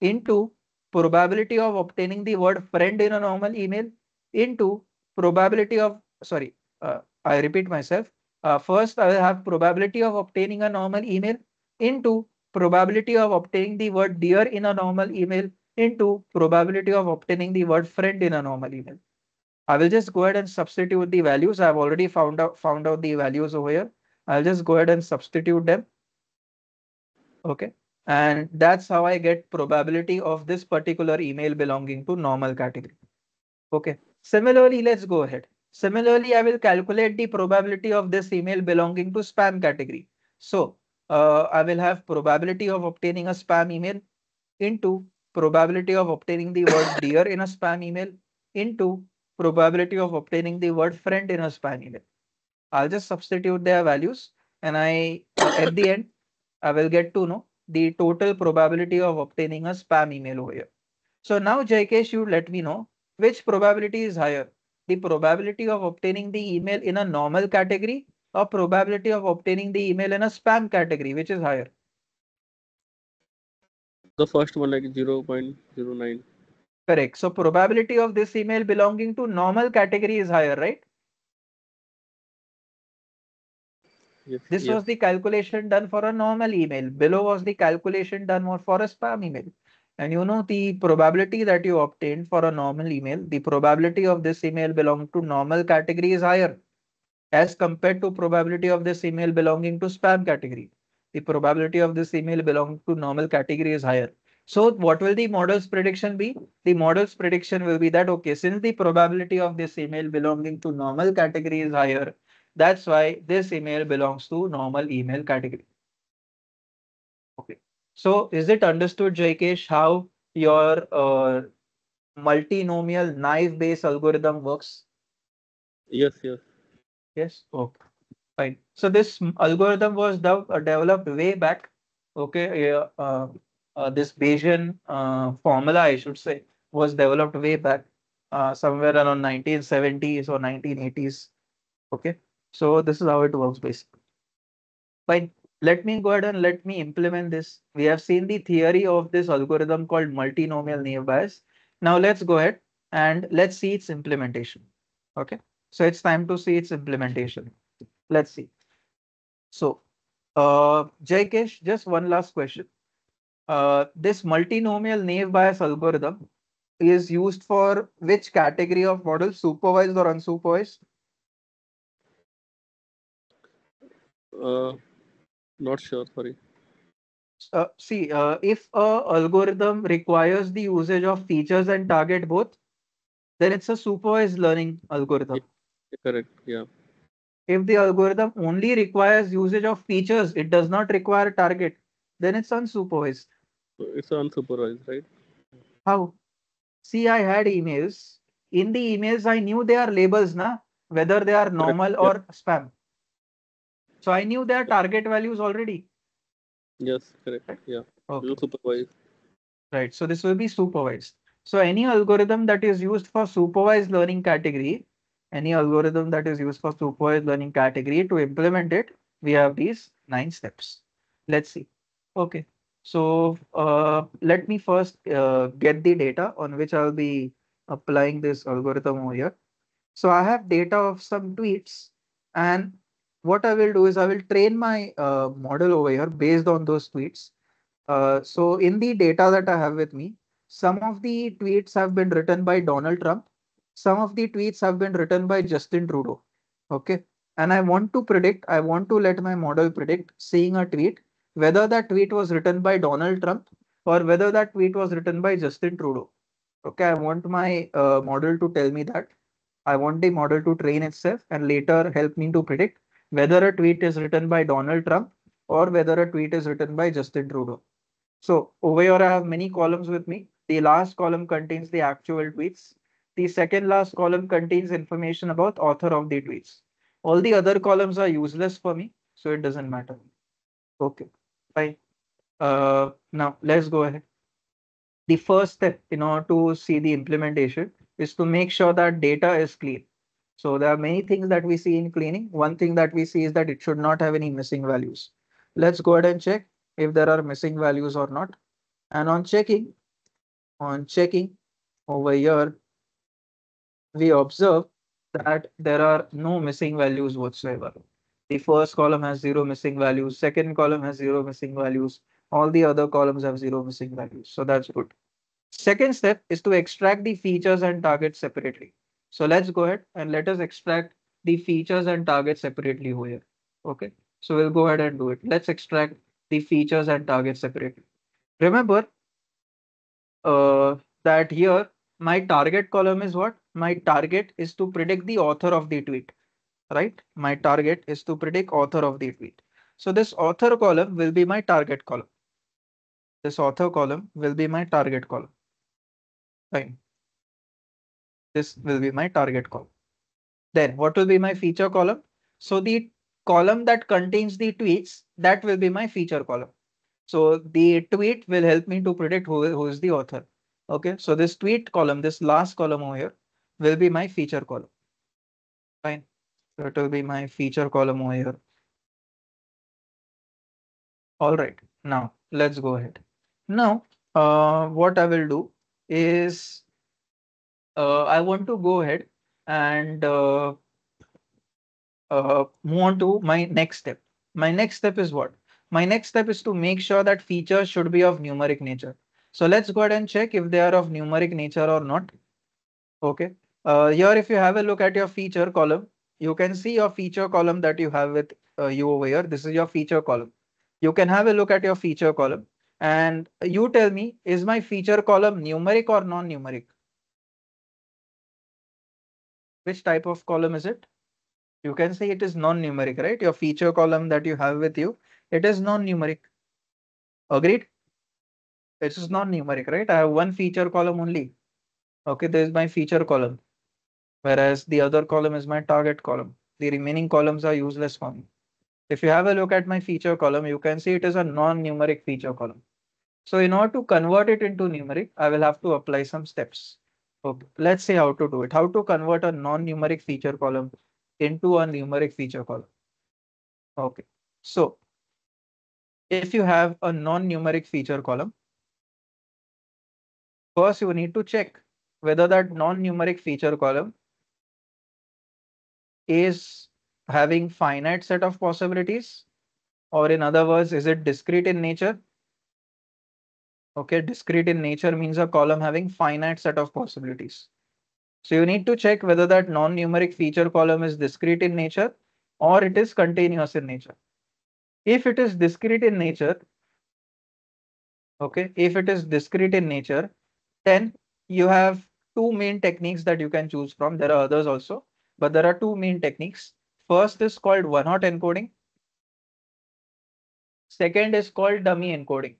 into probability of obtaining the word friend in a normal email into probability of, sorry, uh, I repeat myself. Uh, first, I will have probability of obtaining a normal email into probability of obtaining the word dear in a normal email into probability of obtaining the word friend in a normal email. I will just go ahead and substitute the values. I've already found out found out the values over here. I'll just go ahead and substitute them. Okay. And that's how I get probability of this particular email belonging to normal category. Okay. Similarly, let's go ahead. Similarly, I will calculate the probability of this email belonging to spam category. So uh, I will have probability of obtaining a spam email into probability of obtaining the word dear in a spam email into probability of obtaining the word friend in a spam email. I'll just substitute their values and I at the end I will get to know the total probability of obtaining a spam email over here. So now Jaikesh, you let me know which probability is higher, the probability of obtaining the email in a normal category or probability of obtaining the email in a spam category, which is higher? The first one like 0.09. Correct. So probability of this email belonging to normal category is higher, right? This was the calculation done for a normal email. Below was the calculation done for a spam email. And you know the probability that you obtained for a normal email, the probability of this email belonging to normal category is higher as compared to probability of this email belonging to spam category. The probability of this email belonging to normal category is higher. So what will the model's prediction be? The model's prediction will be that, okay, since the probability of this email belonging to normal category is higher, that's why this email belongs to normal email category. Okay. So is it understood, Jaikesh, how your uh, multinomial naive Bayes algorithm works? Yes, yes. Yes. Okay. Fine. So this algorithm was de developed way back. Okay. Uh, this Bayesian uh, formula, I should say, was developed way back uh, somewhere around 1970s or 1980s. Okay. So this is how it works basically. Fine. Let me go ahead and let me implement this. We have seen the theory of this algorithm called multinomial naive Bayes. Now let's go ahead and let's see its implementation. Okay. So it's time to see its implementation. Let's see. So, uh, Jaikesh, just one last question. Uh, this multinomial naive Bayes algorithm is used for which category of models, supervised or unsupervised? Uh, not sure. Sorry. Uh, see, uh, if a algorithm requires the usage of features and target both, then it's a supervised learning algorithm. Correct. Yeah. If the algorithm only requires usage of features, it does not require target, then it's unsupervised. It's unsupervised, right? How? See, I had emails. In the emails, I knew they are labels, na? Whether they are normal or spam. So I knew their target values already. Yes, correct. Yeah. Okay. Right. So this will be supervised. So any algorithm that is used for supervised learning category, any algorithm that is used for supervised learning category to implement it, we have these nine steps. Let's see. Okay. So uh, let me first uh, get the data on which I'll be applying this algorithm over here. So I have data of some tweets and what I will do is I will train my uh, model over here based on those tweets. Uh, so in the data that I have with me, some of the tweets have been written by Donald Trump. Some of the tweets have been written by Justin Trudeau. Okay. And I want to predict, I want to let my model predict seeing a tweet, whether that tweet was written by Donald Trump or whether that tweet was written by Justin Trudeau. Okay. I want my uh, model to tell me that. I want the model to train itself and later help me to predict whether a tweet is written by Donald Trump or whether a tweet is written by Justin Trudeau. So over here, I have many columns with me. The last column contains the actual tweets. The second last column contains information about author of the tweets. All the other columns are useless for me, so it doesn't matter. Okay, fine. Uh, now let's go ahead. The first step in order to see the implementation is to make sure that data is clean. So there are many things that we see in cleaning. One thing that we see is that it should not have any missing values. Let's go ahead and check if there are missing values or not. And on checking, on checking over here, we observe that there are no missing values whatsoever. The first column has zero missing values, second column has zero missing values, all the other columns have zero missing values. So that's good. Second step is to extract the features and targets separately. So let's go ahead and let us extract the features and targets separately here. Okay, so we'll go ahead and do it. Let's extract the features and targets separately. Remember uh, that here my target column is what? My target is to predict the author of the tweet, right? My target is to predict author of the tweet. So this author column will be my target column. This author column will be my target column. Fine. This will be my target column. Then what will be my feature column? So the column that contains the tweets, that will be my feature column. So the tweet will help me to predict who, who is the author. Okay, so this tweet column, this last column over here will be my feature column. Fine. So it will be my feature column over here. All right, now let's go ahead. Now, uh, what I will do is uh, I want to go ahead and uh, uh, move on to my next step. My next step is what? My next step is to make sure that features should be of numeric nature. So let's go ahead and check if they are of numeric nature or not. Okay. Uh, here, if you have a look at your feature column, you can see your feature column that you have with uh, you over here. This is your feature column. You can have a look at your feature column and you tell me, is my feature column numeric or non-numeric? Which type of column is it? You can say it is non-numeric, right? Your feature column that you have with you, it is non-numeric. Agreed? This is non-numeric, right? I have one feature column only. Okay, there is my feature column. Whereas the other column is my target column. The remaining columns are useless for me. If you have a look at my feature column, you can see it is a non-numeric feature column. So in order to convert it into numeric, I will have to apply some steps. Okay, let's see how to do it. How to convert a non-numeric feature column into a numeric feature column. Okay, so if you have a non-numeric feature column, first you need to check whether that non-numeric feature column is having finite set of possibilities or in other words, is it discrete in nature? Okay, discrete in nature means a column having finite set of possibilities. So you need to check whether that non-numeric feature column is discrete in nature or it is continuous in nature. If it is discrete in nature, okay, if it is discrete in nature, then you have two main techniques that you can choose from. There are others also, but there are two main techniques. First is called one-hot encoding. Second is called dummy encoding.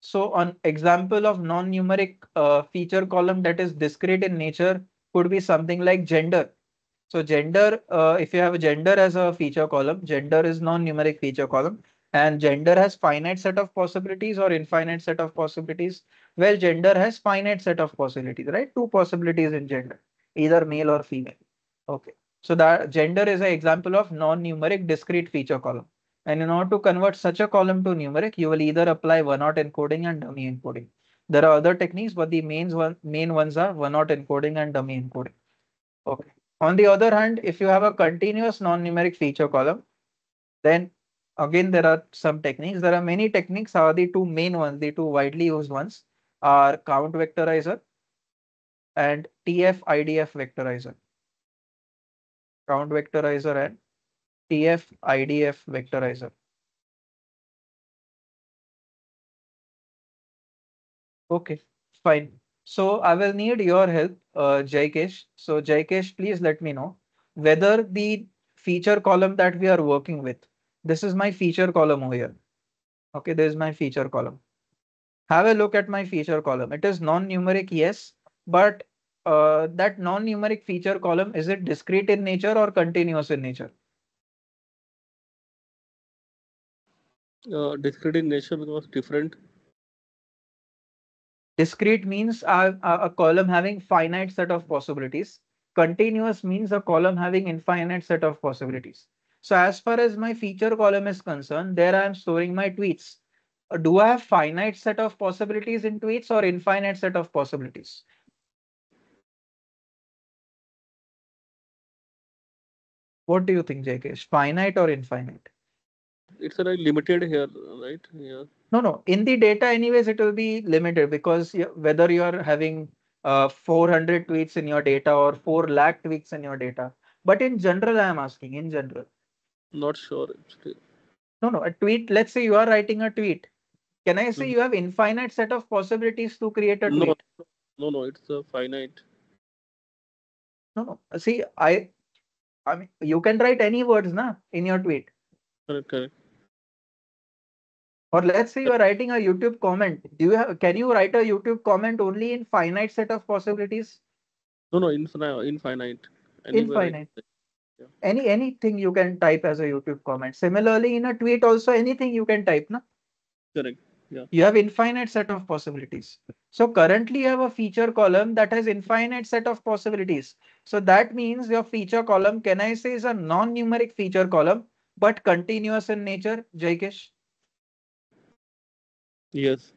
So an example of non-numeric uh, feature column that is discrete in nature could be something like gender. So gender, uh, if you have a gender as a feature column, gender is non-numeric feature column and gender has finite set of possibilities or infinite set of possibilities. Well, gender has finite set of possibilities, right? Two possibilities in gender, either male or female. Okay. So that gender is an example of non-numeric discrete feature column. And in order to convert such a column to numeric, you will either apply one-hot encoding and dummy encoding. There are other techniques, but the main, one, main ones are one-hot encoding and dummy encoding. Okay. On the other hand, if you have a continuous non-numeric feature column, then again, there are some techniques. There are many techniques. Are the two main ones, the two widely used ones are count vectorizer and TF IDF vectorizer. Count vectorizer and TF IDF vectorizer. Okay, fine. So I will need your help, uh, Jaikesh. So Jaikesh, please let me know whether the feature column that we are working with, this is my feature column over here. Okay, this is my feature column. Have a look at my feature column. It is non-numeric, yes, but uh, that non-numeric feature column, is it discrete in nature or continuous in nature? Uh, discrete in nature because different. Discrete means a, a column having finite set of possibilities. Continuous means a column having infinite set of possibilities. So as far as my feature column is concerned, there I am storing my tweets. Uh, do I have finite set of possibilities in tweets or infinite set of possibilities? What do you think, JK? Finite or infinite? It's a limited here, right? Yeah. No, no. In the data, anyways, it will be limited because whether you are having uh, 400 tweets in your data or 4 lakh tweets in your data. But in general, I am asking in general. Not sure actually. No, no. A tweet. Let's say you are writing a tweet. Can I say mm. you have infinite set of possibilities to create a tweet? No, no, no. It's a finite. No, no. See, I, I mean, you can write any words, na, in your tweet. Correct, correct. Or let's say you are writing a YouTube comment. Do you have? Can you write a YouTube comment only in finite set of possibilities? No, no, infinite. Infinite. Anywhere infinite. Yeah. Any anything you can type as a YouTube comment. Similarly, in a tweet also anything you can type, na? Correct. Yeah. You have infinite set of possibilities. So currently you have a feature column that has infinite set of possibilities. So that means your feature column, can I say is a non-numeric feature column, but continuous in nature, Jaikesh? Yes.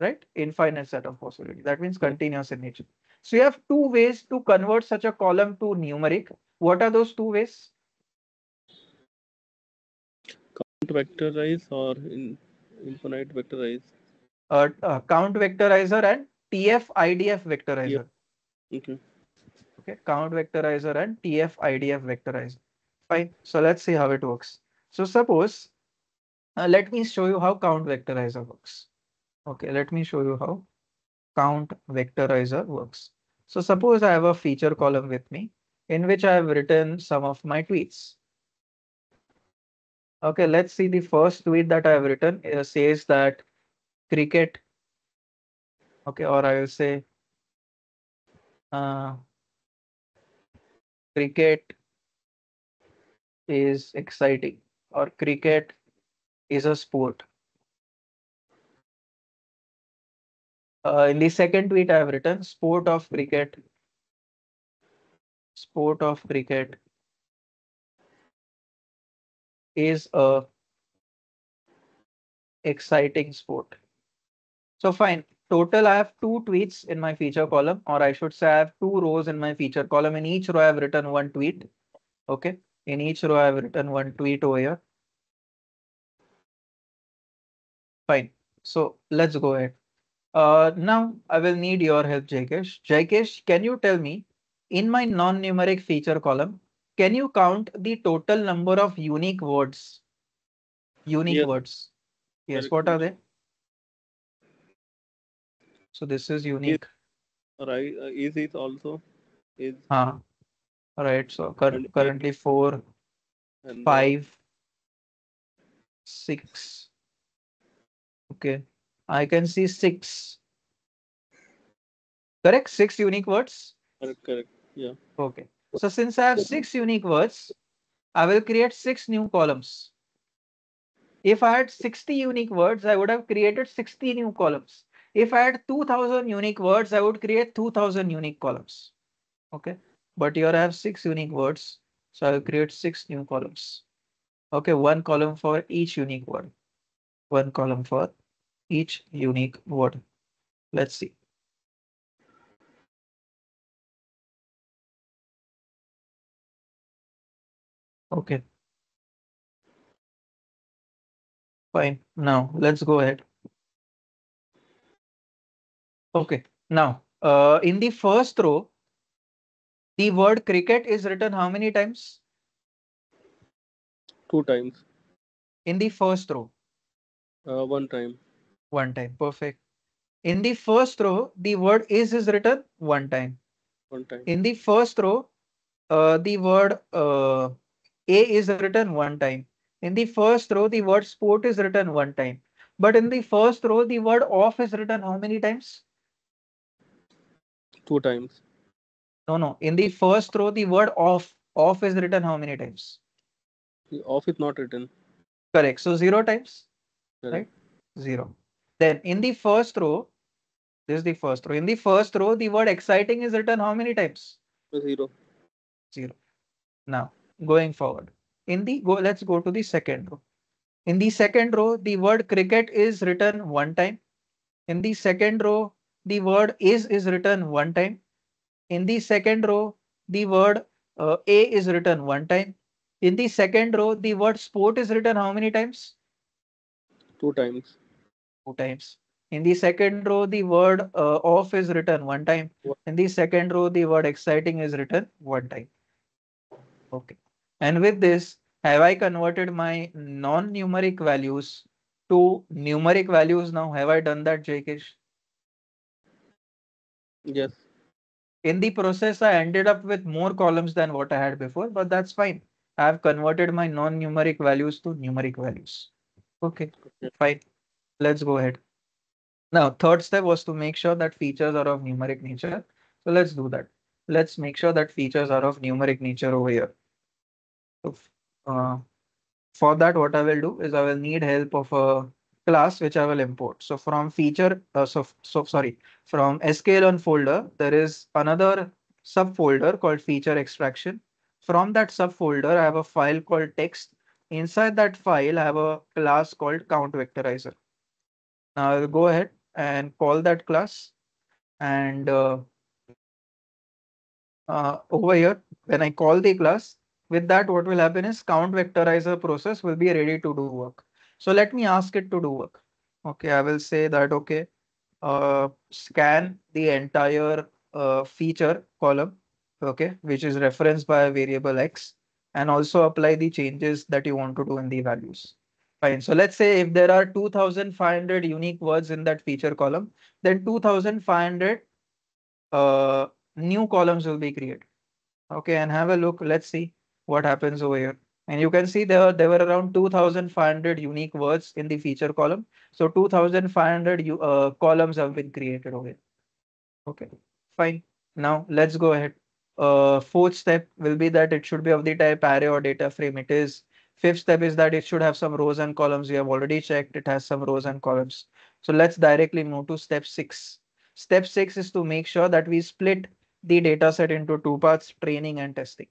Right? Infinite set of possibilities. That means continuous in nature. So you have two ways to convert such a column to numeric. What are those two ways? Count vectorize or in infinite vectorize? Uh, uh, count vectorizer and TF IDF vectorizer. Okay. Okay, count vectorizer and TF IDF vectorizer. Fine. So let's see how it works. So suppose uh, let me show you how count vectorizer works. Okay, let me show you how count vectorizer works. So suppose I have a feature column with me in which I have written some of my tweets. Okay, let's see the first tweet that I have written uh, says that cricket. Okay, or I will say uh, cricket is exciting or cricket is a sport. Uh, in the second tweet, I have written sport of cricket. Sport of cricket is a exciting sport. So fine. Total, I have two tweets in my feature column, or I should say I have two rows in my feature column. In each row, I have written one tweet. Okay. In each row, I have written one tweet over here. Fine. So let's go ahead. Uh, now I will need your help, Jaikesh. Jaikesh, can you tell me in my non-numeric feature column, can you count the total number of unique words? Unique Yes. words. Yes, what are they? So this is unique. Right. Uh, is it also is Huh. Right. So cur- currently four, and uh, five, six. Okay. I can see six. Correct? Six unique words. correct. Correct. Yeah. Okay. So since I have six unique words, I will create six new columns. If I had 60 unique words, I would have created 60 new columns. If I had 2000 unique words, I would create 2000 unique columns. Okay. But here I have six unique words. So I will create six new columns. Okay. One column for each unique word. One column for each unique word. Let's see. Okay. Fine. Now let's go ahead. Okay. Now, uh, in the first row, the word cricket is written how many times? two times. In the first row, Uh, one time. one time. Perfect. In the first row, the word is is written one time. One time. In the first row, uh, the word uh, A is written one time. In the first row, the word sport is written one time. But in the first row, the word off is written how many times? Two times. No, no. In the first row, the word off, off is written how many times? The off is not written. Correct. So zero times, Correct. zero. Then in the first row, this is the first row. In the first row, the word exciting is written how many times? Zero. Zero. Now, going forward. In the go, let's go to the second row. In the second row, the word cricket is written one time. In the second row, the word is is written one time. In the second row, the word uh, A is written one time. In the second row, the word sport is written how many times? Two times. Two times. In the second row, the word uh, off is written one time. In the second row, the word exciting is written one time. Okay. And with this, have I converted my non-numeric values to numeric values now? Have I done that, Jaikesh? Yes. In the process, I ended up with more columns than what I had before, but that's fine. I have converted my non-numeric values to numeric values. Okay, Okay. fine. Let's go ahead. Now, third step was to make sure that features are of numeric nature. So let's do that. Let's make sure that features are of numeric nature over here. So, uh, for that, what I will do is I will need help of a class which I will import. So from feature, uh, so, so sorry, from sklearn folder, there is another subfolder called feature extraction. From that subfolder, I have a file called text. Inside that file, I have a class called count vectorizer. Now I'll go ahead and call that class. And uh, uh, over here, when I call the class, with that, what will happen is count vectorizer process will be ready to do work. So let me ask it to do work. Okay, I will say that, okay, uh, scan the entire uh, feature column, okay, which is referenced by a variable X and also apply the changes that you want to do in the values. Fine. So let's say if there are 2500 unique words in that feature column, then 2500 uh, new columns will be created. Okay, and have a look. Let's see what happens over here. And you can see there, were, there were around 2500 unique words in the feature column. So 2500 uh, columns have been created over here. Okay, fine. Now let's go ahead. Uh, fourth step will be that it should be of the type array or data frame. It is. Fifth step is that it should have some rows and columns. We have already checked. It has some rows and columns. So let's directly move to step six. Step six is to make sure that we split the data set into two parts, training and testing.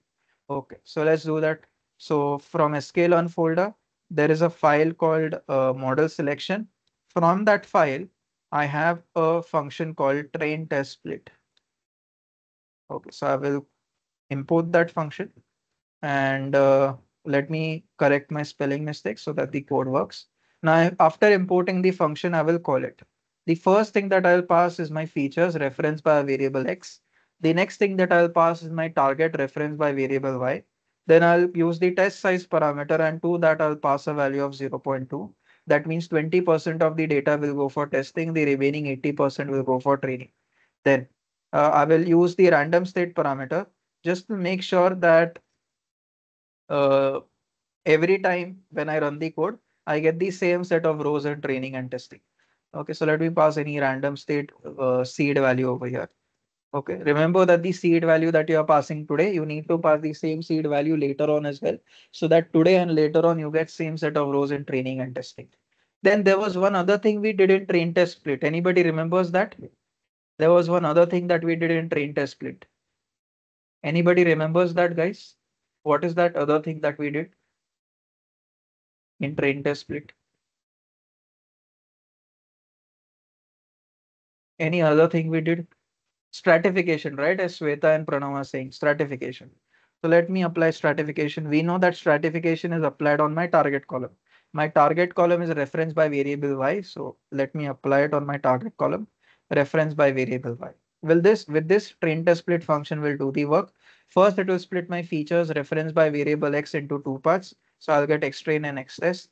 Okay, so let's do that. So from sklearn folder, there is a file called uh, model selection. From that file, I have a function called train test split. Okay, so I will import that function and uh, let me correct my spelling mistake so that the code works. Now, after importing the function, I will call it. The first thing that I'll pass is my features referenced by a variable X. The next thing that I'll pass is my target referenced by variable Y. Then I'll use the test size parameter and to that I'll pass a value of 0.2. That means 20% of the data will go for testing, the remaining 80% will go for training. Then uh, I will use the random state parameter just to make sure that uh, every time when I run the code, I get the same set of rows in training and testing. Okay, so let me pass any random state uh, seed value over here. Okay, remember that the seed value that you are passing today, you need to pass the same seed value later on as well. So that today and later on you get same set of rows in training and testing. Then there was one other thing we did in train test split. Anybody remembers that? There was one other thing that we did in train test split. Anybody remembers that guys? What is that other thing that we did in train test split? Any other thing we did? Stratification, right? As Shweta and Pranav are saying, stratification. So let me apply stratification. We know that stratification is applied on my target column. My target column is referenced by variable y. So let me apply it on my target column, reference by variable y. Will this with this train test split function will do the work. First, it will split my features referenced by variable x into two parts. So I'll get x train and x test.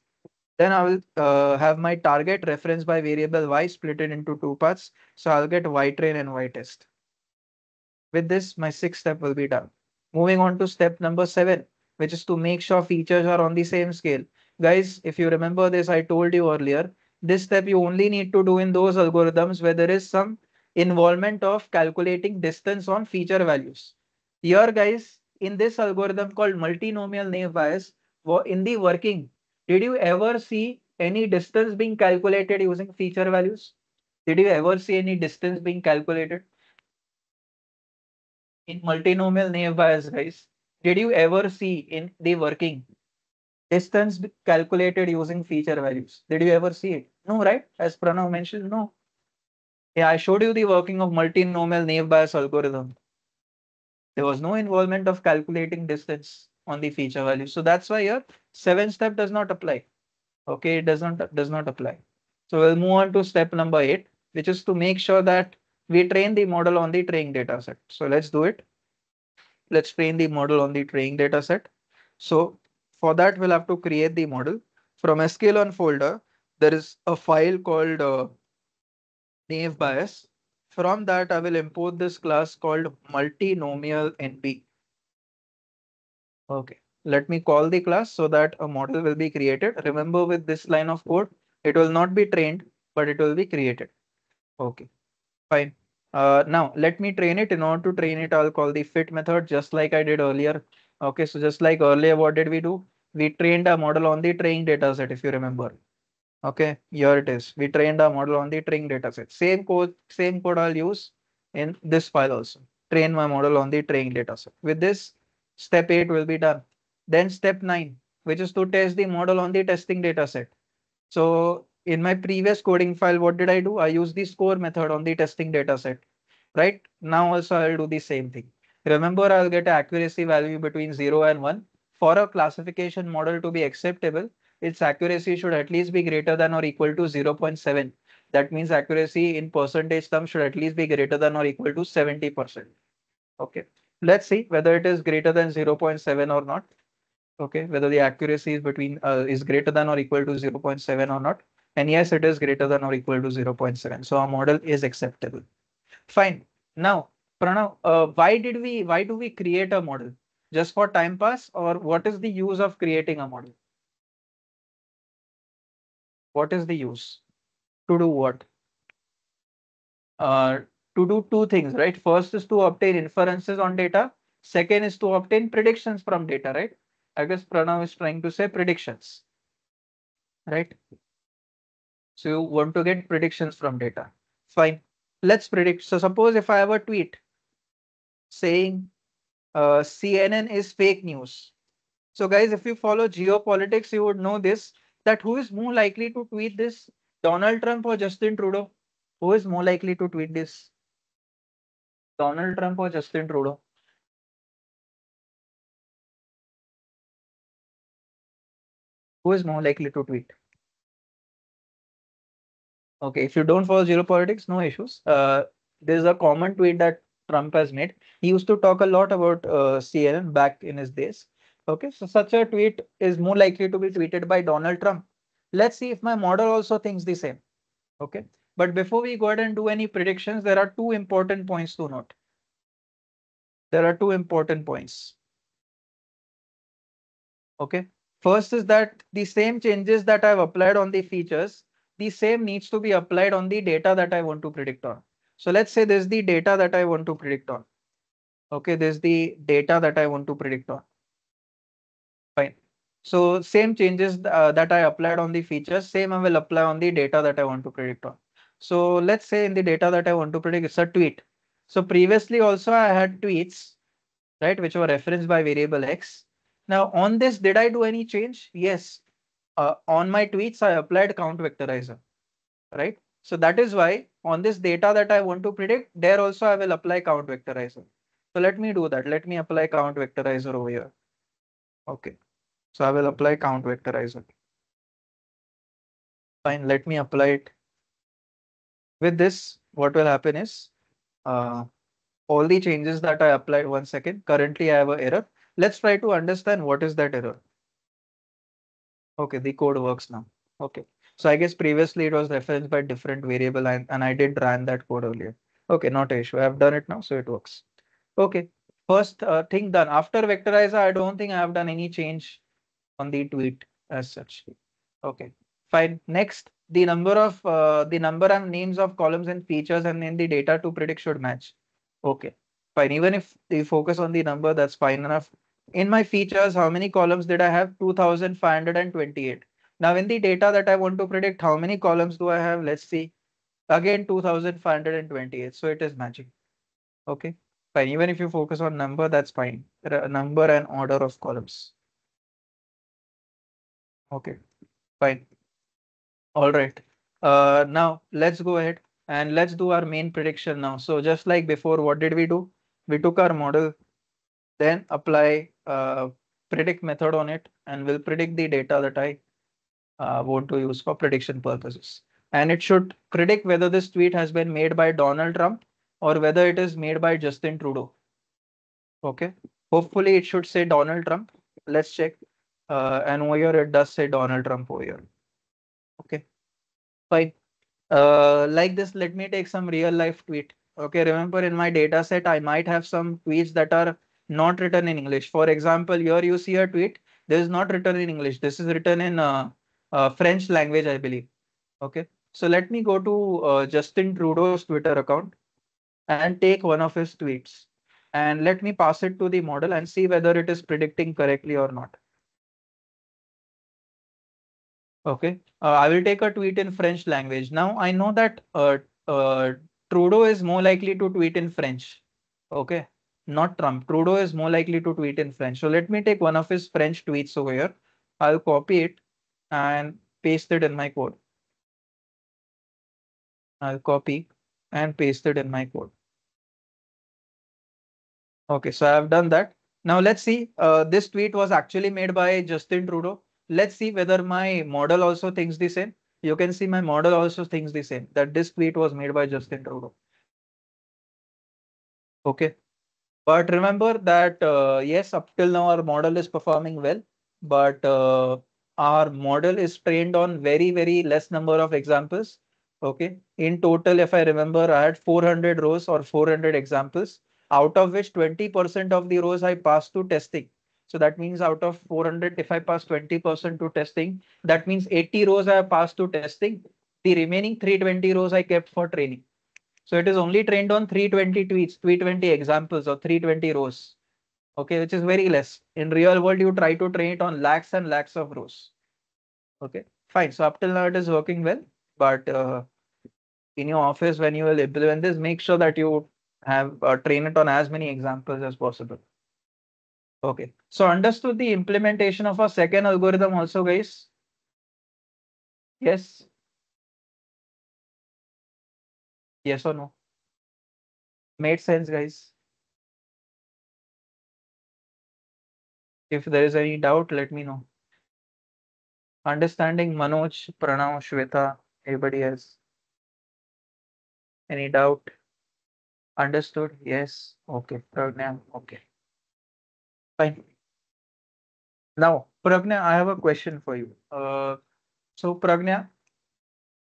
Then I will uh, have my target reference by variable y split it into two parts. So I'll get y train and y test. With this, my sixth step will be done. Moving on to step number seven, which is to make sure features are on the same scale. Guys, if you remember this, I told you earlier, this step you only need to do in those algorithms where there is some involvement of calculating distance on feature values. Here, guys, in this algorithm called multinomial naive Bayes, in the working, did you ever see any distance being calculated using feature values? Did you ever see any distance being calculated? In multinomial naive Bayes, guys, did you ever see in the working distance calculated using feature values? Did you ever see it? No, right? As Pranav mentioned, no. Yeah, I showed you the working of multinomial naive Bayes algorithm. There was no involvement of calculating distance on the feature value. So that's why your seven step does not apply. Okay, it does not does not apply. So we'll move on to step number eight, which is to make sure that we train the model on the training data set. So let's do it. Let's train the model on the training data set. So for that, we'll have to create the model from sklearn folder. There is a file called uh, naive Bayes. From that, I will import this class called multinomial NB. Okay, let me call the class so that a model will be created. Remember with this line of code, it will not be trained, but it will be created. Okay, fine. Uh, now let me train it. In order to train it, I'll call the fit method just like I did earlier. Okay, so just like earlier, what did we do? We trained a model on the training data set, if you remember. Okay, here it is. We trained a model on the training data set. Same code, same code I'll use in this file also. Train my model on the training data set. With this, Step 8 will be done. Then step 9, which is to test the model on the testing data set. So in my previous coding file, what did I do? I used the score method on the testing data set. Right now also I'll do the same thing. Remember, I'll get accuracy value between 0 and 1. For a classification model to be acceptable, its accuracy should at least be greater than or equal to 0.7. That means accuracy in percentage terms should at least be greater than or equal to 70%. Okay. Let's see whether it is greater than 0.7 or not. Okay, whether the accuracy is between uh, is greater than or equal to 0.7 or not. And yes, it is greater than or equal to 0.7. So our model is acceptable. Fine. Now, Pranav, uh, why did we why do we create a model? Just for time pass or what is the use of creating a model? What is the use? To do what? Uh, to do two things, right? First is to obtain inferences on data. Second is to obtain predictions from data, right? I guess Pranav is trying to say predictions, right? So you want to get predictions from data. Fine. Let's predict. So suppose if I have a tweet saying uh, CNN is fake news. So guys, if you follow geopolitics, you would know this, that who is more likely to tweet this, Donald Trump or Justin Trudeau? Who is more likely to tweet this? Donald Trump or Justin Trudeau? Who is more likely to tweet? Okay, if you don't follow geopolitics, no issues. Uh, there's a common tweet that Trump has made. He used to talk a lot about uh, CNN back in his days. Okay, so such a tweet is more likely to be tweeted by Donald Trump. Let's see if my model also thinks the same. Okay, but before we go ahead and do any predictions, there are two important points to note. There are two important points. Okay, first is that the same changes that I've applied on the features, the same needs to be applied on the data that I want to predict on. So let's say this is the data that I want to predict on. Okay, this is the data that I want to predict on. Fine. So same changes uh, that I applied on the features, same I will apply on the data that I want to predict on. So let's say in the data that I want to predict, it's a tweet. So previously also I had tweets, right, which were referenced by variable X. Now on this, did I do any change? Yes. Uh, on my tweets, I applied count vectorizer, right? So that is why on this data that I want to predict, there also I will apply count vectorizer. So let me do that. Let me apply count vectorizer over here. Okay. So I will apply count vectorizer. Fine, let me apply it. With this, what will happen is uh, all the changes that I applied one second. Currently, I have an error. Let's try to understand what is that error. Okay, the code works now. Okay, so I guess previously it was referenced by different variable and, and I did run that code earlier. Okay, not an issue. I've done it now, so it works. Okay, first uh, thing done. After vectorizer, I don't think I have done any change on the tweet as such. Okay, fine. Next, the number of uh, the number and names of columns and features and then the data to predict should match. Okay, fine. Even if you focus on the number, that's fine enough. In my features, how many columns did I have? 2528. Now in the data that I want to predict, how many columns do I have? Let's see. Again, 2528. So it is matching. Okay, fine. Even if you focus on number, that's fine. Number and order of columns. Okay, fine. All right. Uh, now let's go ahead and let's do our main prediction now. So just like before, what did we do? We took our model, then apply uh, predict method on it, and we'll predict the data that I uh, want to use for prediction purposes. And it should predict whether this tweet has been made by Donald Trump or whether it is made by Justin Trudeau. Okay. Hopefully it should say Donald Trump. Let's check. Uh, and over here it does say Donald Trump over here. Fine. Uh, like this, let me take some real life tweet. Okay, remember in my data set, I might have some tweets that are not written in English. For example, here you see a tweet. This is not written in English. This is written in uh, uh, French language, I believe. Okay, so let me go to uh, Justin Trudeau's Twitter account and take one of his tweets and let me pass it to the model and see whether it is predicting correctly or not. Okay, uh, I will take a tweet in French language. Now I know that uh, uh, Trudeau is more likely to tweet in French. Okay, not Trump. Trudeau is more likely to tweet in French. So let me take one of his French tweets over here. I'll copy it and paste it in my code. I'll copy and paste it in my code. Okay, so I've done that. Now let's see. Uh, this tweet was actually made by Justin Trudeau let's see whether my model also thinks the same. You can see my model also thinks the same, that this tweet was made by Justin Trudeau. Okay. But remember that, uh, yes, up till now our model is performing well, but uh, our model is trained on very, very less number of examples. Okay. In total, if I remember, I had 400 rows or 400 examples, out of which 20% of the rows I passed to testing. So that means out of 400, if I pass 20% to testing, that means 80 rows I have passed to testing. The remaining 320 rows I kept for training. So it is only trained on 320 tweets, 320 examples or 320 rows. Okay, which is very less. In real world, you try to train it on lakhs and lakhs of rows. Okay, fine. So up till now it is working well, but uh, in your office, when you will implement this, make sure that you have uh, train it on as many examples as possible. Okay, so understood the implementation of a second algorithm also, guys? Yes? Yes or no? Made sense, guys? If there is any doubt, let me know. Understanding Manoj, Pranav, Shweta, everybody else? Any doubt? Understood? Yes. Okay. Pragna. Okay. Fine. Now, Pragna, I have a question for you. Uh, so Pragna,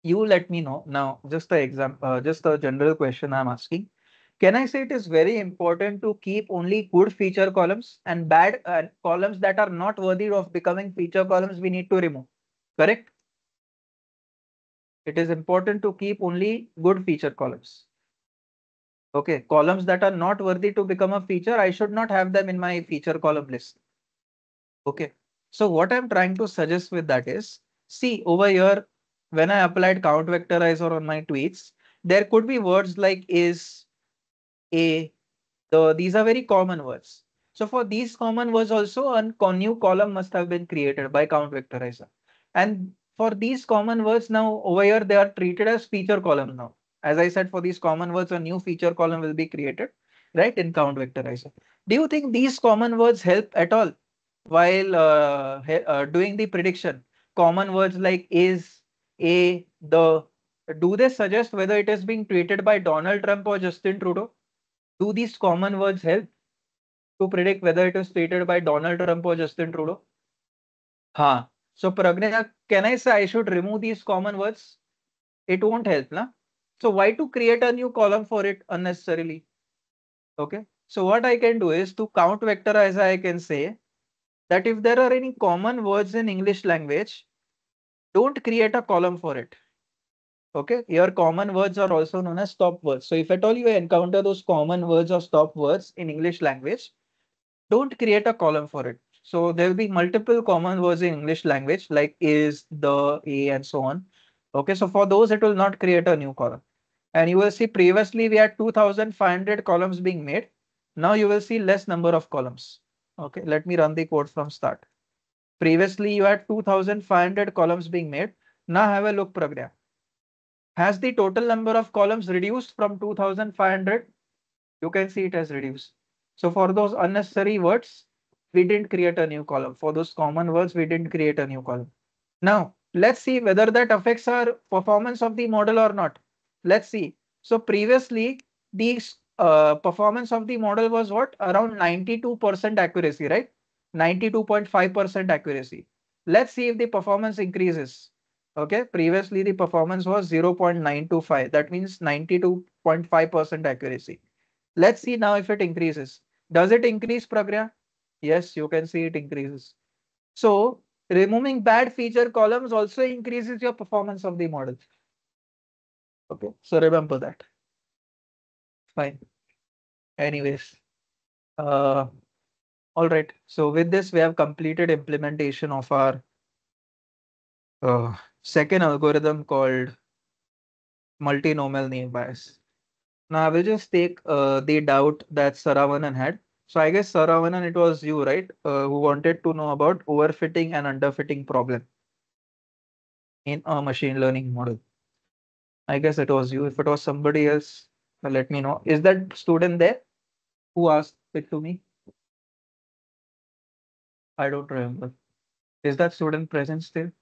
you let me know now, just the exam, uh, just a general question I'm asking. Can I say it is very important to keep only good feature columns and bad uh, columns that are not worthy of becoming feature columns we need to remove, correct? It is important to keep only good feature columns. Okay, columns that are not worthy to become a feature, I should not have them in my feature column list. Okay, so what I'm trying to suggest with that is, see over here, when I applied count vectorizer on my tweets, there could be words like is, a, the, these are very common words. So for these common words also, a new column must have been created by count vectorizer. And for these common words now over here, they are treated as feature column now. As I said, for these common words, a new feature column will be created, right, in count vectorizer. Do you think these common words help at all while uh, uh, doing the prediction? Common words like is, a, the, do they suggest whether it is being treated by Donald Trump or Justin Trudeau? Do these common words help to predict whether it is treated by Donald Trump or Justin Trudeau? Ha. So Pragna, can I say I should remove these common words? It won't help, na? So why to create a new column for it unnecessarily? Okay. So what I can do is to count vectorize, I can say that if there are any common words in English language, don't create a column for it. Okay, your common words are also known as stop words. So if at all you encounter those common words or stop words in English language, don't create a column for it. So there will be multiple common words in English language like is, the, a, and so on. Okay, so for those, it will not create a new column. And you will see previously we had 2500 columns being made. Now you will see less number of columns. Okay, let me run the code from start. Previously you had 2500 columns being made. Now have a look program. Has the total number of columns reduced from 2500? You can see it has reduced. So for those unnecessary words, we didn't create a new column. For those common words, we didn't create a new column. Now, let's see whether that affects our performance of the model or not. Let's see. So previously, the uh, performance of the model was what? Around 92% accuracy, right? 92.5% accuracy. Let's see if the performance increases. Okay, previously the performance was 0.925. That means 92.5% accuracy. Let's see now if it increases. Does it increase Pragya? Yes, you can see it increases. So removing bad feature columns also increases your performance of the model. Okay, so remember that. Fine. Anyways, uh, all right. So with this, we have completed implementation of our uh, second algorithm called multinomial naive Bayes. Now I will just take uh, the doubt that Saravanan had. So I guess Saravanan, it was you, right, uh, who wanted to know about overfitting and underfitting problem in a machine learning model. I guess it was you. If it was somebody else, let me know. Is that student there who asked it to me? I don't remember. Is that student present still?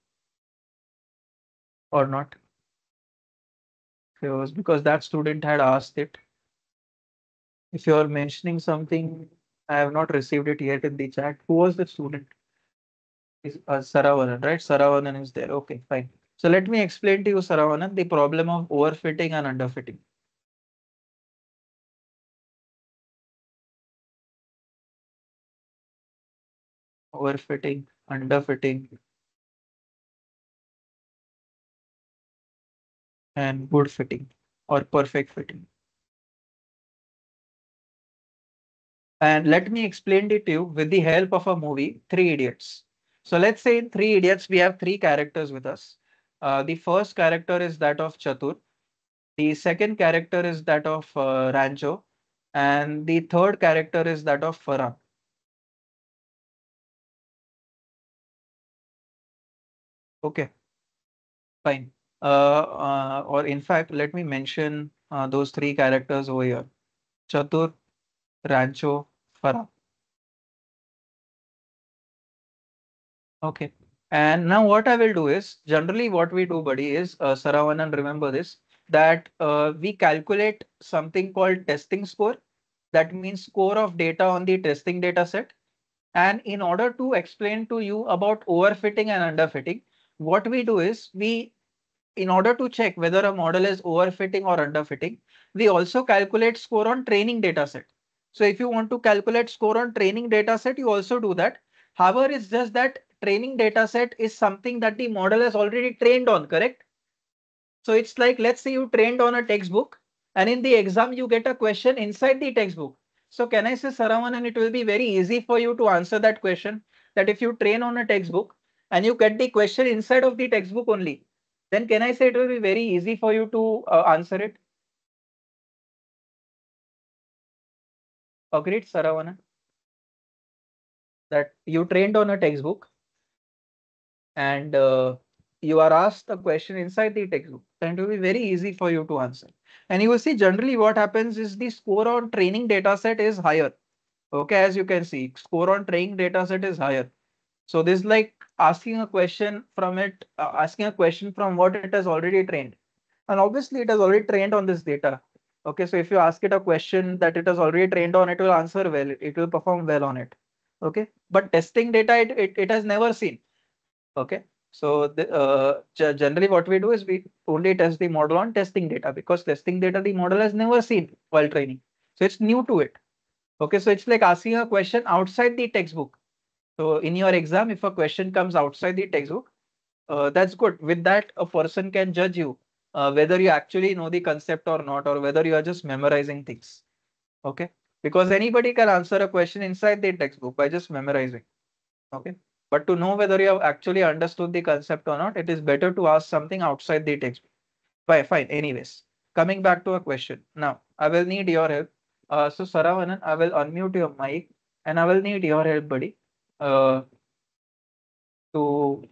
Or not? It was because that student had asked it. If you are mentioning something, I have not received it yet in the chat. Who was the student? Is uh, Saravanan, right? Saravanan is there. Okay, fine. So let me explain to you, Saravanan, the problem of overfitting and underfitting. Overfitting, underfitting, and good fitting or perfect fitting. And let me explain it to you with the help of a movie, Three Idiots. So let's say in Three Idiots, we have three characters with us. Uh, the first character is that of Chatur. The second character is that of uh, Rancho. And the third character is that of Farhan. Okay, fine. Uh, uh, or in fact, let me mention uh, those three characters over here. Chatur, Rancho, Farhan. Okay. And now what I will do is generally what we do, buddy, is uh, Saravanan, remember this, that uh, we calculate something called testing score. That means score of data on the testing data set. And in order to explain to you about overfitting and underfitting, what we do is we, in order to check whether a model is overfitting or underfitting, we also calculate score on training data set. So if you want to calculate score on training data set, you also do that. However, it's just that training data set is something that the model has already trained on, correct? So it's like, let's say you trained on a textbook and in the exam, you get a question inside the textbook. So can I say Saravanan, and it will be very easy for you to answer that question that if you train on a textbook and you get the question inside of the textbook only, then can I say it will be very easy for you to uh, answer it? Agreed, Saravanan? That you trained on a textbook and uh, you are asked a question inside the textbook, and it will be very easy for you to answer. And you will see generally what happens is the score on training data set is higher. Okay, as you can see, score on training data set is higher. So this is like asking a question from it, uh, asking a question from what it has already trained. And obviously it has already trained on this data. Okay, so if you ask it a question that it has already trained on, it will answer well, it will perform well on it. Okay, but testing data, it, it, it has never seen. Okay, so the, uh, generally what we do is we only test the model on testing data because testing data the model has never seen while training. So it's new to it. Okay, so it's like asking a question outside the textbook. So in your exam, if a question comes outside the textbook, uh, that's good. With that, a person can judge you uh, whether you actually know the concept or not, or whether you are just memorizing things. Okay, because anybody can answer a question inside the textbook by just memorizing. Okay. But to know whether you have actually understood the concept or not, it is better to ask something outside the textbook. Fine, fine. Anyways, coming back to a question. Now, I will need your help. Uh, so Saravanan, I will unmute your mic and I will need your help, buddy, uh, to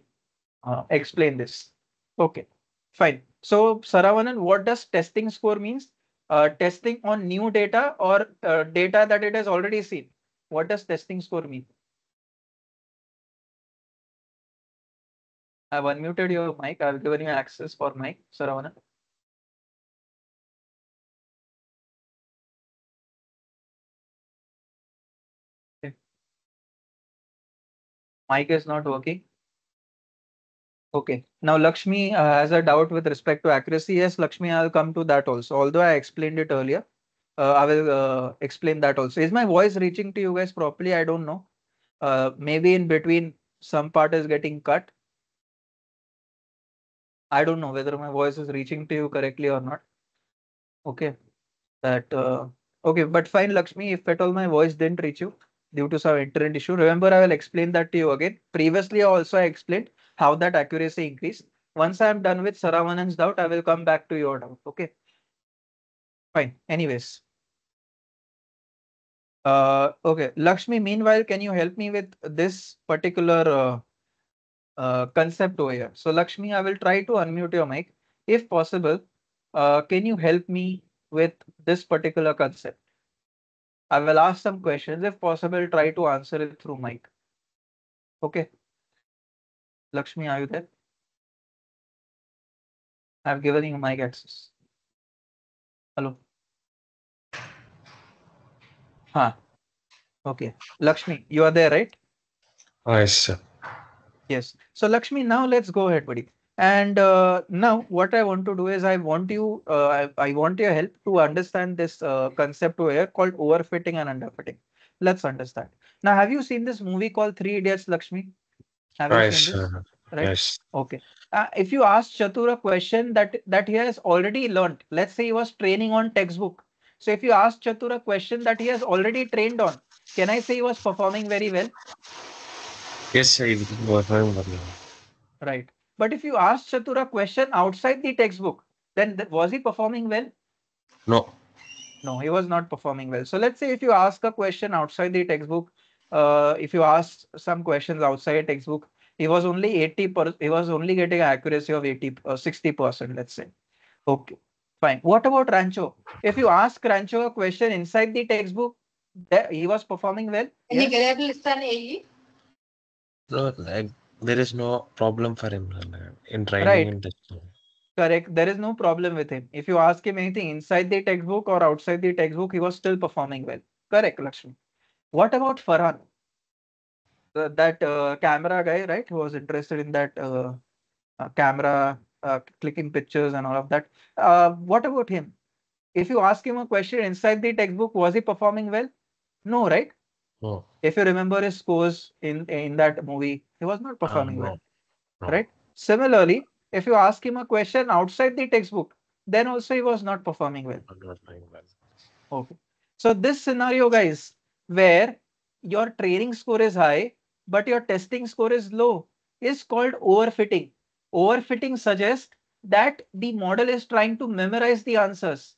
uh, explain this. Okay, fine. So Saravanan, what does testing score means? Uh, testing on new data or uh, data that it has already seen. What does testing score mean? I've unmuted your mic. I've given you access for mic, Saravana. Okay. Mic is not working. Okay, now Lakshmi uh, has a doubt with respect to accuracy. Yes, Lakshmi, I'll come to that also. Although I explained it earlier, uh, I will uh, explain that also. Is my voice reaching to you guys properly? I don't know. Uh, maybe in between some part is getting cut. I don't know whether my voice is reaching to you correctly or not. Okay, that uh, okay, but fine, Lakshmi. If at all my voice didn't reach you due to some internet issue, remember I will explain that to you again. Previously, also I explained how that accuracy increased. Once I am done with Saravanan's doubt, I will come back to your doubt. Okay, fine. Anyways. Uh, okay, Lakshmi, meanwhile, can you help me with this particular uh, uh, concept over here. So Lakshmi, I will try to unmute your mic. If possible, uh, can you help me with this particular concept? I will ask some questions. If possible, try to answer it through mic. Okay. Lakshmi, are you there? I've given you mic access. Hello. Huh. Okay. Lakshmi, you are there, right? Yes, sir. Yes. So Lakshmi, now let's go ahead, buddy. And uh, now what I want to do is I want you, uh, I, I want your help to understand this uh, concept here called overfitting and underfitting. Let's understand. Now, have you seen this movie called Three Idiots, Lakshmi? Have you Yes, seen this? sir. Right. Yes. Okay. Uh, if you ask Chatur a question that that he has already learned, let's say he was training on textbook. So if you ask Chatur a question that he has already trained on, can I say he was performing very well? Yes, sir. it was very well. Right. But if you ask Chatur a question outside the textbook, then th- was he performing well? No. No, he was not performing well. So let's say if you ask a question outside the textbook, uh, if you ask some questions outside textbook, he was only 80 per, he was only getting accuracy of 80 or 60 percent, let's say. Okay, fine. What about Rancho? If you ask Rancho a question inside the textbook, he was performing well. Yes. So, like, there is no problem for him in writing right. in textbook. Correct. There is no problem with him. If you ask him anything inside the textbook or outside the textbook, he was still performing well. Correct, Lakshmi. What about Farhan? uh, that uh, camera guy, right? Who was interested in that uh, uh, camera, uh, clicking pictures and all of that. Uh, what about him? If you ask him a question inside the textbook, was he performing well? No, right? No. If you remember his scores in in that movie, he was not performing no. well, No. right? Similarly, if you ask him a question outside the textbook, then also he was not performing well. Not well. Okay. So this scenario, guys, where your training score is high, but your testing score is low, is called overfitting. Overfitting suggests that the model is trying to memorize the answers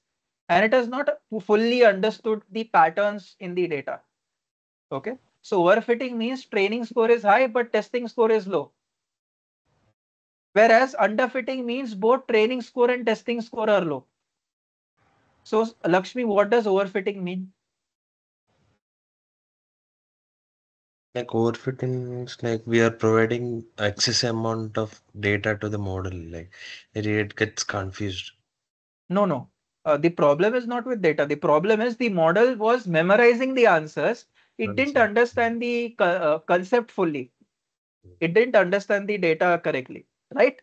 and it has not fully understood the patterns in the data. Okay. So overfitting means training score is high, but testing score is low. Whereas underfitting means both training score and testing score are low. So Lakshmi, what does overfitting mean? Like overfitting means like we are providing excess amount of data to the model. Like it, gets confused. No, no. Uh, the problem is not with data. The problem is the model was memorizing the answers. It didn't Understand. understand the uh, concept fully. It didn't understand the data correctly, right?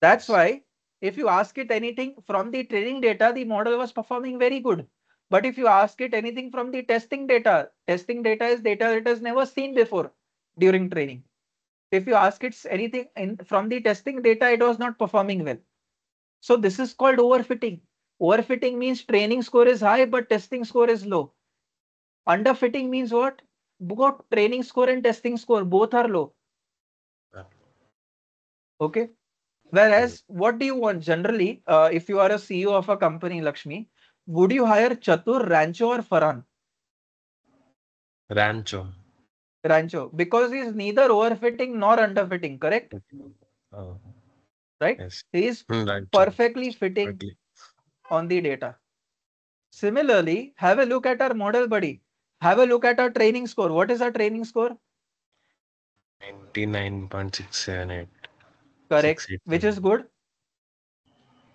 That's why if you ask it anything from the training data, the model was performing very good. But if you ask it anything from the testing data, testing data is data it has never seen before during training. If you ask it anything in, from the testing data, it was not performing well. So this is called overfitting. Overfitting means training score is high, but testing score is low. Underfitting means what? Both training score and testing score, both are low. Okay. Whereas, what do you want generally? Uh, if you are a CEO of a company, Lakshmi, would you hire Chatur, Rancho, or Farhan? Rancho. Rancho, because he is neither overfitting nor underfitting, correct? Oh, Right? yes. He is Hmm, Rancho. perfectly fitting Perfectly. on the data. Similarly, have a look at our model buddy. Have a look at our training score. What is our training score? 99.678. Correct, which is good.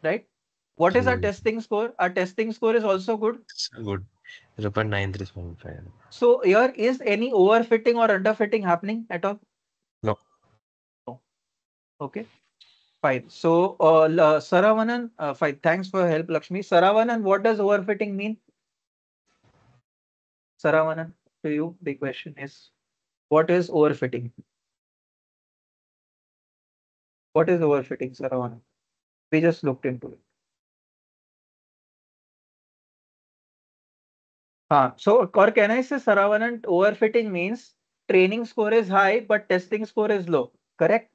Right? What is our Hmm. testing score? Our testing score is also good. Good. 0.9375. So here is any overfitting or underfitting happening at all? No. No. Okay. Fine. So uh, Saravanan, uh, fine. Thanks for help, Lakshmi. Saravanan, what does overfitting mean? Saravanan, to you, the question is, what is overfitting? What is overfitting, Saravanan? We just looked into it. So, or can I say, Saravanan, overfitting means training score is high, but testing score is low. Correct?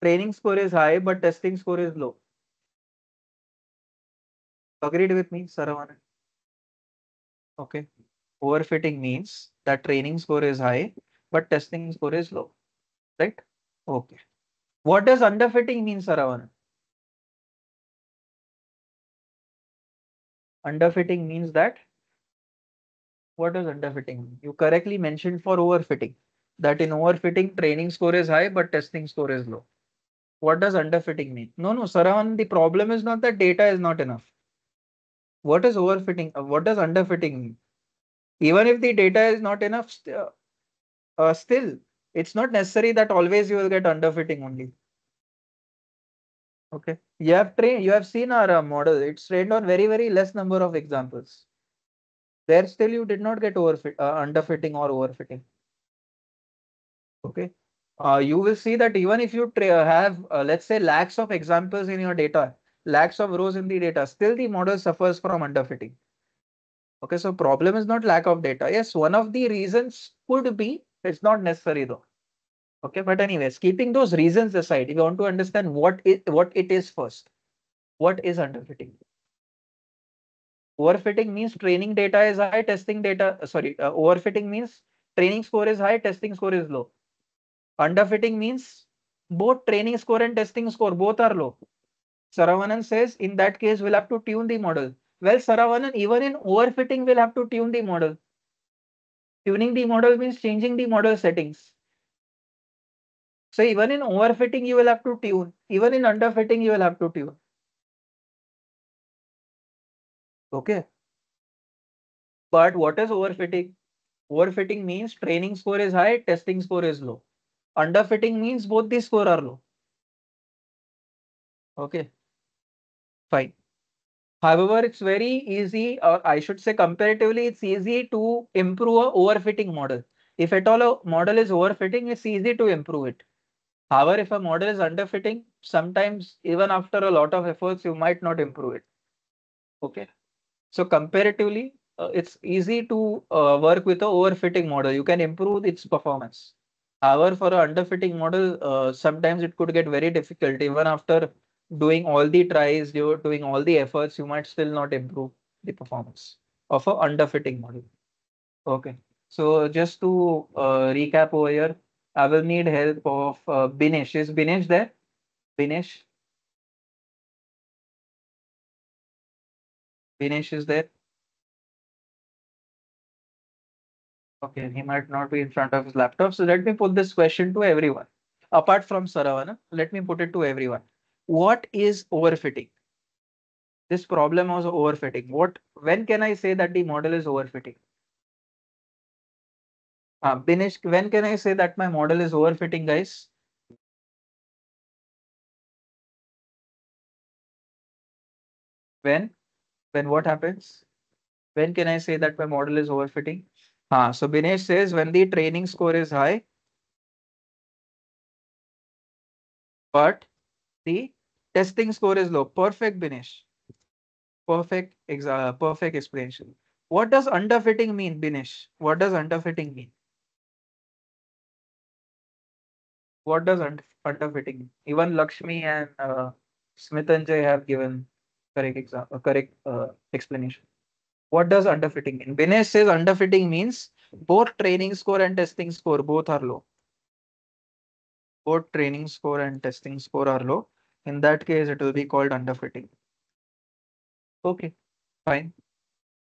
Training score is high, but testing score is low. Agreed with me, Saravanan? Okay. Overfitting means that training score is high, but testing score is low. Right? Okay. What does underfitting mean, Saravanan? Underfitting means that what does underfitting? You correctly mentioned for overfitting that in overfitting training score is high but testing score is low. What does underfitting mean? No, no, Saravan, the problem is not that data is not enough. What is overfitting? uh, What does underfitting mean? Even if the data is not enough, uh, uh, still, it's not necessary that always you will get underfitting only. Okay, you have trained, you have seen our uh, model. It's trained on very, very less number of examples. There still you did not get overfit, uh, underfitting or overfitting. Okay, uh, you will see that even if you tra- have, uh, let's say, lakhs of examples in your data, lakhs of rows in the data, still the model suffers from underfitting. Okay, so problem is not lack of data. Yes, one of the reasons could be, it's not necessary though. Okay, but anyways, keeping those reasons aside, if you want to understand what it, what it is first, what is underfitting? Overfitting means training data is high, testing data, sorry, uh, overfitting means training score is high, testing score is low. Underfitting means both training score and testing score, both are low. Saravanan says in that case, we'll have to tune the model. Well, Saravanan, even in overfitting, we'll have to tune the model. Tuning the model means changing the model settings. So even in overfitting, you will have to tune. Even in underfitting, you will have to tune. Okay. But what is overfitting? Overfitting means training score is high, testing score is low. Underfitting means both the score are low. Okay, fine. However, it's very easy, or I should say comparatively, it's easy to improve a overfitting model. If at all a model is overfitting, it's easy to improve it. However, if a model is underfitting, sometimes even after a lot of efforts, you might not improve it. Okay. So comparatively, uh, it's easy to uh, work with a overfitting model. You can improve its performance. However, for a underfitting model, uh, sometimes it could get very difficult. Even after doing all the tries, you're doing all the efforts, you might still not improve the performance of a underfitting model. Okay. So just to uh, recap over here, I will need help of uh, Binesh. Is Binesh there? Binesh? Binesh is there? Okay, he might not be in front of his laptop. So let me put this question to everyone. Apart from Saravana, let me put it to everyone. What is overfitting? This problem was overfitting. What, when can I say that the model is overfitting? Uh, Binesh, when can I say that my model is overfitting, guys? When? When what happens? When can I say that my model is overfitting? Ah, so Binesh says when the training score is high, but the testing score is low. Perfect, Binesh. Perfect, exa perfect explanation. What does underfitting mean, Binesh? What does underfitting mean? What does under underfitting? Even Lakshmi and uh, Smithanjay have given correct example, correct uh, explanation. What does underfitting mean? Binesh says underfitting means both training score and testing score both are low. Both training score and testing score are low. In that case, it will be called underfitting. Okay, fine.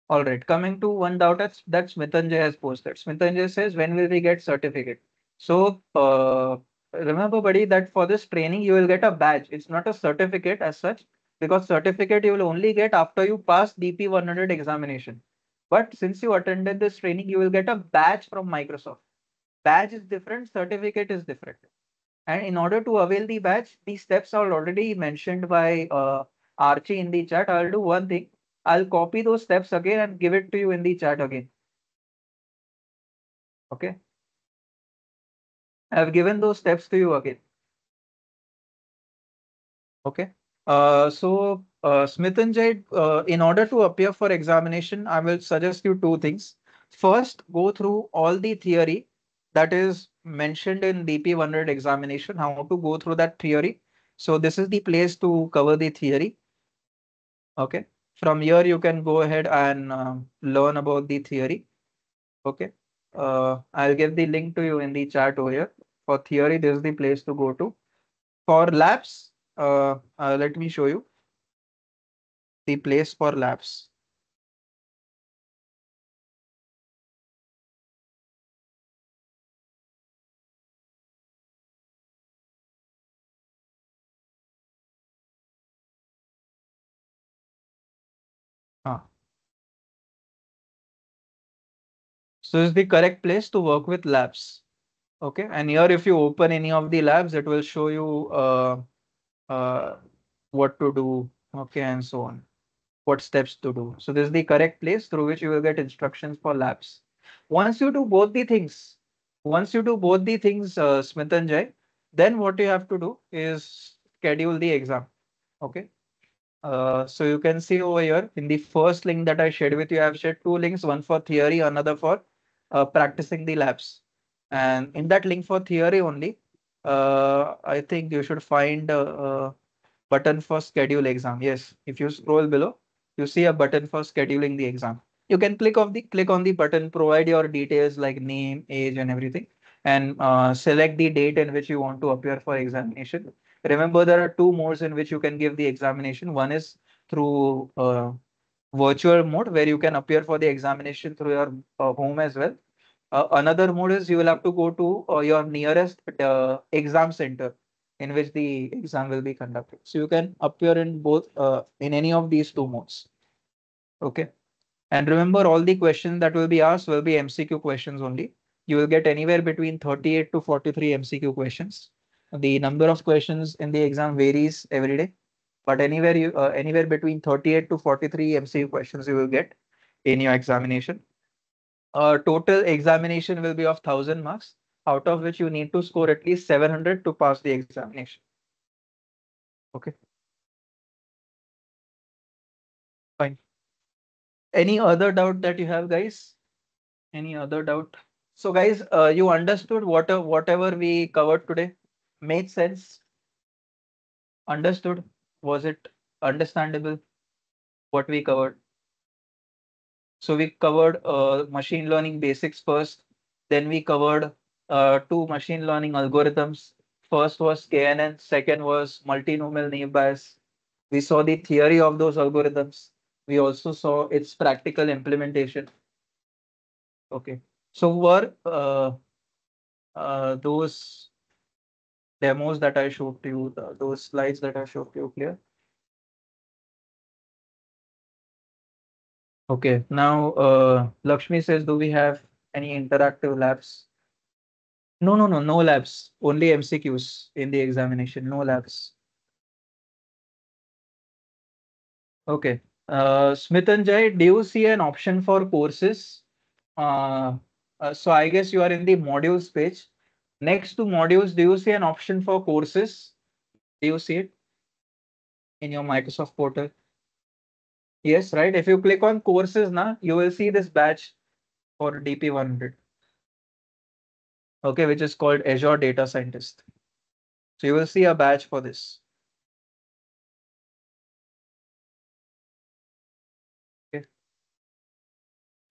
All right, coming to one doubt that, that Smithanjay has posted. Smithanjay says, when will we get certificate? So uh, remember, buddy, that for this training, you will get a badge. It's not a certificate as such, because certificate you will only get after you pass DP 100 examination. But since you attended this training, you will get a badge from Microsoft. Badge is different, certificate is different. And in order to avail the badge, these steps are already mentioned by uh, Archie in the chat. I'll do one thing. I'll copy those steps again and give it to you in the chat again. Okay. I've given those steps to you again. Okay. Uh, so uh, Smithanjay, uh, in order to appear for examination, I will suggest you two things. First, go through all the theory that is mentioned in DP 100 examination, how to go through that theory. So this is the place to cover the theory. Okay. From here, you can go ahead and uh, learn about the theory. Okay. Uh, I'll give the link to you in the chat over here. For theory, this is the place to go to. For labs, uh, uh, let me show you the place for labs. Ah. So this is the correct place to work with labs. Okay, and here if you open any of the labs, it will show you uh, uh, what to do, okay, and so on, what steps to do. So this is the correct place through which you will get instructions for labs. Once you do both the things, once you do both the things, uh, Smithanjay, then what you have to do is schedule the exam. Okay. Uh, so you can see over here in the first link that I shared with you, I have shared two links, one for theory, another for uh, practicing the labs. And in that link for theory only, uh, I think you should find a, a, button for schedule exam. Yes, if you scroll below, you see a button for scheduling the exam. You can click on the click on the button, provide your details like name, age, and everything, and uh, select the date in which you want to appear for examination. Remember, there are two modes in which you can give the examination. One is through uh, virtual mode, where you can appear for the examination through your uh, home as well. Uh, another mode is you will have to go to uh, your nearest uh, exam center in which the exam will be conducted. So you can appear in both uh, in any of these two modes. Okay. And remember, all the questions that will be asked will be MCQ questions only. You will get anywhere between 38 to 43 MCQ questions. The number of questions in the exam varies every day, but anywhere you uh, anywhere between 38 to 43 MCQ questions you will get in your examination. Uh, total examination will be of 1000 marks, out of which you need to score at least 700 to pass the examination. Okay. Fine. Any other doubt that you have, guys? Any other doubt? So guys, uh, you understood what, uh, whatever we covered today made sense? Understood? Was it understandable? What we covered? So we covered uh, machine learning basics first. Then we covered uh, two machine learning algorithms. First was KNN, second was multinomial naive Bayes. We saw the theory of those algorithms. We also saw its practical implementation. Okay, so were uh, uh, those demos that I showed to you, those slides that I showed to you clear? Okay, now uh, Lakshmi says, do we have any interactive labs? No, no, no, no labs, only MCQs in the examination, no labs. Okay, uh, Smithanjay, do you see an option for courses? Uh, uh, so I guess you are in the modules page. Next to modules, do you see an option for courses? Do you see it in your Microsoft portal? Yes, right. If you click on courses now, you will see this batch for DP100. Okay, which is called Azure Data Scientist. So you will see a badge for this. Okay.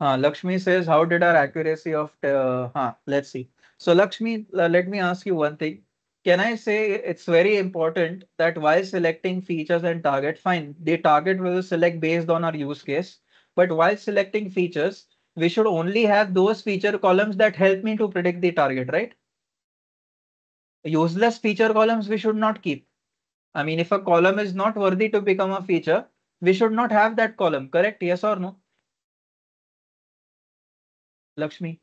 Uh, Lakshmi says, how did our accuracy of, uh, huh, let's see. So Lakshmi, uh, let me ask you one thing. Can I say it's very important that while selecting features and target, fine, the target will select based on our use case. But while selecting features, we should only have those feature columns that help me to predict the target, right? Useless feature columns we should not keep. I mean, if a column is not worthy to become a feature, we should not have that column, correct? Yes or no? Lakshmi?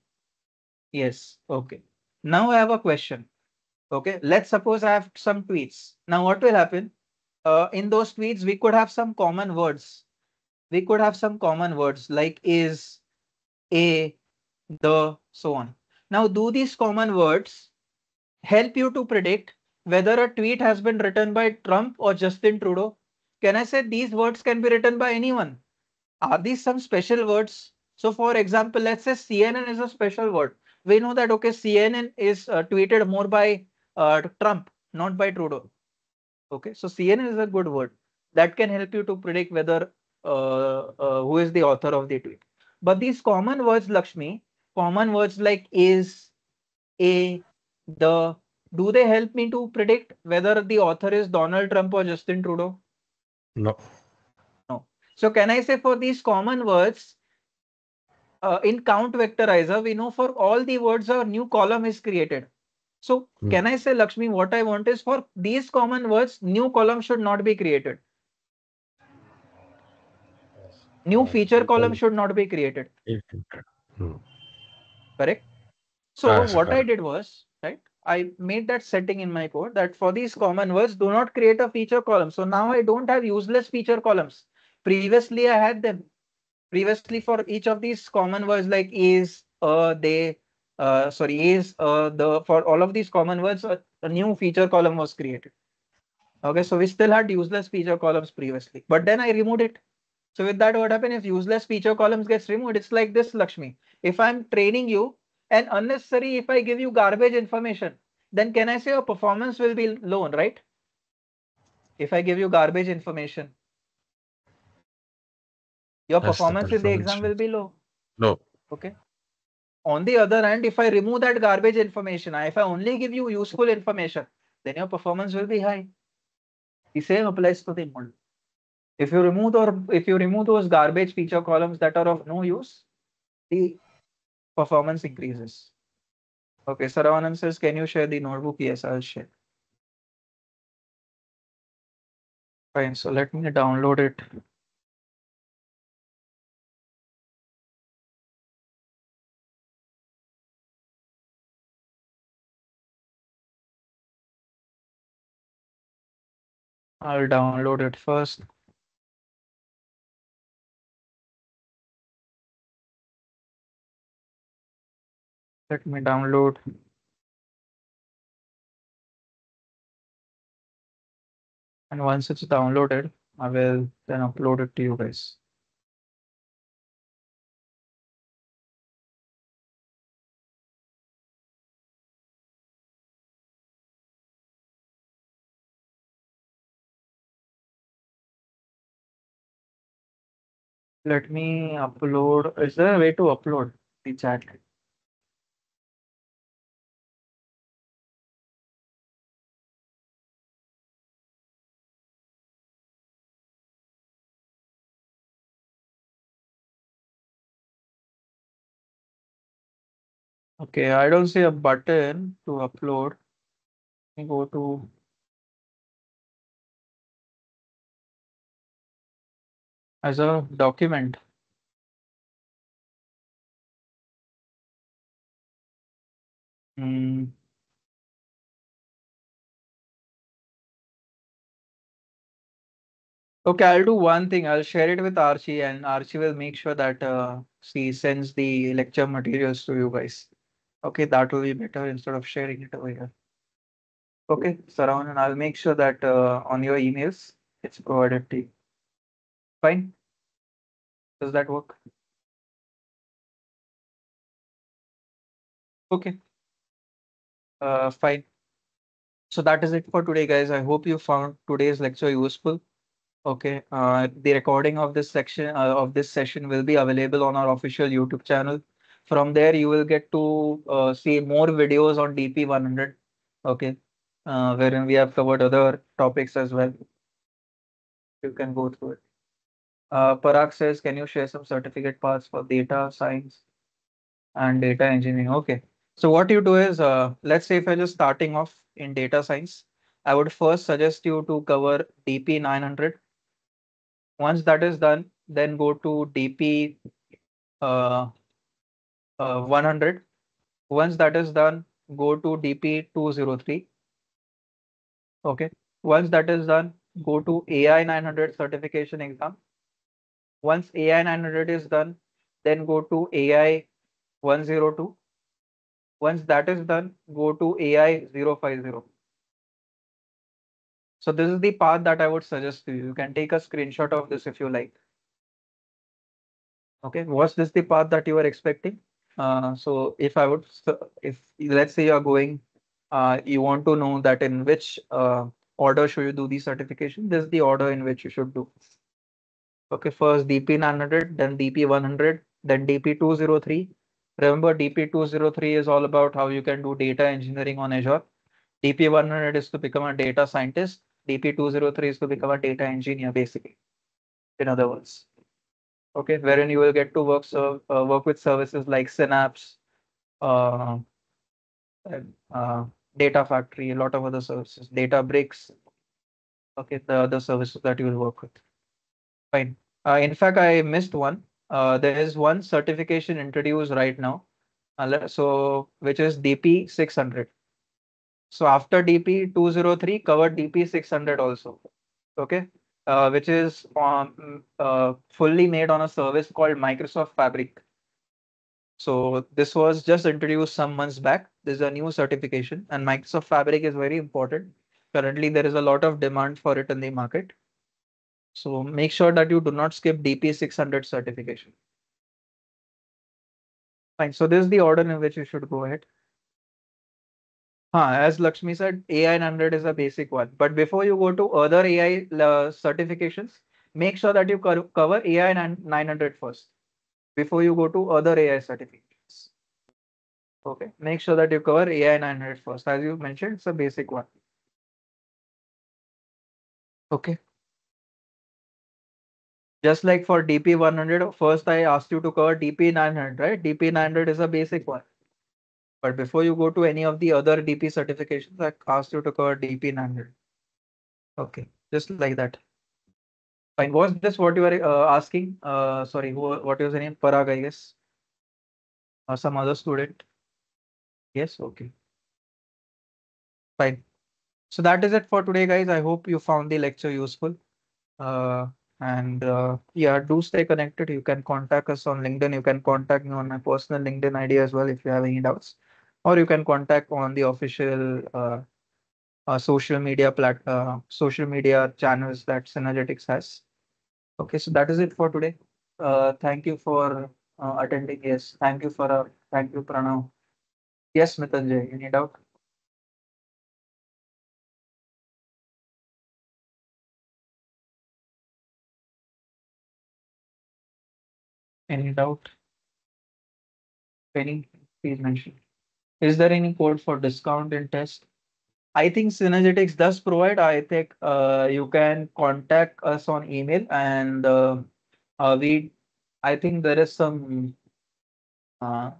Yes, okay. Now I have a question. Okay, let's suppose I have some tweets. Now what will happen? Uh, in those tweets, we could have some common words. We could have some common words like is, a, the, so on. Now, do these common words help you to predict whether a tweet has been written by Trump or Justin Trudeau? Can I say these words can be written by anyone? Are these some special words? So for example, let's say CNN is a special word. We know that, okay, CNN is uh, tweeted more by uh, Trump, not by Trudeau. Okay, so CNN is a good word that can help you to predict whether uh, uh, who is the author of the tweet. But these common words, Lakshmi, common words like is, a, the, do they help me to predict whether the author is Donald Trump or Justin Trudeau? No. No. So can I say for these common words, uh, in count vectorizer, we know for all the words a new column is created. So Hmm. can I say, Lakshmi, what I want is for these common words, new column should not be created. New feature column should not be created, Hmm. correct? So Yes, what I did was, right, I made that setting in my code that for these common words, do not create a feature column. So now I don't have useless feature columns. Previously I had them. Previously for each of these common words like is, uh, they, uh, sorry, is, uh, the, for all of these common words, a, a new feature column was created. Okay, so we still had useless feature columns previously, but then I removed it. So with that, what happened if useless feature columns gets removed? It's like this, Lakshmi. If I'm training you and unnecessary, if I give you garbage information, then can I say your performance will be low, right? If I give you garbage information, your Yes, the performance in the exam will be low. No. Okay. On the other hand, if I remove that garbage information, if I only give you useful information, then your performance will be high. The same applies to the model. If you remove or if you remove those garbage feature columns that are of no use, the performance increases. Okay, Saravanan says, can you share the notebook? Yes, I'll share. Fine, so let me download it. I'll download it first. Let me download. And once it's downloaded, I will then upload it to you guys. Let me upload. Is there a way to upload the chat? Okay, I don't see a button to upload. Let me go to as a document. Hmm. Okay, I'll do one thing. I'll share it with Archie and Archie will make sure that uh, she sends the lecture materials to you guys. Okay, that will be better instead of sharing it over here. Okay, Saravan, and I'll make sure that uh, on your emails, it's provided to you. Fine. Does that work? Okay. Uh, fine. So that is it for today, guys. I hope you found today's lecture useful. Okay, uh, the recording of this section uh, of this session will be available on our official YouTube channel. From there, you will get to uh, see more videos on DP100. Okay, uh, wherein we have covered other topics as well. You can go through it. Uh, Parag says, can you share some certificate paths for data science and data engineering? Okay. So what you do is, uh, let's say if you're just starting off in data science, I would first suggest you to cover DP 900 once that is done, then go to DP uh, uh, 100. Once that is done, go to DP 203. Okay. Once that is done, go to AI 900 certification exam. Once AI 900 is done, then go to AI 102. Once that is done, go to AI 050. So this is the path that I would suggest to you. You can take a screenshot of this if you like. Okay, was this the path that you were expecting? Uh, so if I would, if let's say you're going, uh, you want to know that in which uh, order should you do the certification, this is the order in which you should do. Okay, first DP 900, then DP 100, then DP 203. Remember DP 203 is all about how you can do data engineering on Azure. DP 100 is to become a data scientist. DP203 is to become a data engineer, basically. In other words, okay, wherein you will get to work so uh, work with services like Synapse, uh, uh, Data Factory, a lot of other services, Databricks. Okay, the other services that you will work with. Fine. Uh, in fact, I missed one. Uh, there is one certification introduced right now, uh, so which is DP 600. So after DP 203 covered DP 600 also. Okay. Uh, which is um, uh, fully made on a service called Microsoft Fabric. So this was just introduced some months back. This is a new certification and Microsoft Fabric is very important. Currently, there is a lot of demand for it in the market. So make sure that you do not skip DP 600 certification. Fine. So this is the order in which you should go ahead. Huh, as Lakshmi said, AI 900 is a basic one. But before you go to other AI uh, certifications, make sure that you co cover AI 900 first before you go to other AI certifications. Okay, make sure that you cover AI 900 first. As you mentioned, it's a basic one. Okay. Just like for DP 100, first I asked you to cover DP 900, right? DP 900 is a basic one. But before you go to any of the other DP certifications, I asked you to cover DP 900. Okay, just like that. Fine. Was this what you were uh, asking? Uh, sorry, who, what was the name? Parag, I guess. Or some other student? Yes, okay. Fine. So that is it for today, guys. I hope you found the lecture useful. Uh, and uh, yeah, do stay connected. You can contact us on LinkedIn. You can contact me on my personal LinkedIn ID as well if you have any doubts, or you can contact on the official uh, uh, social media plat uh, social media channels that Synergetics has. Okay, so that is it for today. Uh, thank you for uh, attending. Yes, thank you for thank you, Pranav. Yes, Mitanjay, any doubt? Any doubt? Any, please mention. Is there any code for discount in test? I think Synergetics does provide. I think uh, you can contact us on email and uh, uh, we. I think there is some uh,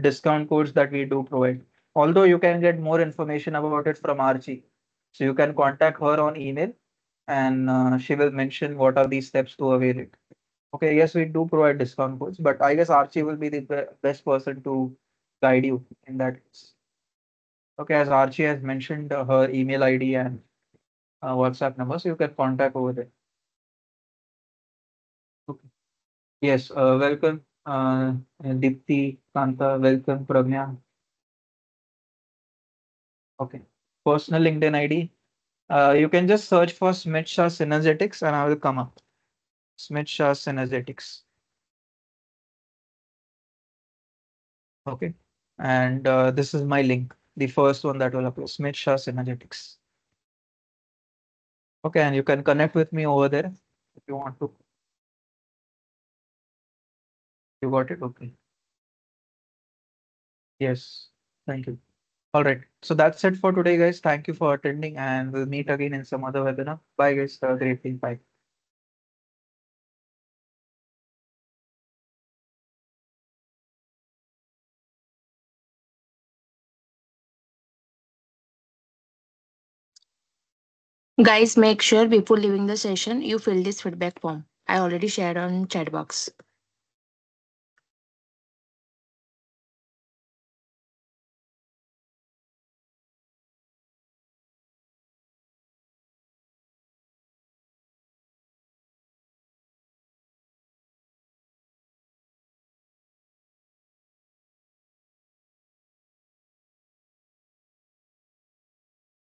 discount codes that we do provide. Although you can get more information about it from Archie, so you can contact her on email, and uh, she will mention what are these steps to avail it. Okay, yes, we do provide discount codes, but I guess Archie will be the best person to guide you in that case. Okay, as Archie has mentioned uh, her email ID and uh, WhatsApp number, so you can contact over there. Okay. Yes, uh, welcome, uh, Dipti, Kanta, welcome, Pragya. Okay, personal LinkedIn ID. Uh, you can just search for Smith Synergetics and I will come up. Smith Shah Synergetics. Okay, and uh, this is my link, the first one that will appear, Smith Shah Synergetics. Okay, and you can connect with me over there if you want to. You got it? Okay. Yes, thank you. All right, so that's it for today, guys. Thank you for attending, and we'll meet again in some other webinar. Bye, guys. Have a great day. Bye. Guys, make sure before leaving the session you fill this feedback form. I already shared on chat box.